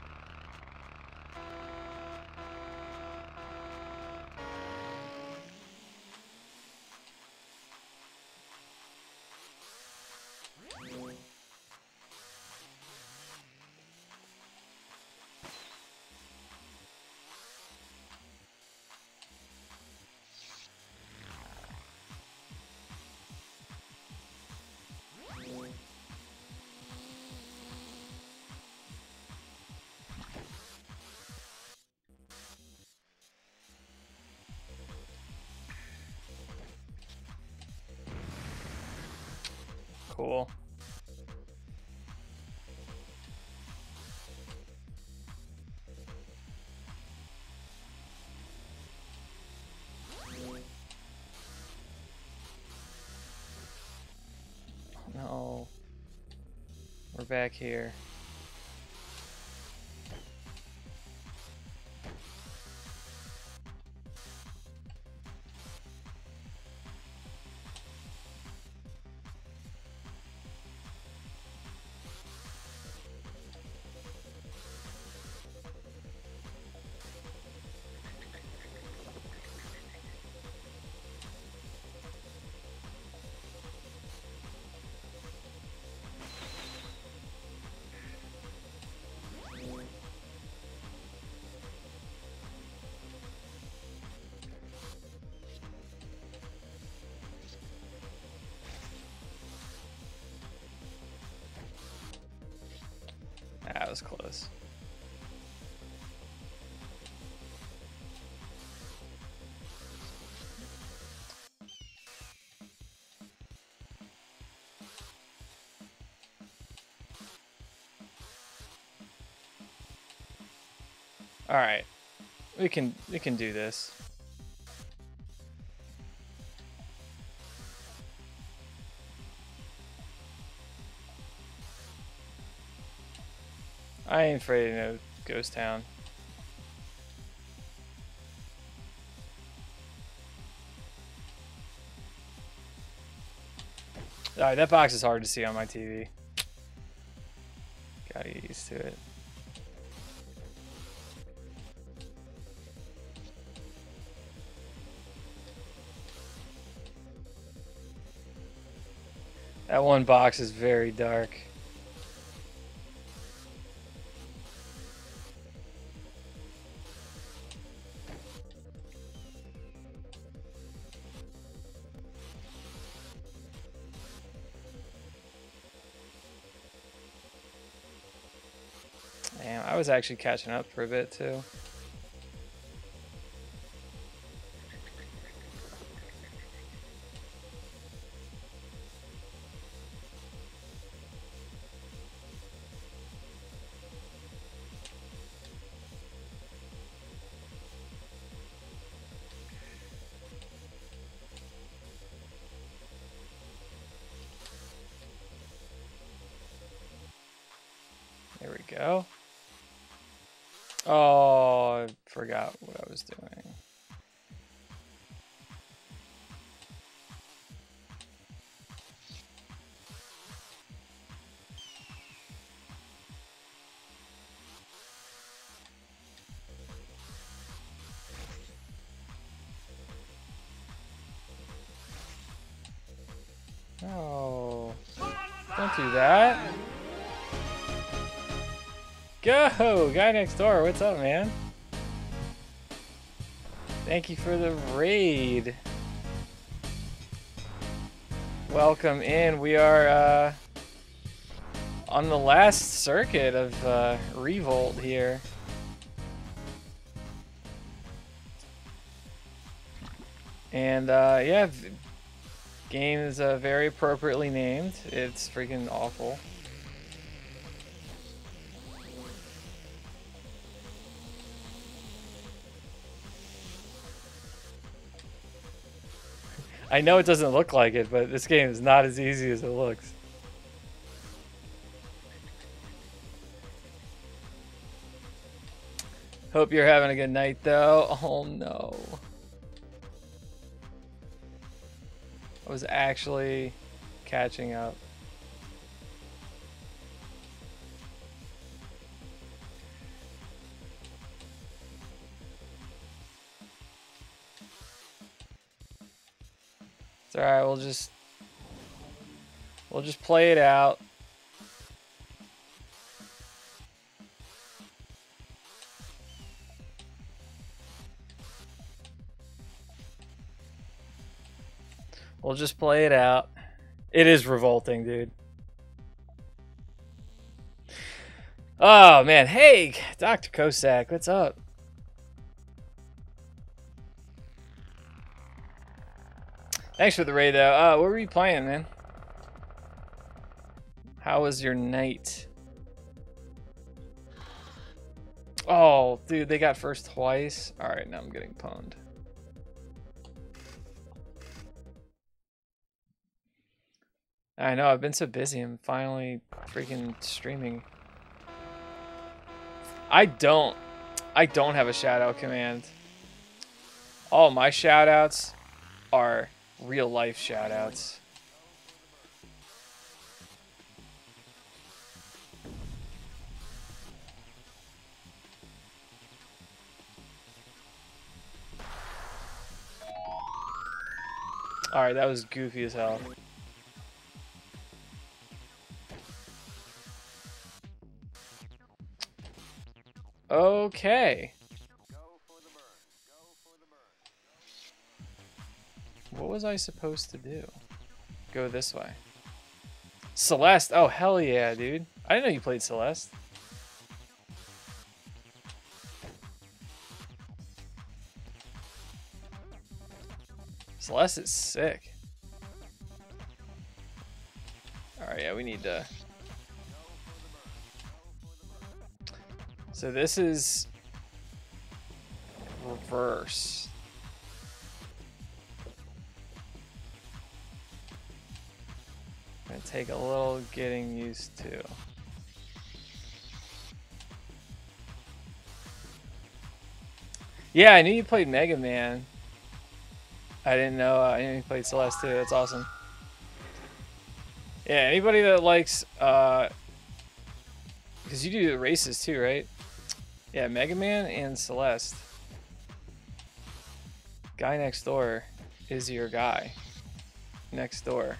Back here. Was close. All right. We can we can do this. Ain't afraid of no ghost town. Alright, that box is hard to see on my TV. Gotta get used to it. That one box is very dark. Actually catching up for a bit too. Was doing. No. Don't do that. Go! Guy next door, what's up, man? Thank you for the raid. Welcome in. We are uh, on the last circuit of uh, Re-Volt here. And uh, yeah, game is uh, very appropriately named. It's freaking awful. I know it doesn't look like it, but this game is not as easy as it looks. Hope you're having a good night, though. Oh no. I was actually catching up. Alright, we'll just we'll just play it out. We'll just play it out. It is revolting, dude. Oh man, hey, Dr. Kosak, what's up? Thanks for the raid, though. Uh, what were you playing, man? How was your night? Oh, dude, they got first twice. All right, now I'm getting pwned. I know, I've been so busy. I'm finally freaking streaming. I don't. I don't have a shout out command. All my shout outs are real life shout outs. Alright, that was goofy as hell. Okay. What was I supposed to do? Go this way. Celeste. Oh, hell yeah, dude. I didn't know you played Celeste. Celeste is sick. Alright, yeah, we need to... So this is... Reverse. Take a little getting used to. Yeah, I knew you played Mega Man. I didn't know. Uh, I knew you played Celeste too. That's awesome. Yeah, anybody that likes, uh, because you do the races too, right? Yeah, Mega Man and Celeste. Guy next door is your guy. Next door.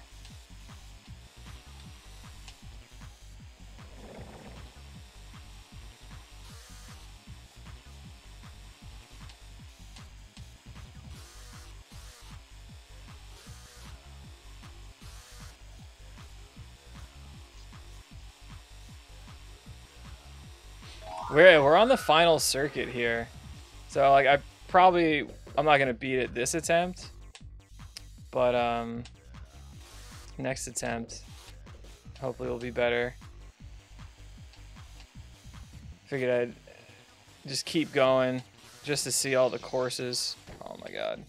We're we're on the final circuit here, so like I probably I'm not gonna beat it this attempt, but um next attempt hopefully will be better. Figured I'd just keep going just to see all the courses. Oh my god.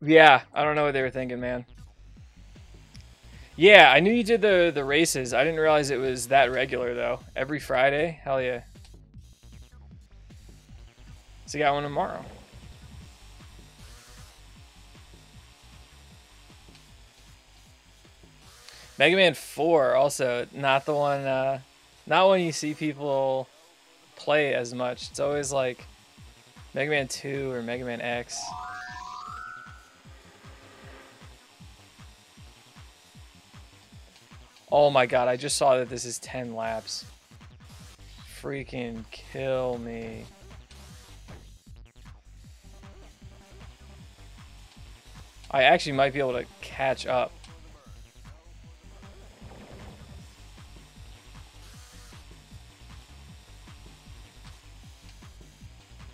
Yeah, I don't know what they were thinking, man. Yeah, I knew you did the the races. I didn't realize it was that regular though. Every Friday? Hell yeah. So you got one tomorrow. Mega Man 4 also not the one uh not one you see people play as much. It's always like Mega Man 2 or Mega Man X. Oh my god, I just saw that this is 10 laps. Freaking kill me. I actually might be able to catch up.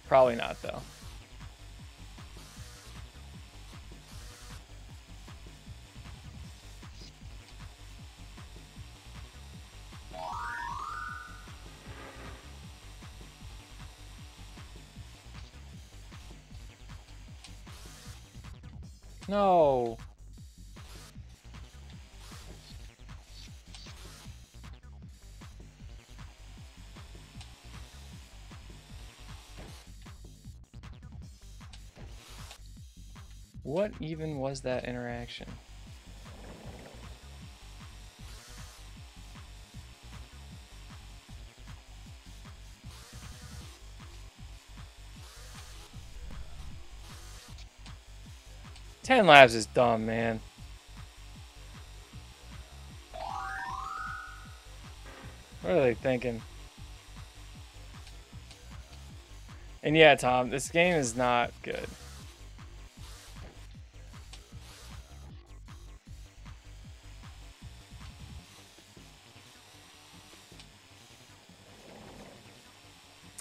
Probably not, though. No. What even was that interaction? 10 lives is dumb, man. What are they thinking? And yeah, Tom, this game is not good.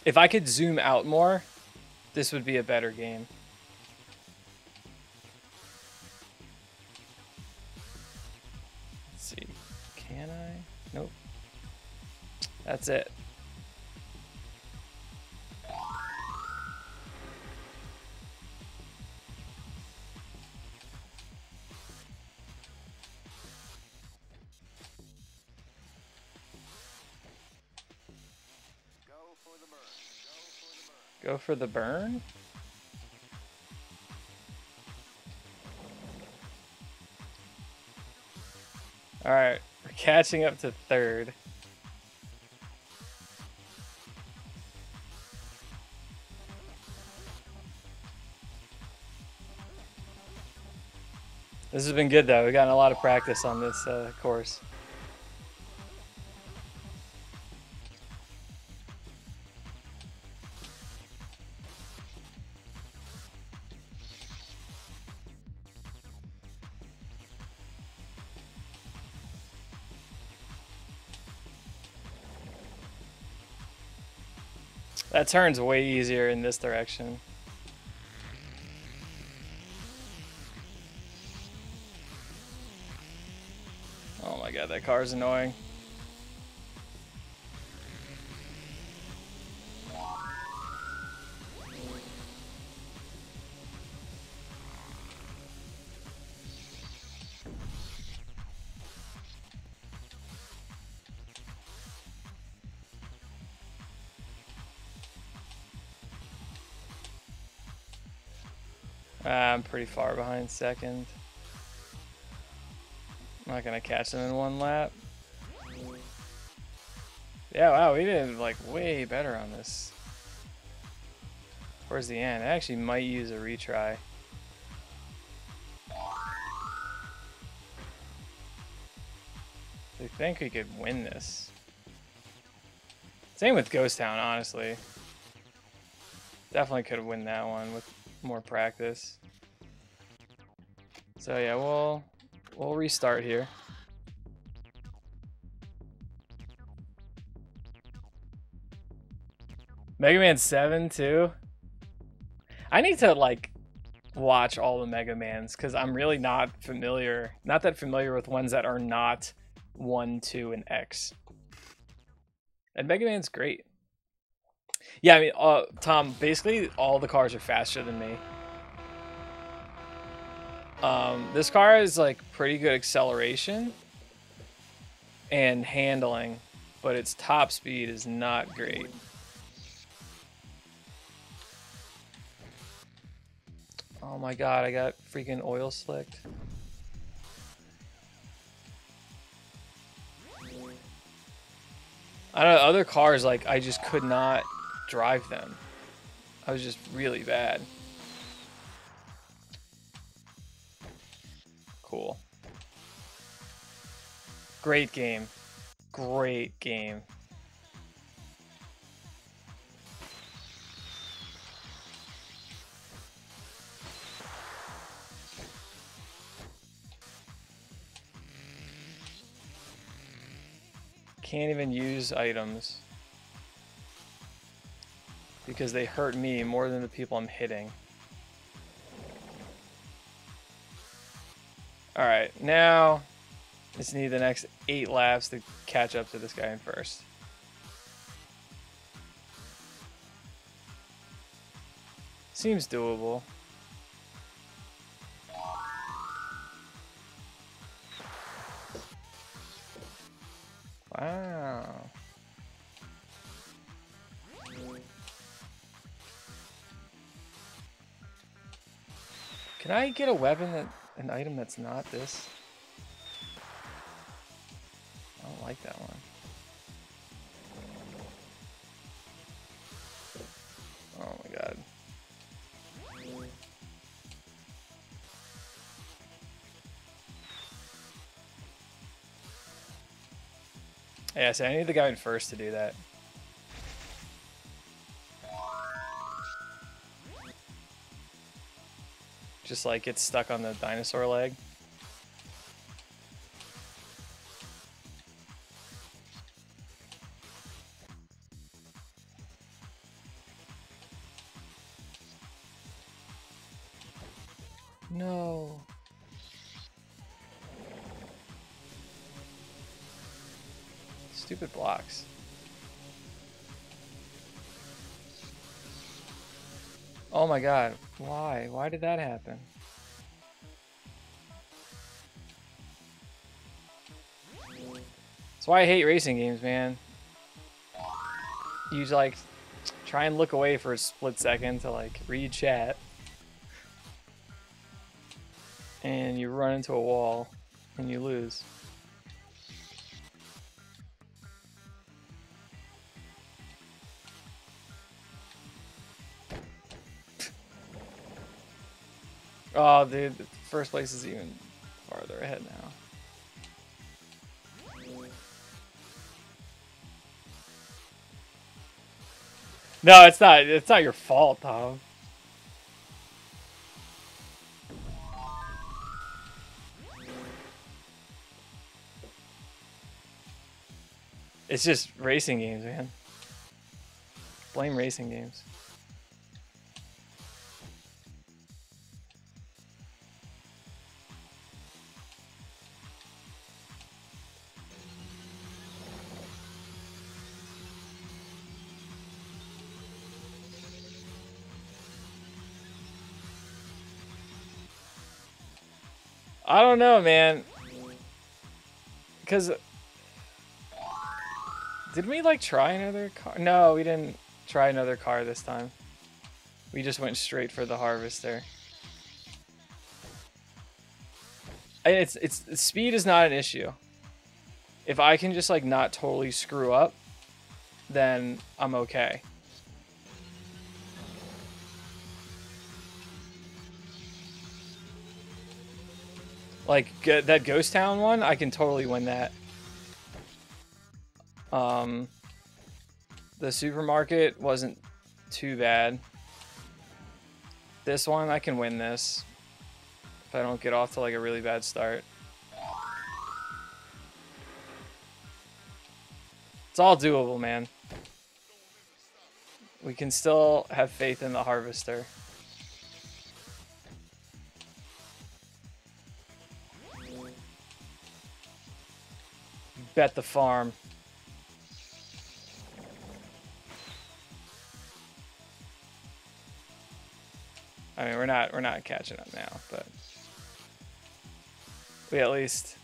If I could zoom out more, this would be a better game. That's it. Go for the burn? Alright, we're catching up to third. This has been good though. We've gotten a lot of practice on this uh, course. That turn's way easier in this direction. That car's annoying. Ah, I'm pretty far behind second. I'm not gonna catch them in one lap. Yeah, wow, we did like way better on this. Where's the end, I actually might use a retry. I think we could win this. Same with Ghost Town, honestly. Definitely could win that one with more practice. So yeah, we'll we'll restart here. Mega Man 7 too. I need to like watch all the Mega Mans because I'm really not familiar, not that familiar with ones that are not 1, 2, and X. And Mega Man's great. Yeah, I mean, uh, Tom, basically all the cars are faster than me. Um, this car is like pretty good acceleration and handling, but its top speed is not great. Oh my god, I got freaking oil slicked. I don't know, other cars, like, I just could not drive them. I was just really bad. Great game. Great game. Can't even use items because they hurt me more than the people I'm hitting. Alright, now just need the next eight laps to catch up to this guy in first. Seems doable. Wow. Can I get a weapon that an item that's not this? like that one. Oh my god. Yeah, see, I need the guy in first to do that. Just like it's stuck on the dinosaur leg. My god, why? Why did that happen? That's why I hate racing games, man. You like try and look away for a split second to like read chat. And you run into a wall and you lose. Oh, dude, the first place is even farther ahead now. No, it's not. It's not your fault, Tom. It's just racing games, man. Blame racing games. I don't know, man. Cause did we like try another car? No, we didn't try another car this time. We just went straight for the harvester. And it's it's speed is not an issue. If I can just like not totally screw up, then I'm okay. Like that Ghost Town one, I can totally win that. Um, the supermarket wasn't too bad. This one, I can win this. If I don't get off to like a really bad start. It's all doable, man. We can still have faith in the harvester. Bet the farm. I mean, we're not we're not catching up now, but we at least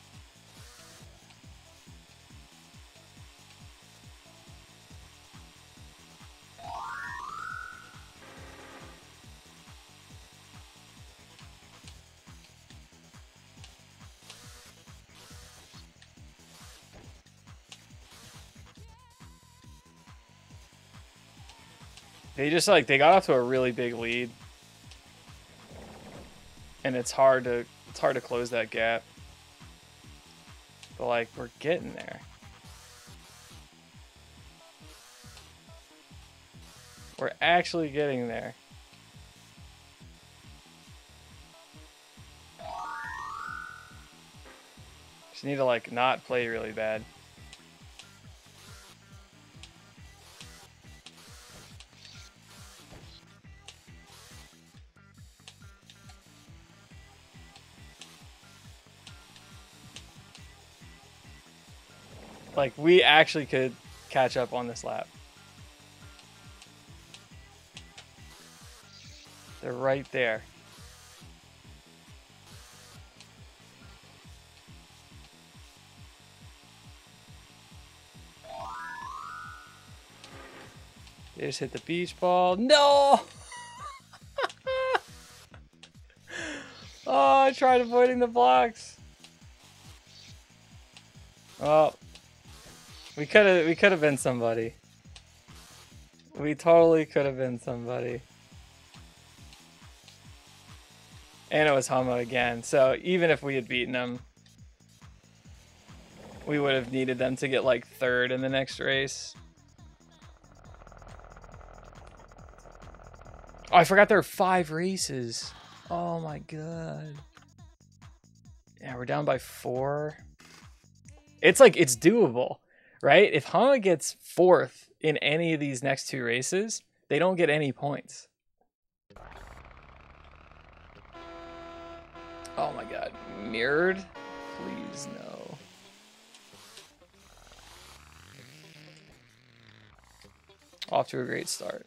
they just like they got off to a really big lead and it's hard to it's hard to close that gap. But like we're getting there. We're actually getting there. Just need to like not play really bad. Like, we actually could catch up on this lap. They're right there. They just hit the beach ball. No! oh, I tried avoiding the blocks. Oh, we could have we could have been somebody. We totally could have been somebody. And it was Hama again. So even if we had beaten him, we would have needed them to get like third in the next race. Oh, I forgot there are five races. Oh my god. Yeah, we're down by four. It's like it's doable, right? If Hama gets fourth in any of these next two races, they don't get any points. Oh my god. Mirrored? Please no. Off to a great start.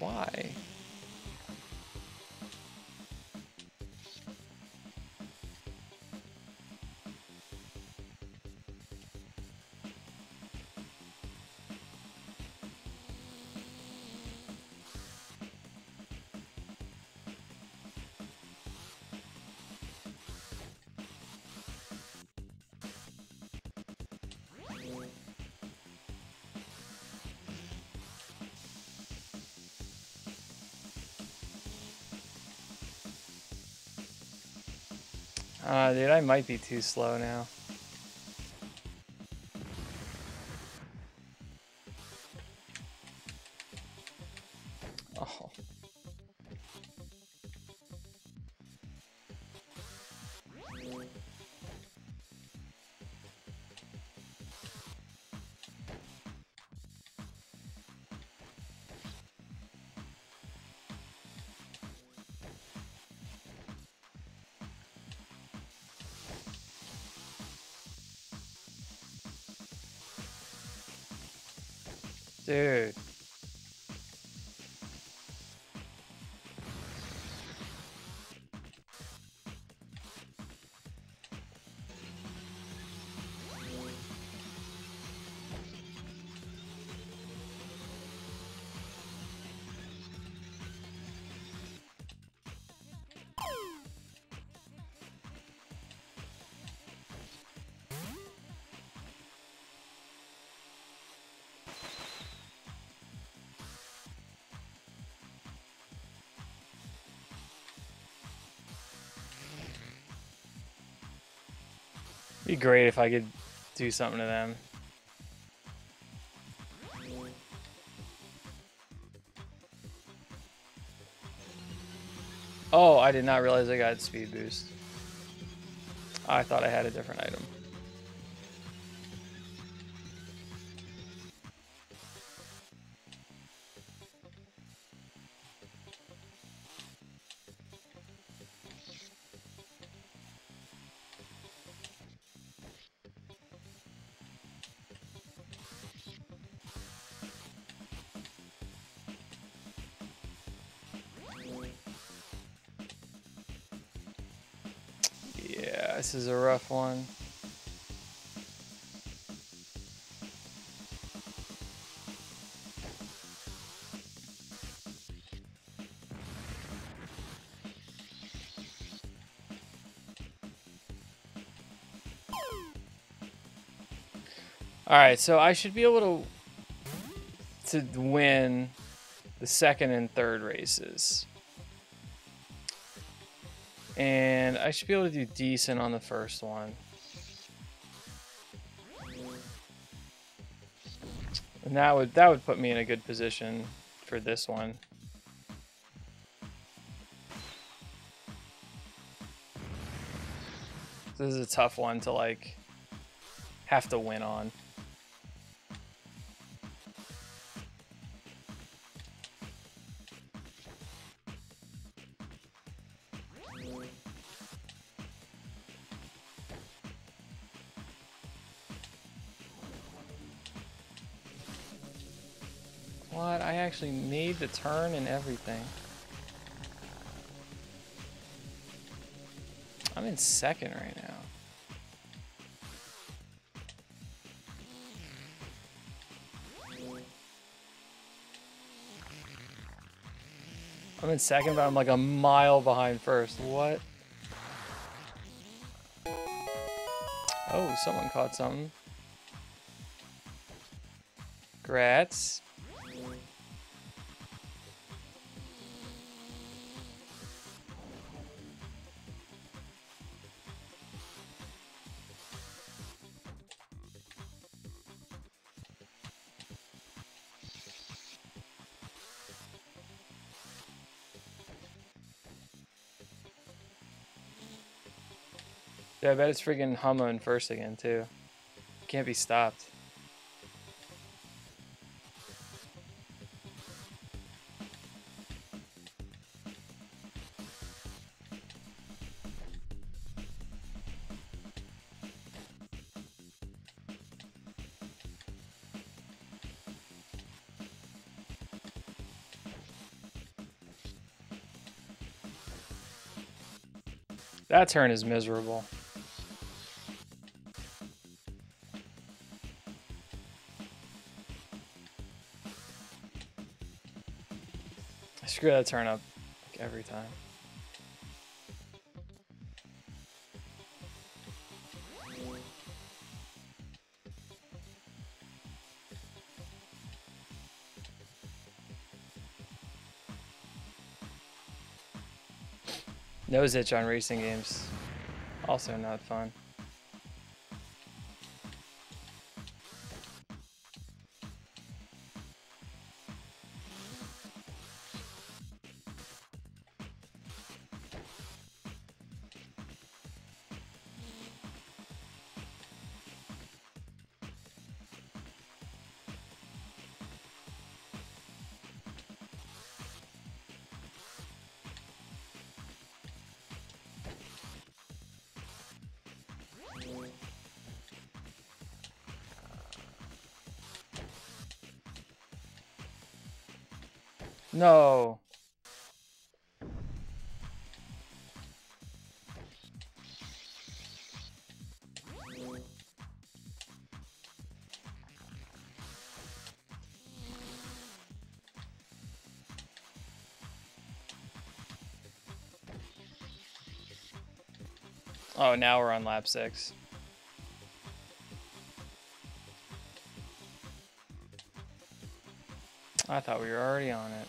Why? Uh, dude, I might be too slow now. Be great if I could do something to them. Oh, I did not realize I got speed boost. I thought I had a different item. This is a rough one. All right, so I should be able to to win the second and third races. And I should be able to do decent on the first one. And that would that would put me in a good position for this one. This is a tough one to like have to win on. The turn and everything. I'm in second right now. I'm in second, but I'm like a mile behind first. What? Oh, someone caught something. Grats. Dude, I bet it's freaking Humma in first again too. Can't be stopped. That turn is miserable. Screw that turn up like every time. Nose itch on racing games. Also not fun. No. Oh, now we're on lap six. I thought we were already on it.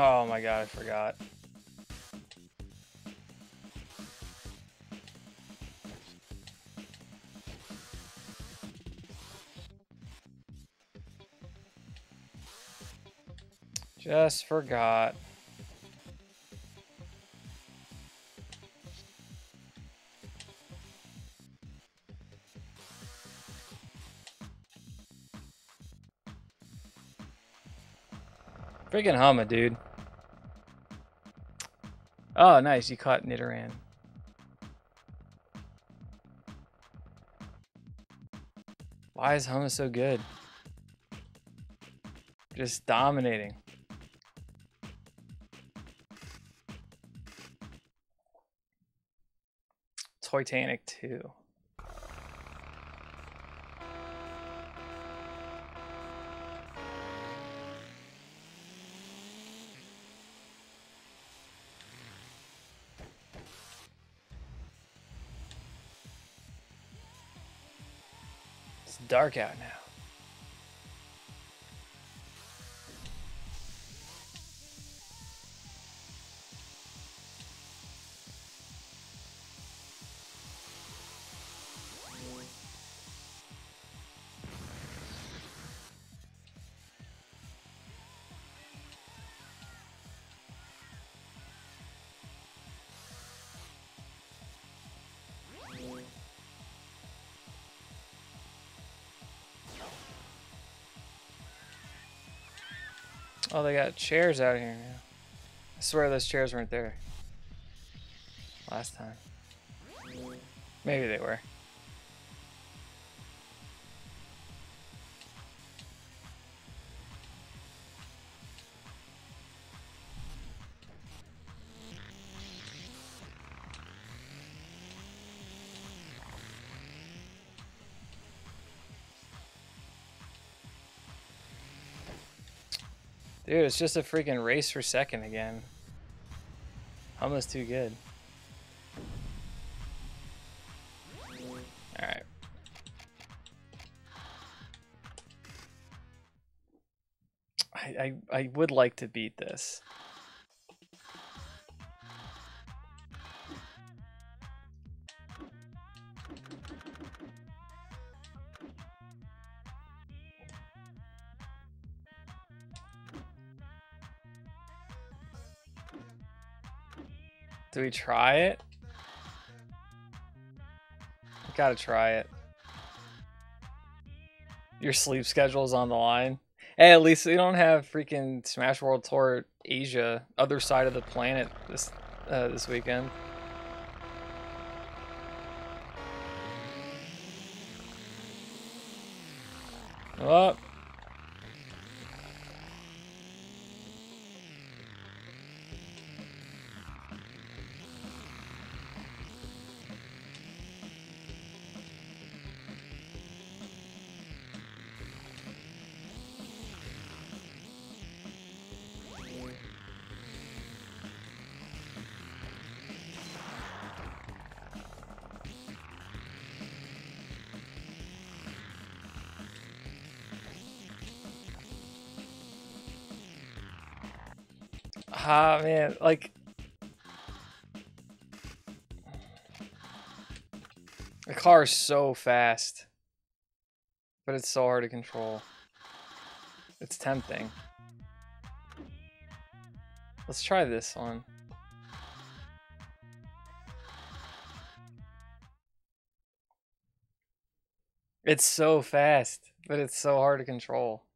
Oh my god, I forgot. Just forgot. Freaking Humma, dude. Oh, nice. You caught Nidoran. Why is Humma so good? Just dominating. Toytanic 2. Dark out now. Oh, they got chairs out here now. I swear those chairs weren't there last time. Maybe they were. Dude, it's just a freaking race for second again. Almost too good. Alright. I, I I would like to beat this. Do we try it? Gotta try it. Your sleep schedule is on the line. Hey, at least we don't have freaking Smash World Tour Asia, other side of the planet this uh, this weekend. Man, like. The car is so fast, but it's so hard to control. It's tempting. Let's try this one. It's so fast, but it's so hard to control.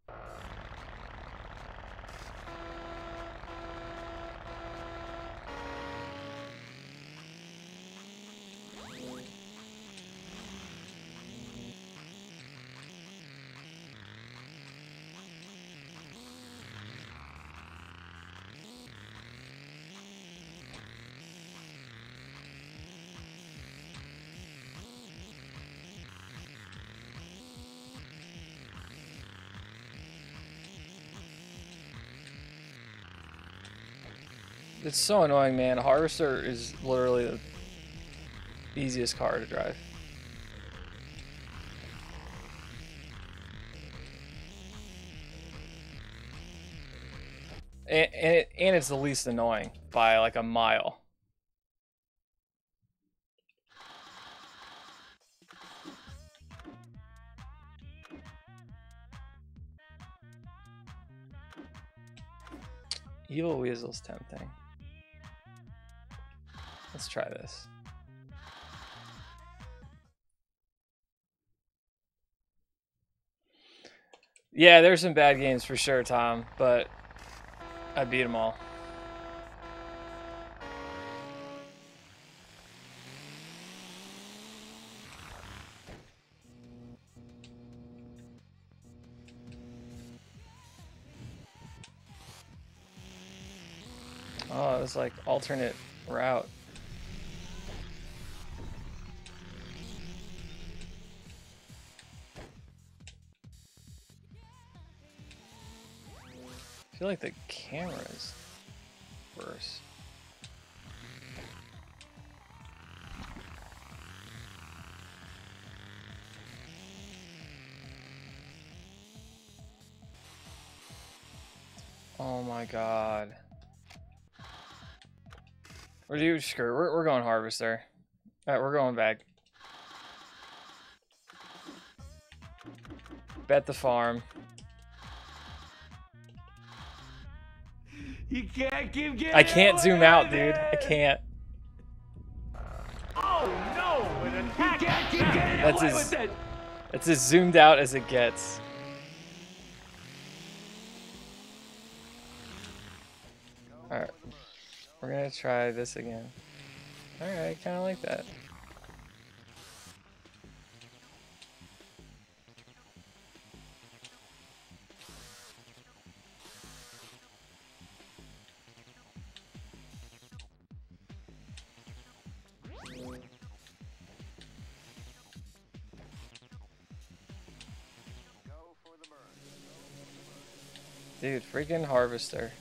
It's so annoying, man. Harvester is literally the easiest car to drive. And, and, it, and it's the least annoying by like a mile. Evil Weasel's tempting. Let's try this. Yeah, there's some bad games for sure, Tom, but I beat them all. Oh, it was like alternate route. Feel like the camera's worse. Oh my god. Or do you screw? We're we're going harvester. All right, we're going back. Bet the farm. Can't keep getting I can't zoom out, with dude. I can't. Oh no! An attack! You can't keep getting That's away as- with it. It's as zoomed out as it gets. Alright. We're gonna try this again. Alright, kinda like that. Freaking harvester.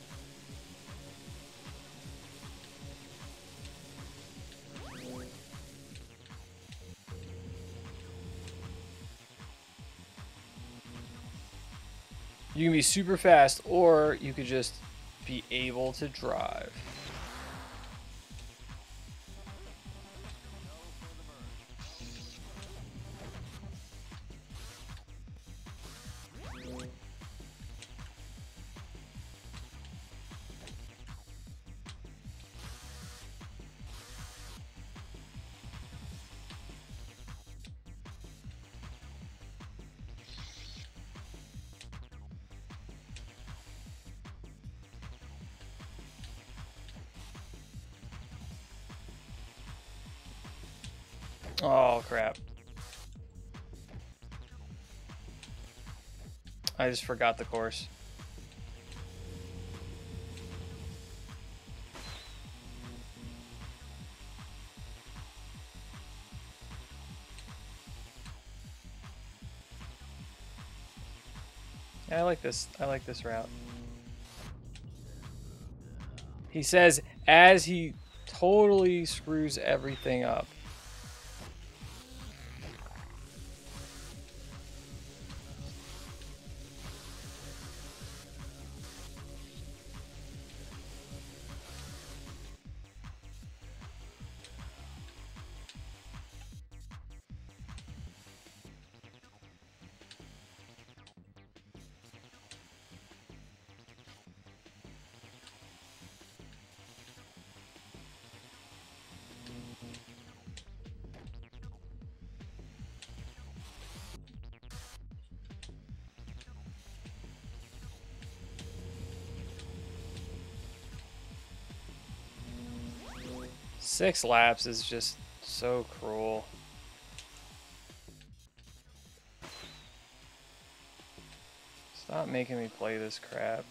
You can be super fast, or you could just be able to drive. I just forgot the course. I like this. I like this route. He says as he totally screws everything up. Six laps is just so cruel. Stop making me play this crap.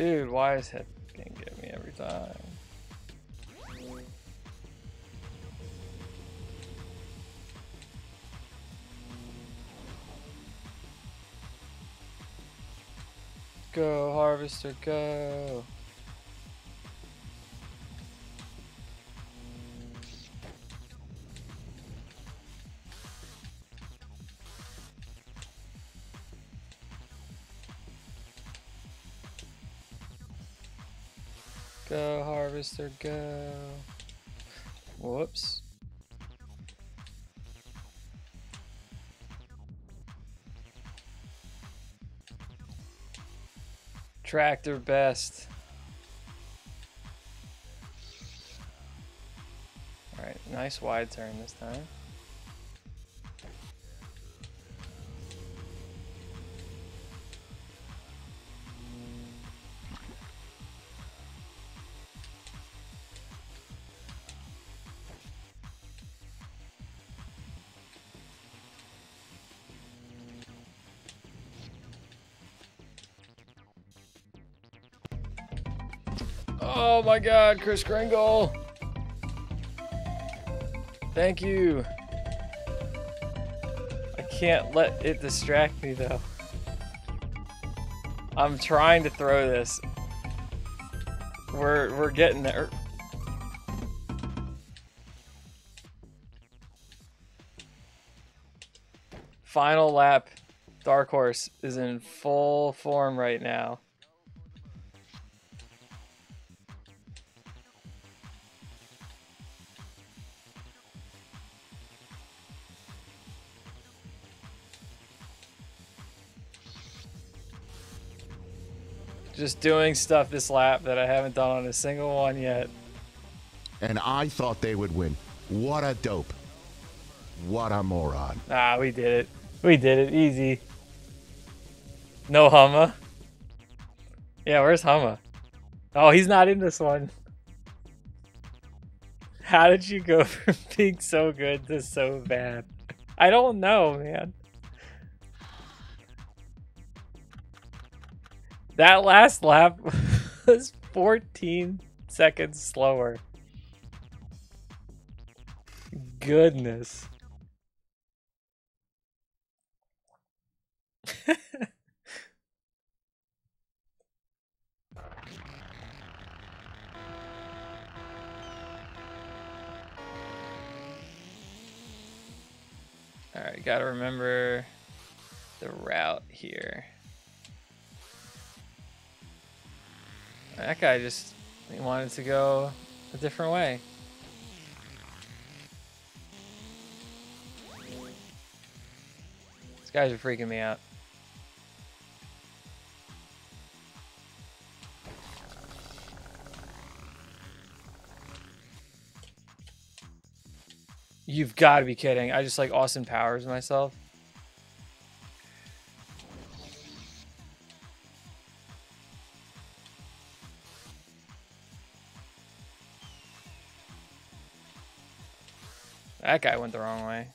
Dude, why is it gonna get me every time? Go, Harvester! Go, Harvester, go. Whoops. Tractor best. Alright, nice wide turn this time. Oh my god, Chris Kringle! Thank you. I can't let it distract me though. I'm trying to throw this. We're we're getting there. Final lap. Darkhorse is in full form right now. Just doing stuff this lap that I haven't done on a single one yet. And I thought they would win. What a dope. What a moron. Ah, we did it. We did it. Easy. No Humma. Yeah, where's Humma? Oh, he's not in this one. How did you go from being so good to so bad? I don't know, man. That last lap was 14 seconds slower. Goodness. Alright, gotta remember the route here. That guy just wanted to go a different way. These guys are freaking me out. You've got to be kidding. I just like Austin Powers myself. That guy went the wrong way.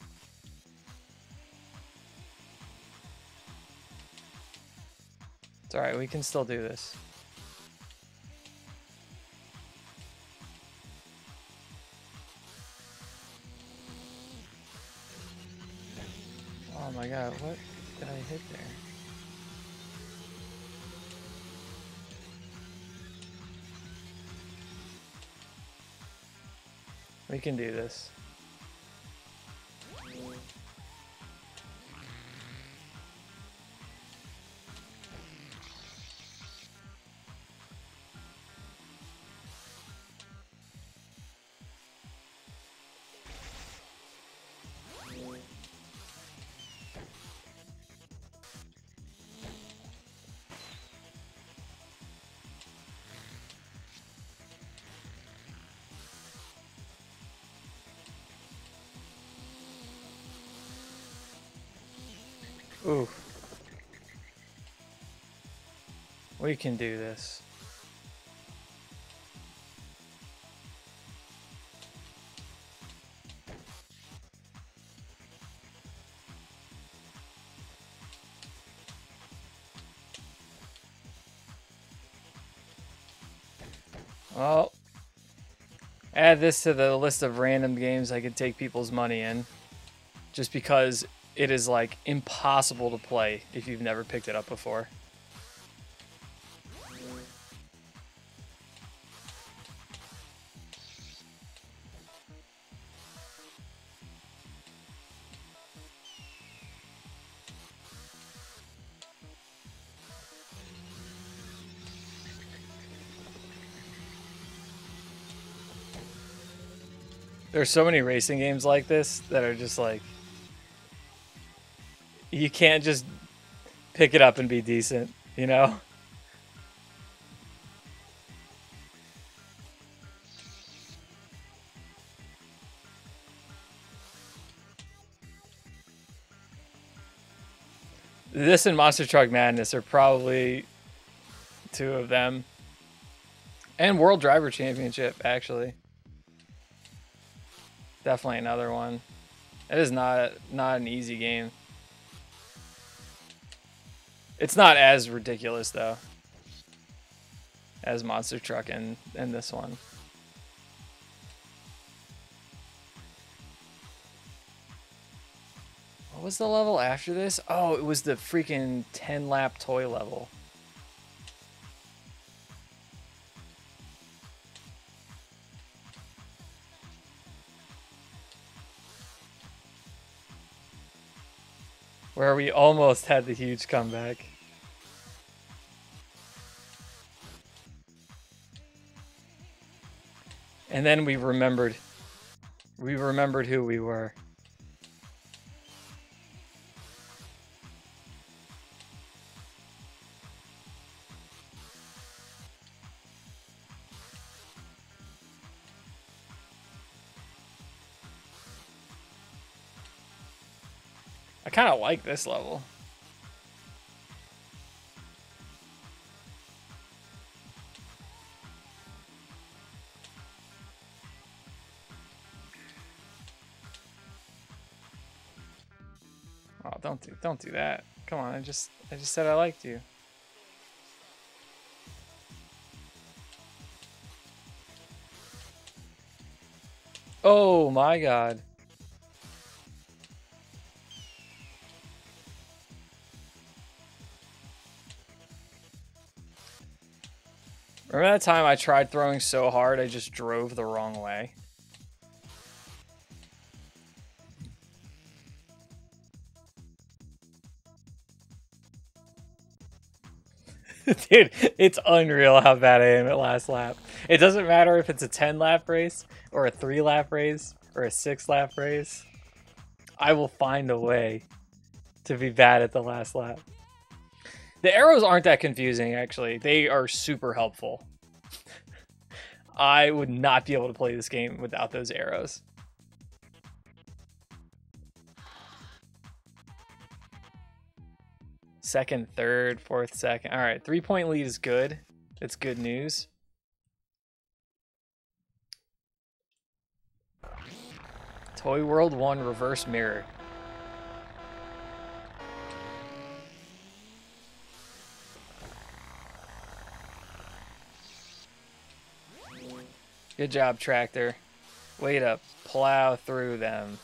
It's alright, we can still do this. Oh my god, what did I hit there? We can do this. We can do this. Well, add this to the list of random games I could take people's money in. Just because it is like impossible to play if you've never picked it up before. So many racing games like this that are just like you can't just pick it up and be decent, you know? This and Monster Truck Madness are probably two of them. And World Driver Championship, actually. Definitely another one. It is not not an easy game. It's not as ridiculous though as Monster Truck and and this one. What was the level after this? Oh, it was the freaking 10 lap toy level. Where we almost had the huge comeback. And then we remembered we remembered who we were. like this level. Oh, don't do don't do that. Come on, I just I just said I liked you. Oh my god. That time I tried throwing so hard I just drove the wrong way? Dude, it's unreal how bad I am at last lap. It doesn't matter if it's a 10 lap race or a 3 lap race or a 6 lap race. I will find a way to be bad at the last lap. The arrows aren't that confusing, actually. They are super helpful. I would not be able to play this game without those arrows. Second, third, fourth, second. All right, three point lead is good. It's good news. Toy World 1 Reverse Mirror. Good job, tractor. Way to plow through them.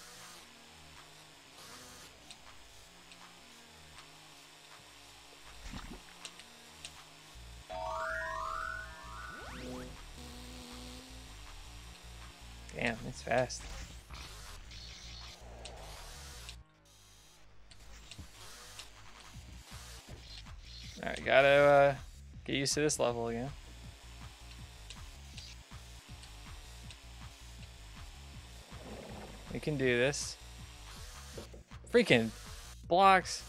Damn, it's fast. Alright, gotta uh, get used to this level again. We can do this. Freaking blocks.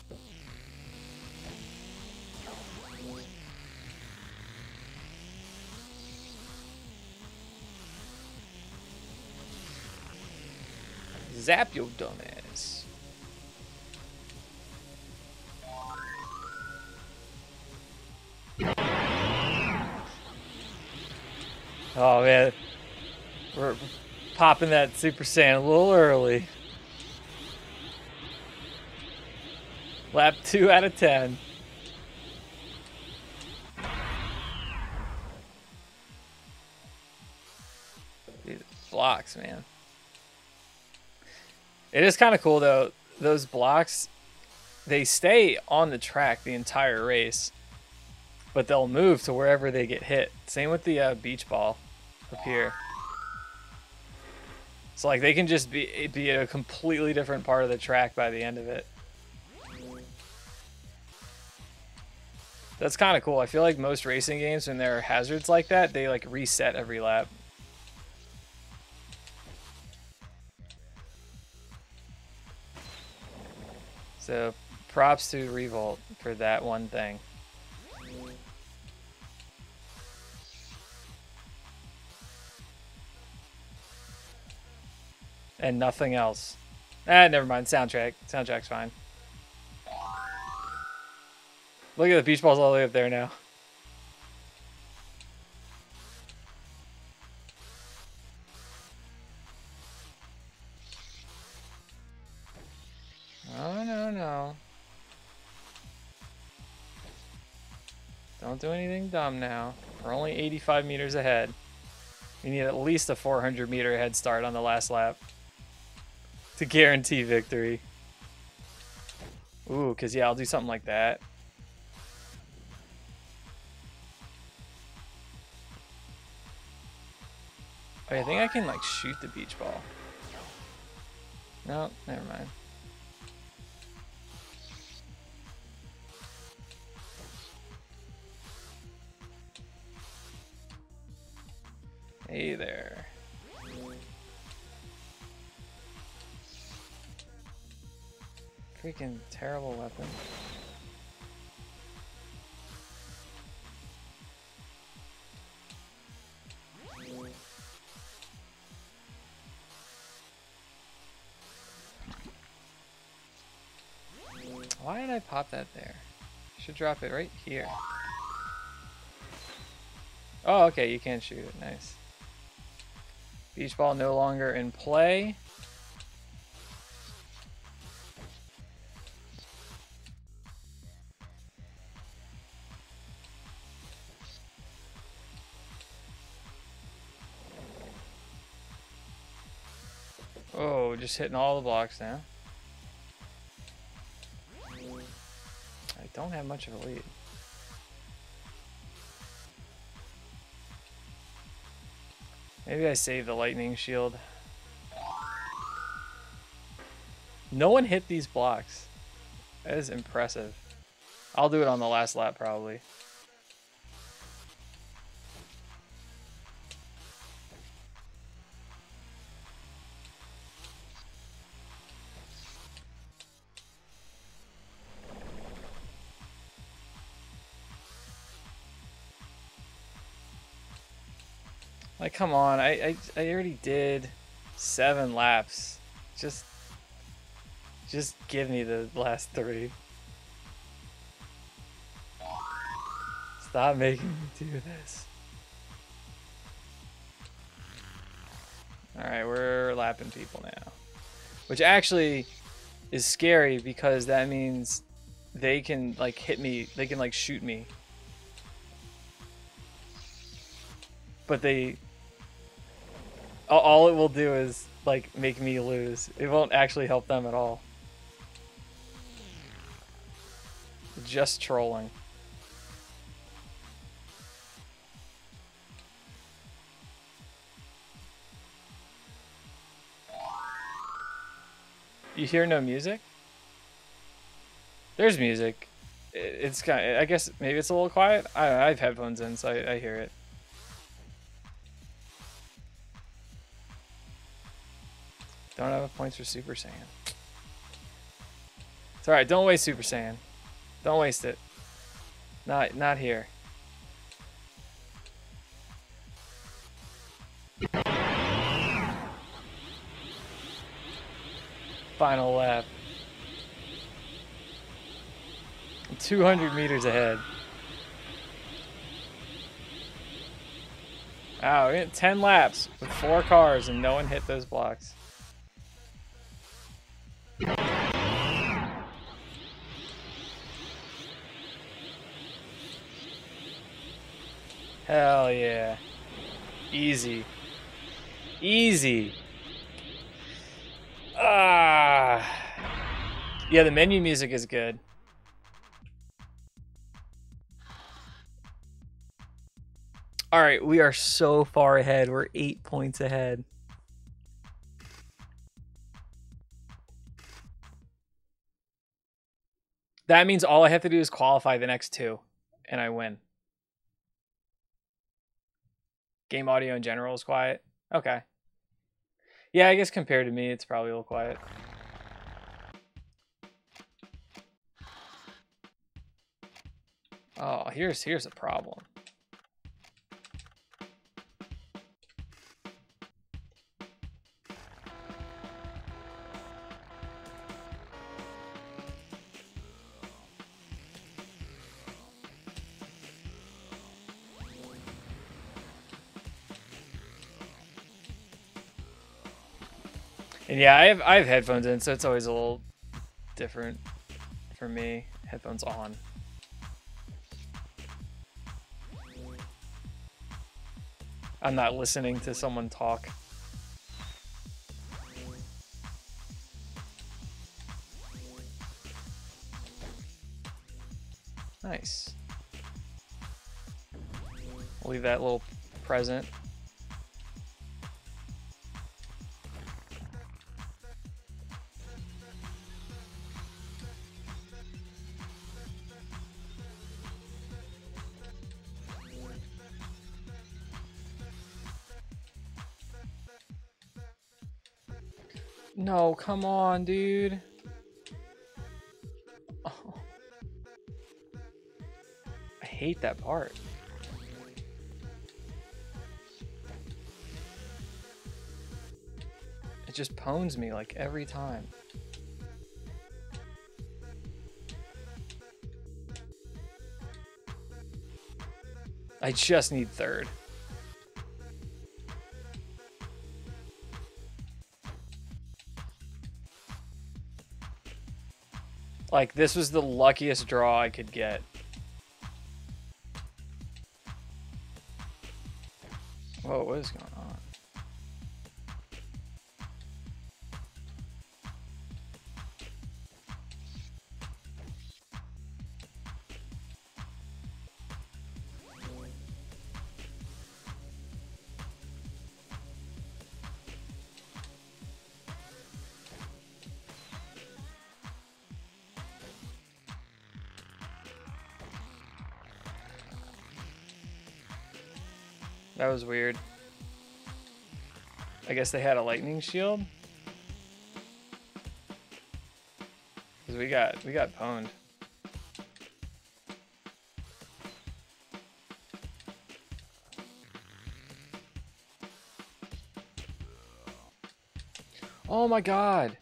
Zap your dumbass. Oh man, we're popping that Super Saiyan a little early. Lap 2 out of 10. These blocks, man. It is kind of cool though. Those blocks, they stay on the track the entire race, but they'll move to wherever they get hit. Same with the uh, beach ball up here. So like they can just be be a completely different part of the track by the end of it. That's kind of cool. I feel like most racing games, when there are hazards like that, they like reset every lap. So props to Re-Volt for that one thing. And nothing else. Ah, never mind. Soundtrack. Soundtrack's fine. Look at the beach balls all the way up there now. Oh, no, no. Don't do anything dumb now. We're only 85 meters ahead. We need at least a 400 meter head start on the last lap to guarantee victory. Ooh, because yeah, I'll do something like that. I think I can like shoot the beach ball. No, never mind. Hey there. Freaking terrible weapon. Why did I pop that there? Should drop it right here. Oh, okay, you can shoot it. Nice. Beach ball no longer in play. Just hitting all the blocks now. I don't have much of a lead. Maybe I save the lightning shield. No one hit these blocks. That is impressive. I'll do it on the last lap probably. Come on, I, I, I already did seven laps. Just, just give me the last three. Stop making me do this. Alright, we're lapping people now. Which actually is scary because that means they can like hit me, they can like shoot me. But they all- it will do is like make me lose. It won't actually help them at all. Just trolling. You hear no music? There's music. It's kind. Of, I guess maybe it's a little quiet. I, I have headphones in, so I, I hear it. Don't have points for Super Saiyan. It's alright, don't waste Super Saiyan. Don't waste it. Not not here. Final lap. 200 meters ahead. Wow, we had 10 laps with four cars and no one hit those blocks. Hell yeah. Easy. Easy. Ah. Yeah, the menu music is good. All right, we are so far ahead. We're eight points ahead. That means all I have to do is qualify the next two, and I win. Game audio in general is quiet. Okay. Yeah, I guess compared to me, it's probably a little quiet. Oh, here's here's a problem. And yeah, I have I have headphones in, so it's always a little different for me. Headphones on. I'm not listening to someone talk. Nice. I'll leave that little present. Come on, dude. Oh. I hate that part. It just pones me like every time. I just need third. Like, this was the luckiest draw I could get. Whoa, what is going on? Was weird. I guess they had a lightning shield. Cause we got we got pwned. Oh my god.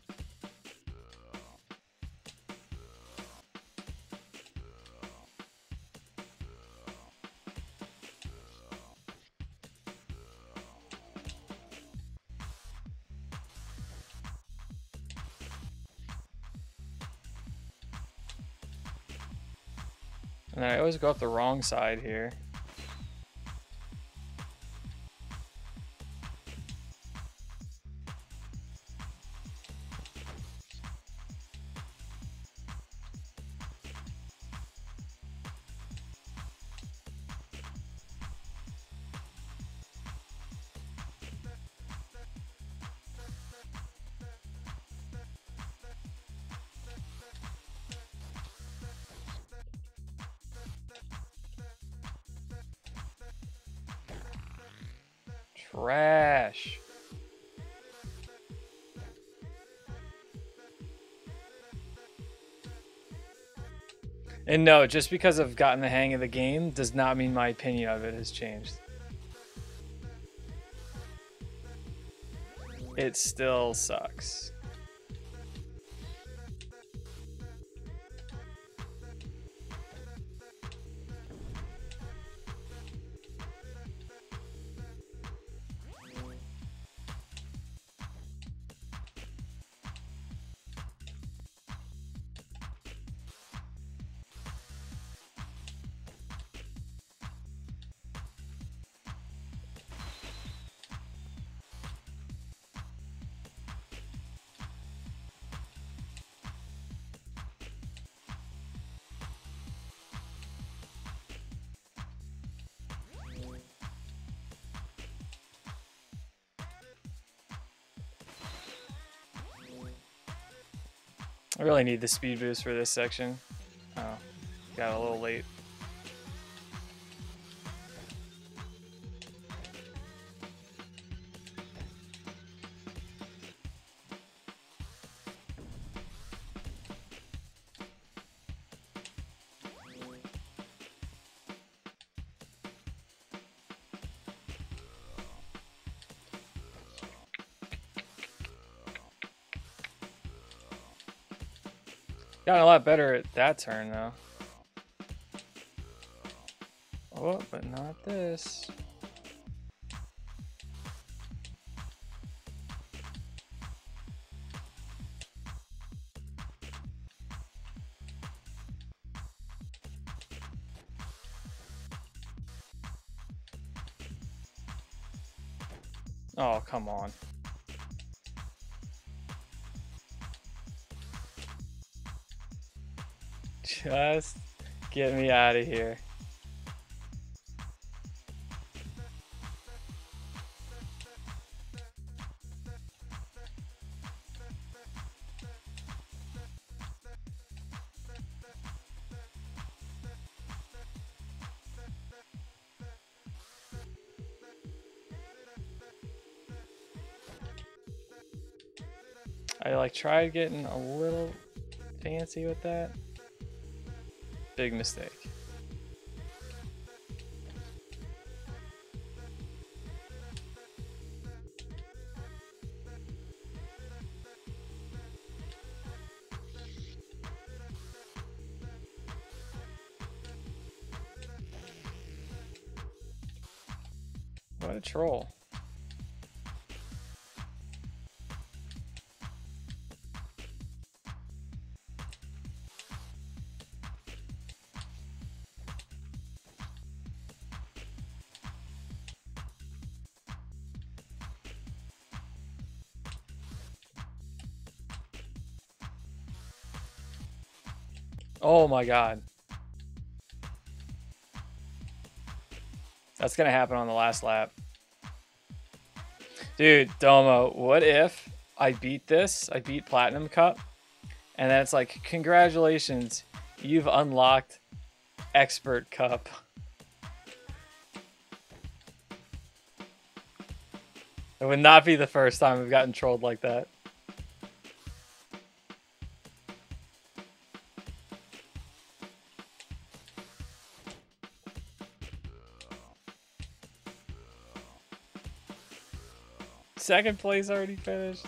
Always go up the wrong side here. And no, just because I've gotten the hang of the game does not mean my opinion of it has changed. It still sucks. Really need the speed boost for this section. Got a lot better at that turn though. Oh, but not this. Oh, come on. Just get me out of here. I like tried getting a little fancy with that. Big mistake. What a troll. Oh my god. That's gonna happen on the last lap. Dude, Domo, what if I beat this? I beat Platinum Cup, and then it's like, congratulations, you've unlocked Expert Cup. It would not be the first time I've gotten trolled like that. Second place already finished.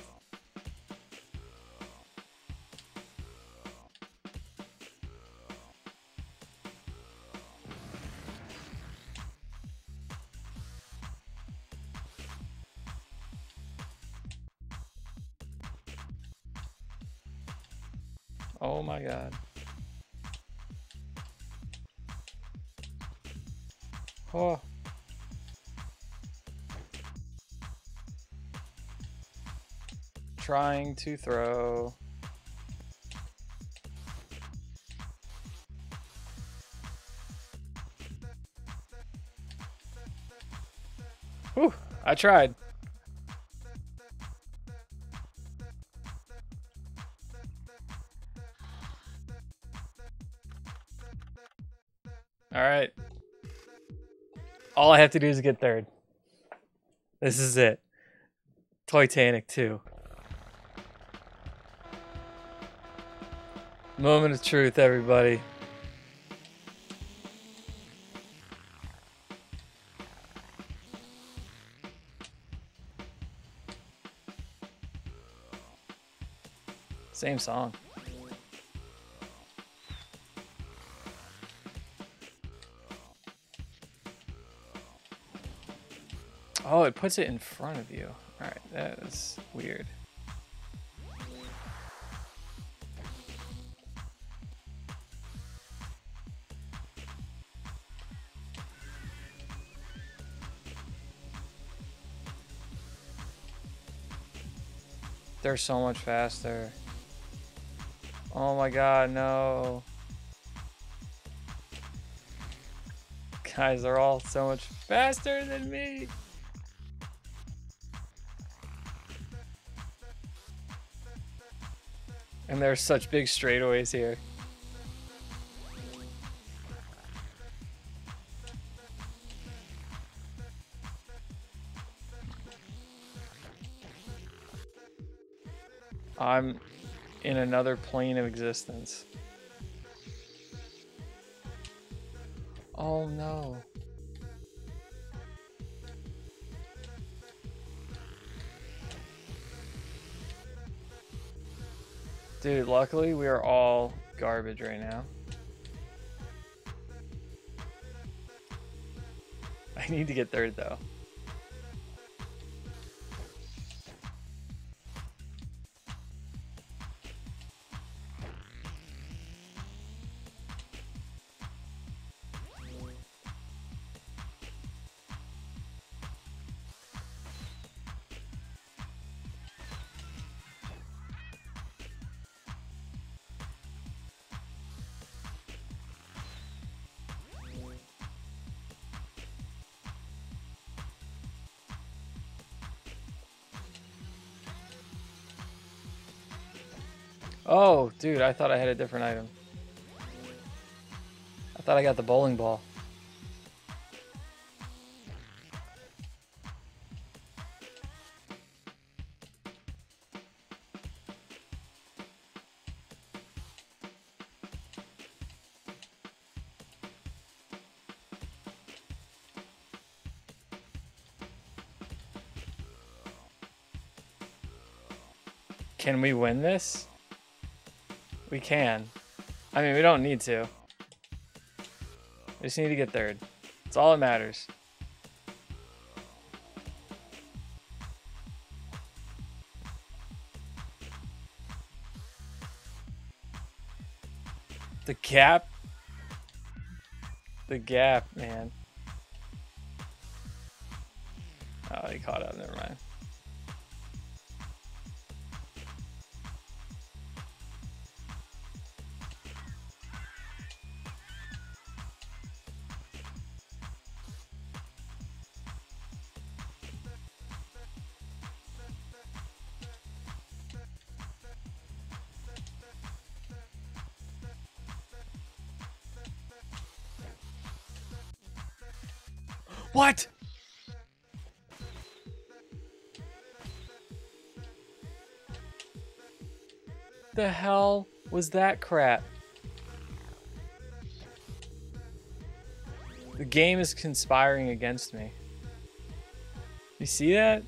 Trying to throw. Whew, I tried. All right. All I have to do is get third. This is it. Toytanic 2. Moment of truth, everybody. Same song. Oh, it puts it in front of you. Alright, that is weird. They're so much faster. Oh my god, no. Guys, they're all so much faster than me. And there's such big straightaways here. Another plane of existence. Oh no. Dude, luckily we are all garbage right now. I need to get third though. Dude, I thought I had a different item. I thought I got the bowling ball. Can we win this? We can. I mean, we don't need to. We just need to get third. That's all that matters. The gap. The gap, man. Oh, he caught up. Never mind. What? The hell was that crap? The game is conspiring against me. You see that?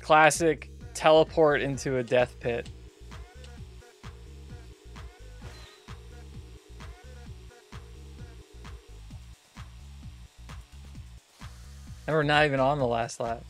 Classic teleport into a death pit. Not even on the last lap.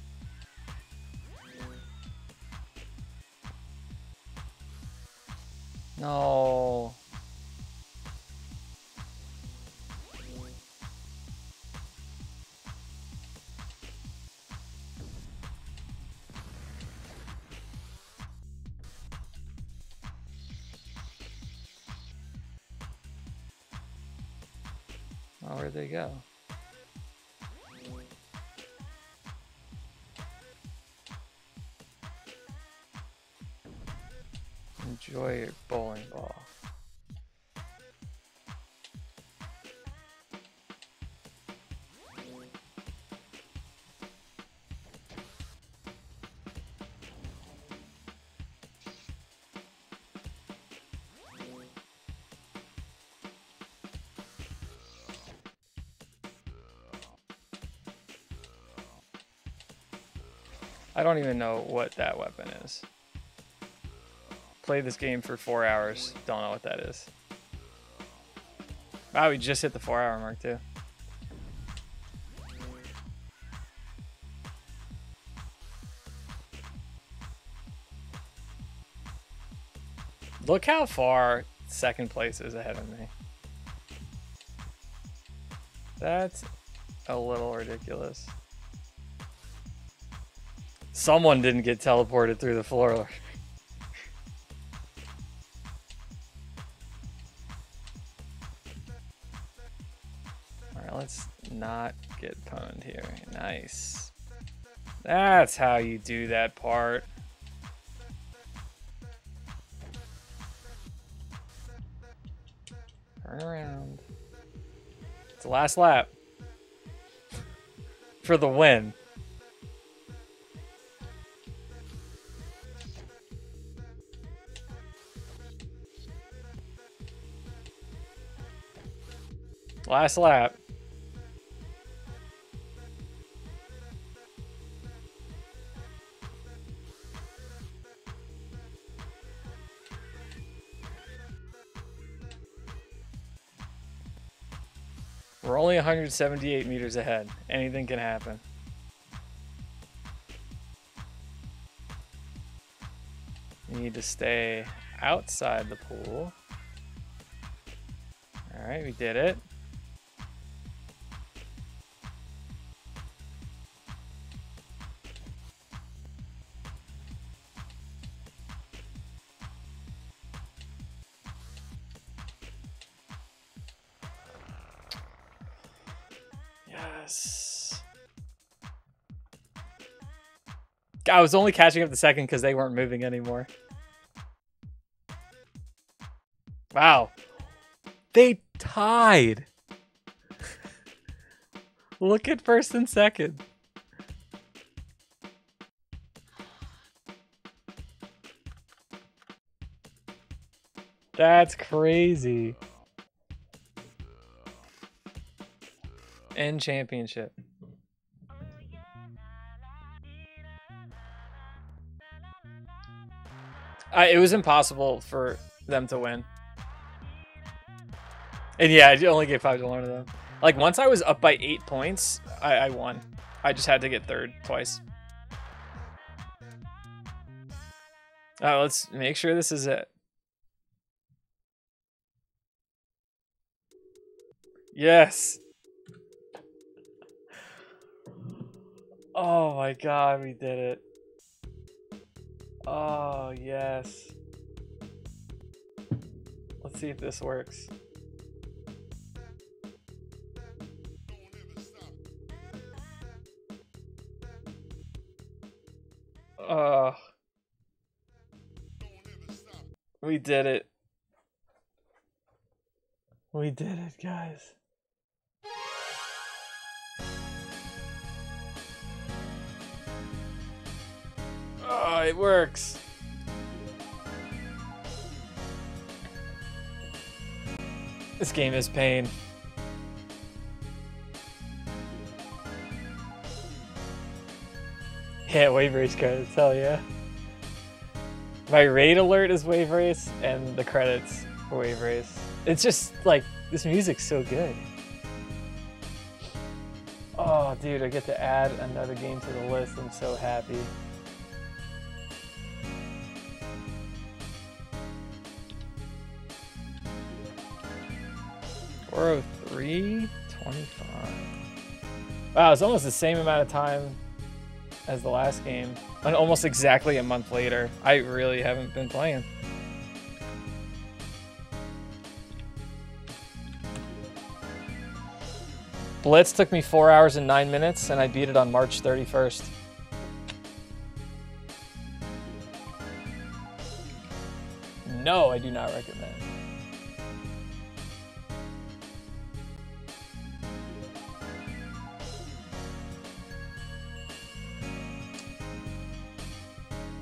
I don't even know what that weapon is. Played this game for four hours. Don't know what that is. Wow, we just hit the four hour mark too. Look how far second place is ahead of me. That's a little ridiculous. Someone didn't get teleported through the floor. Alright, let's not get pwned here. Nice. That's how you do that part. Turn around. It's the last lap. For the win. Last lap. We're only 178 meters ahead. Anything can happen. You need to stay outside the pool. All right, we did it. I was only catching up the second because they weren't moving anymore. Wow. They tied. Look at first and second. That's crazy. And championship. I, it was impossible for them to win. And yeah, I only gave five to one of them. Like once I was up by eight points, I, I won. I just had to get third twice. Uh, let's make sure this is it. Yes. Oh my god, we did it. Oh, yes. Let's see if this works. Oh. We did it. We did it, guys. It works. This game is pain. Yeah, Wave Race credits, hell yeah. My raid alert is Wave Race, and the credits for Wave Race. It's just, like, this music's so good. Oh, dude, I get to add another game to the list. I'm so happy. Oh. Wow, it's almost the same amount of time as the last game. And almost exactly a month later. I really haven't been playing. Blitz took me four hours and nine minutes, and I beat it on March 31st. No, I do not recommend.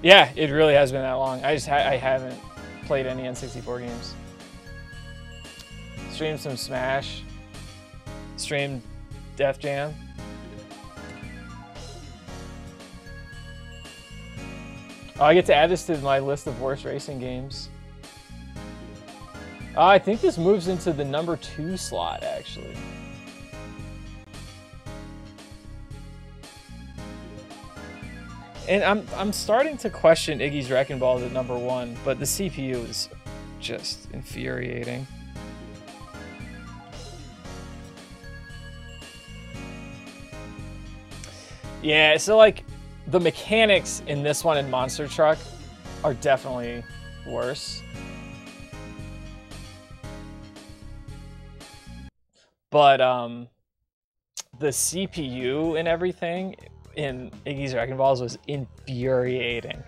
Yeah, it really has been that long. I just ha I haven't played any N64 games. Streamed some Smash. Streamed Def Jam. Oh, I get to add this to my list of worst racing games. Oh, I think this moves into the number two slot, actually. And I'm I'm starting to question Iggy's Reckin' Ball at number one, but the CPU is just infuriating. Yeah, so like the mechanics in this one in Monster Truck are definitely worse. But um the CPU and everything in Iggy's Reckin' Balls was infuriating.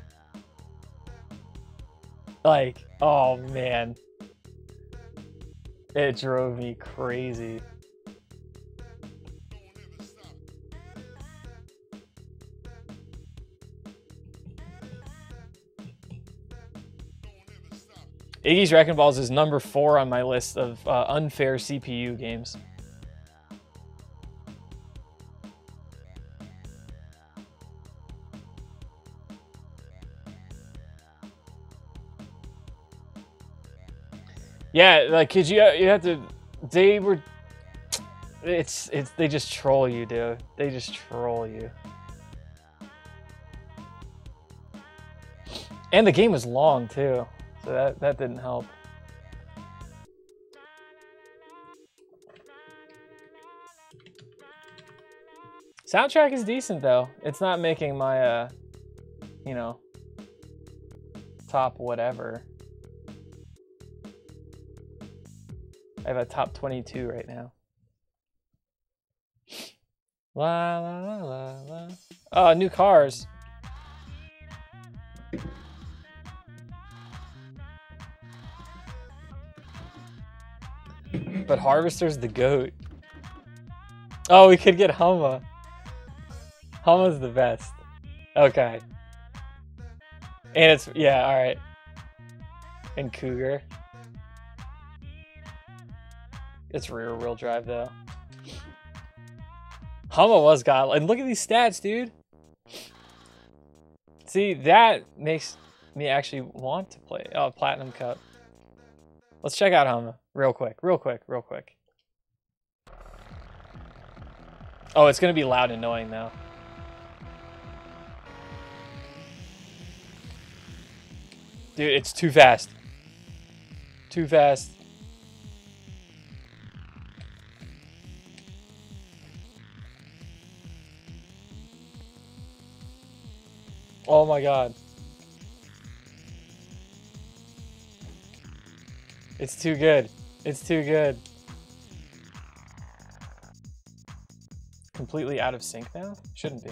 Like, oh man. It drove me crazy. Iggy's Reckin' Balls is number four on my list of uh, unfair CPU games. Yeah, like, cause you you have to. They were. It's it's they just troll you, dude. They just troll you. And the game was long too, so that that didn't help. Soundtrack is decent though. It's not making my uh, you know, top whatever. I have a top 22 right now. La la la la la. Oh, new cars. But Harvester's the goat. Oh, we could get Humma. Humma's the best. Okay. And it's, yeah, alright. And Cougar. It's rear wheel drive though. Humma was god. And look at these stats, dude. See, that makes me actually want to play. Oh, Platinum Cup. Let's check out Humma real quick, real quick, real quick. Oh, it's gonna be loud and annoying though. Dude, it's too fast. Too fast. Oh my god. It's too good. It's too good. Completely out of sync now? Shouldn't be.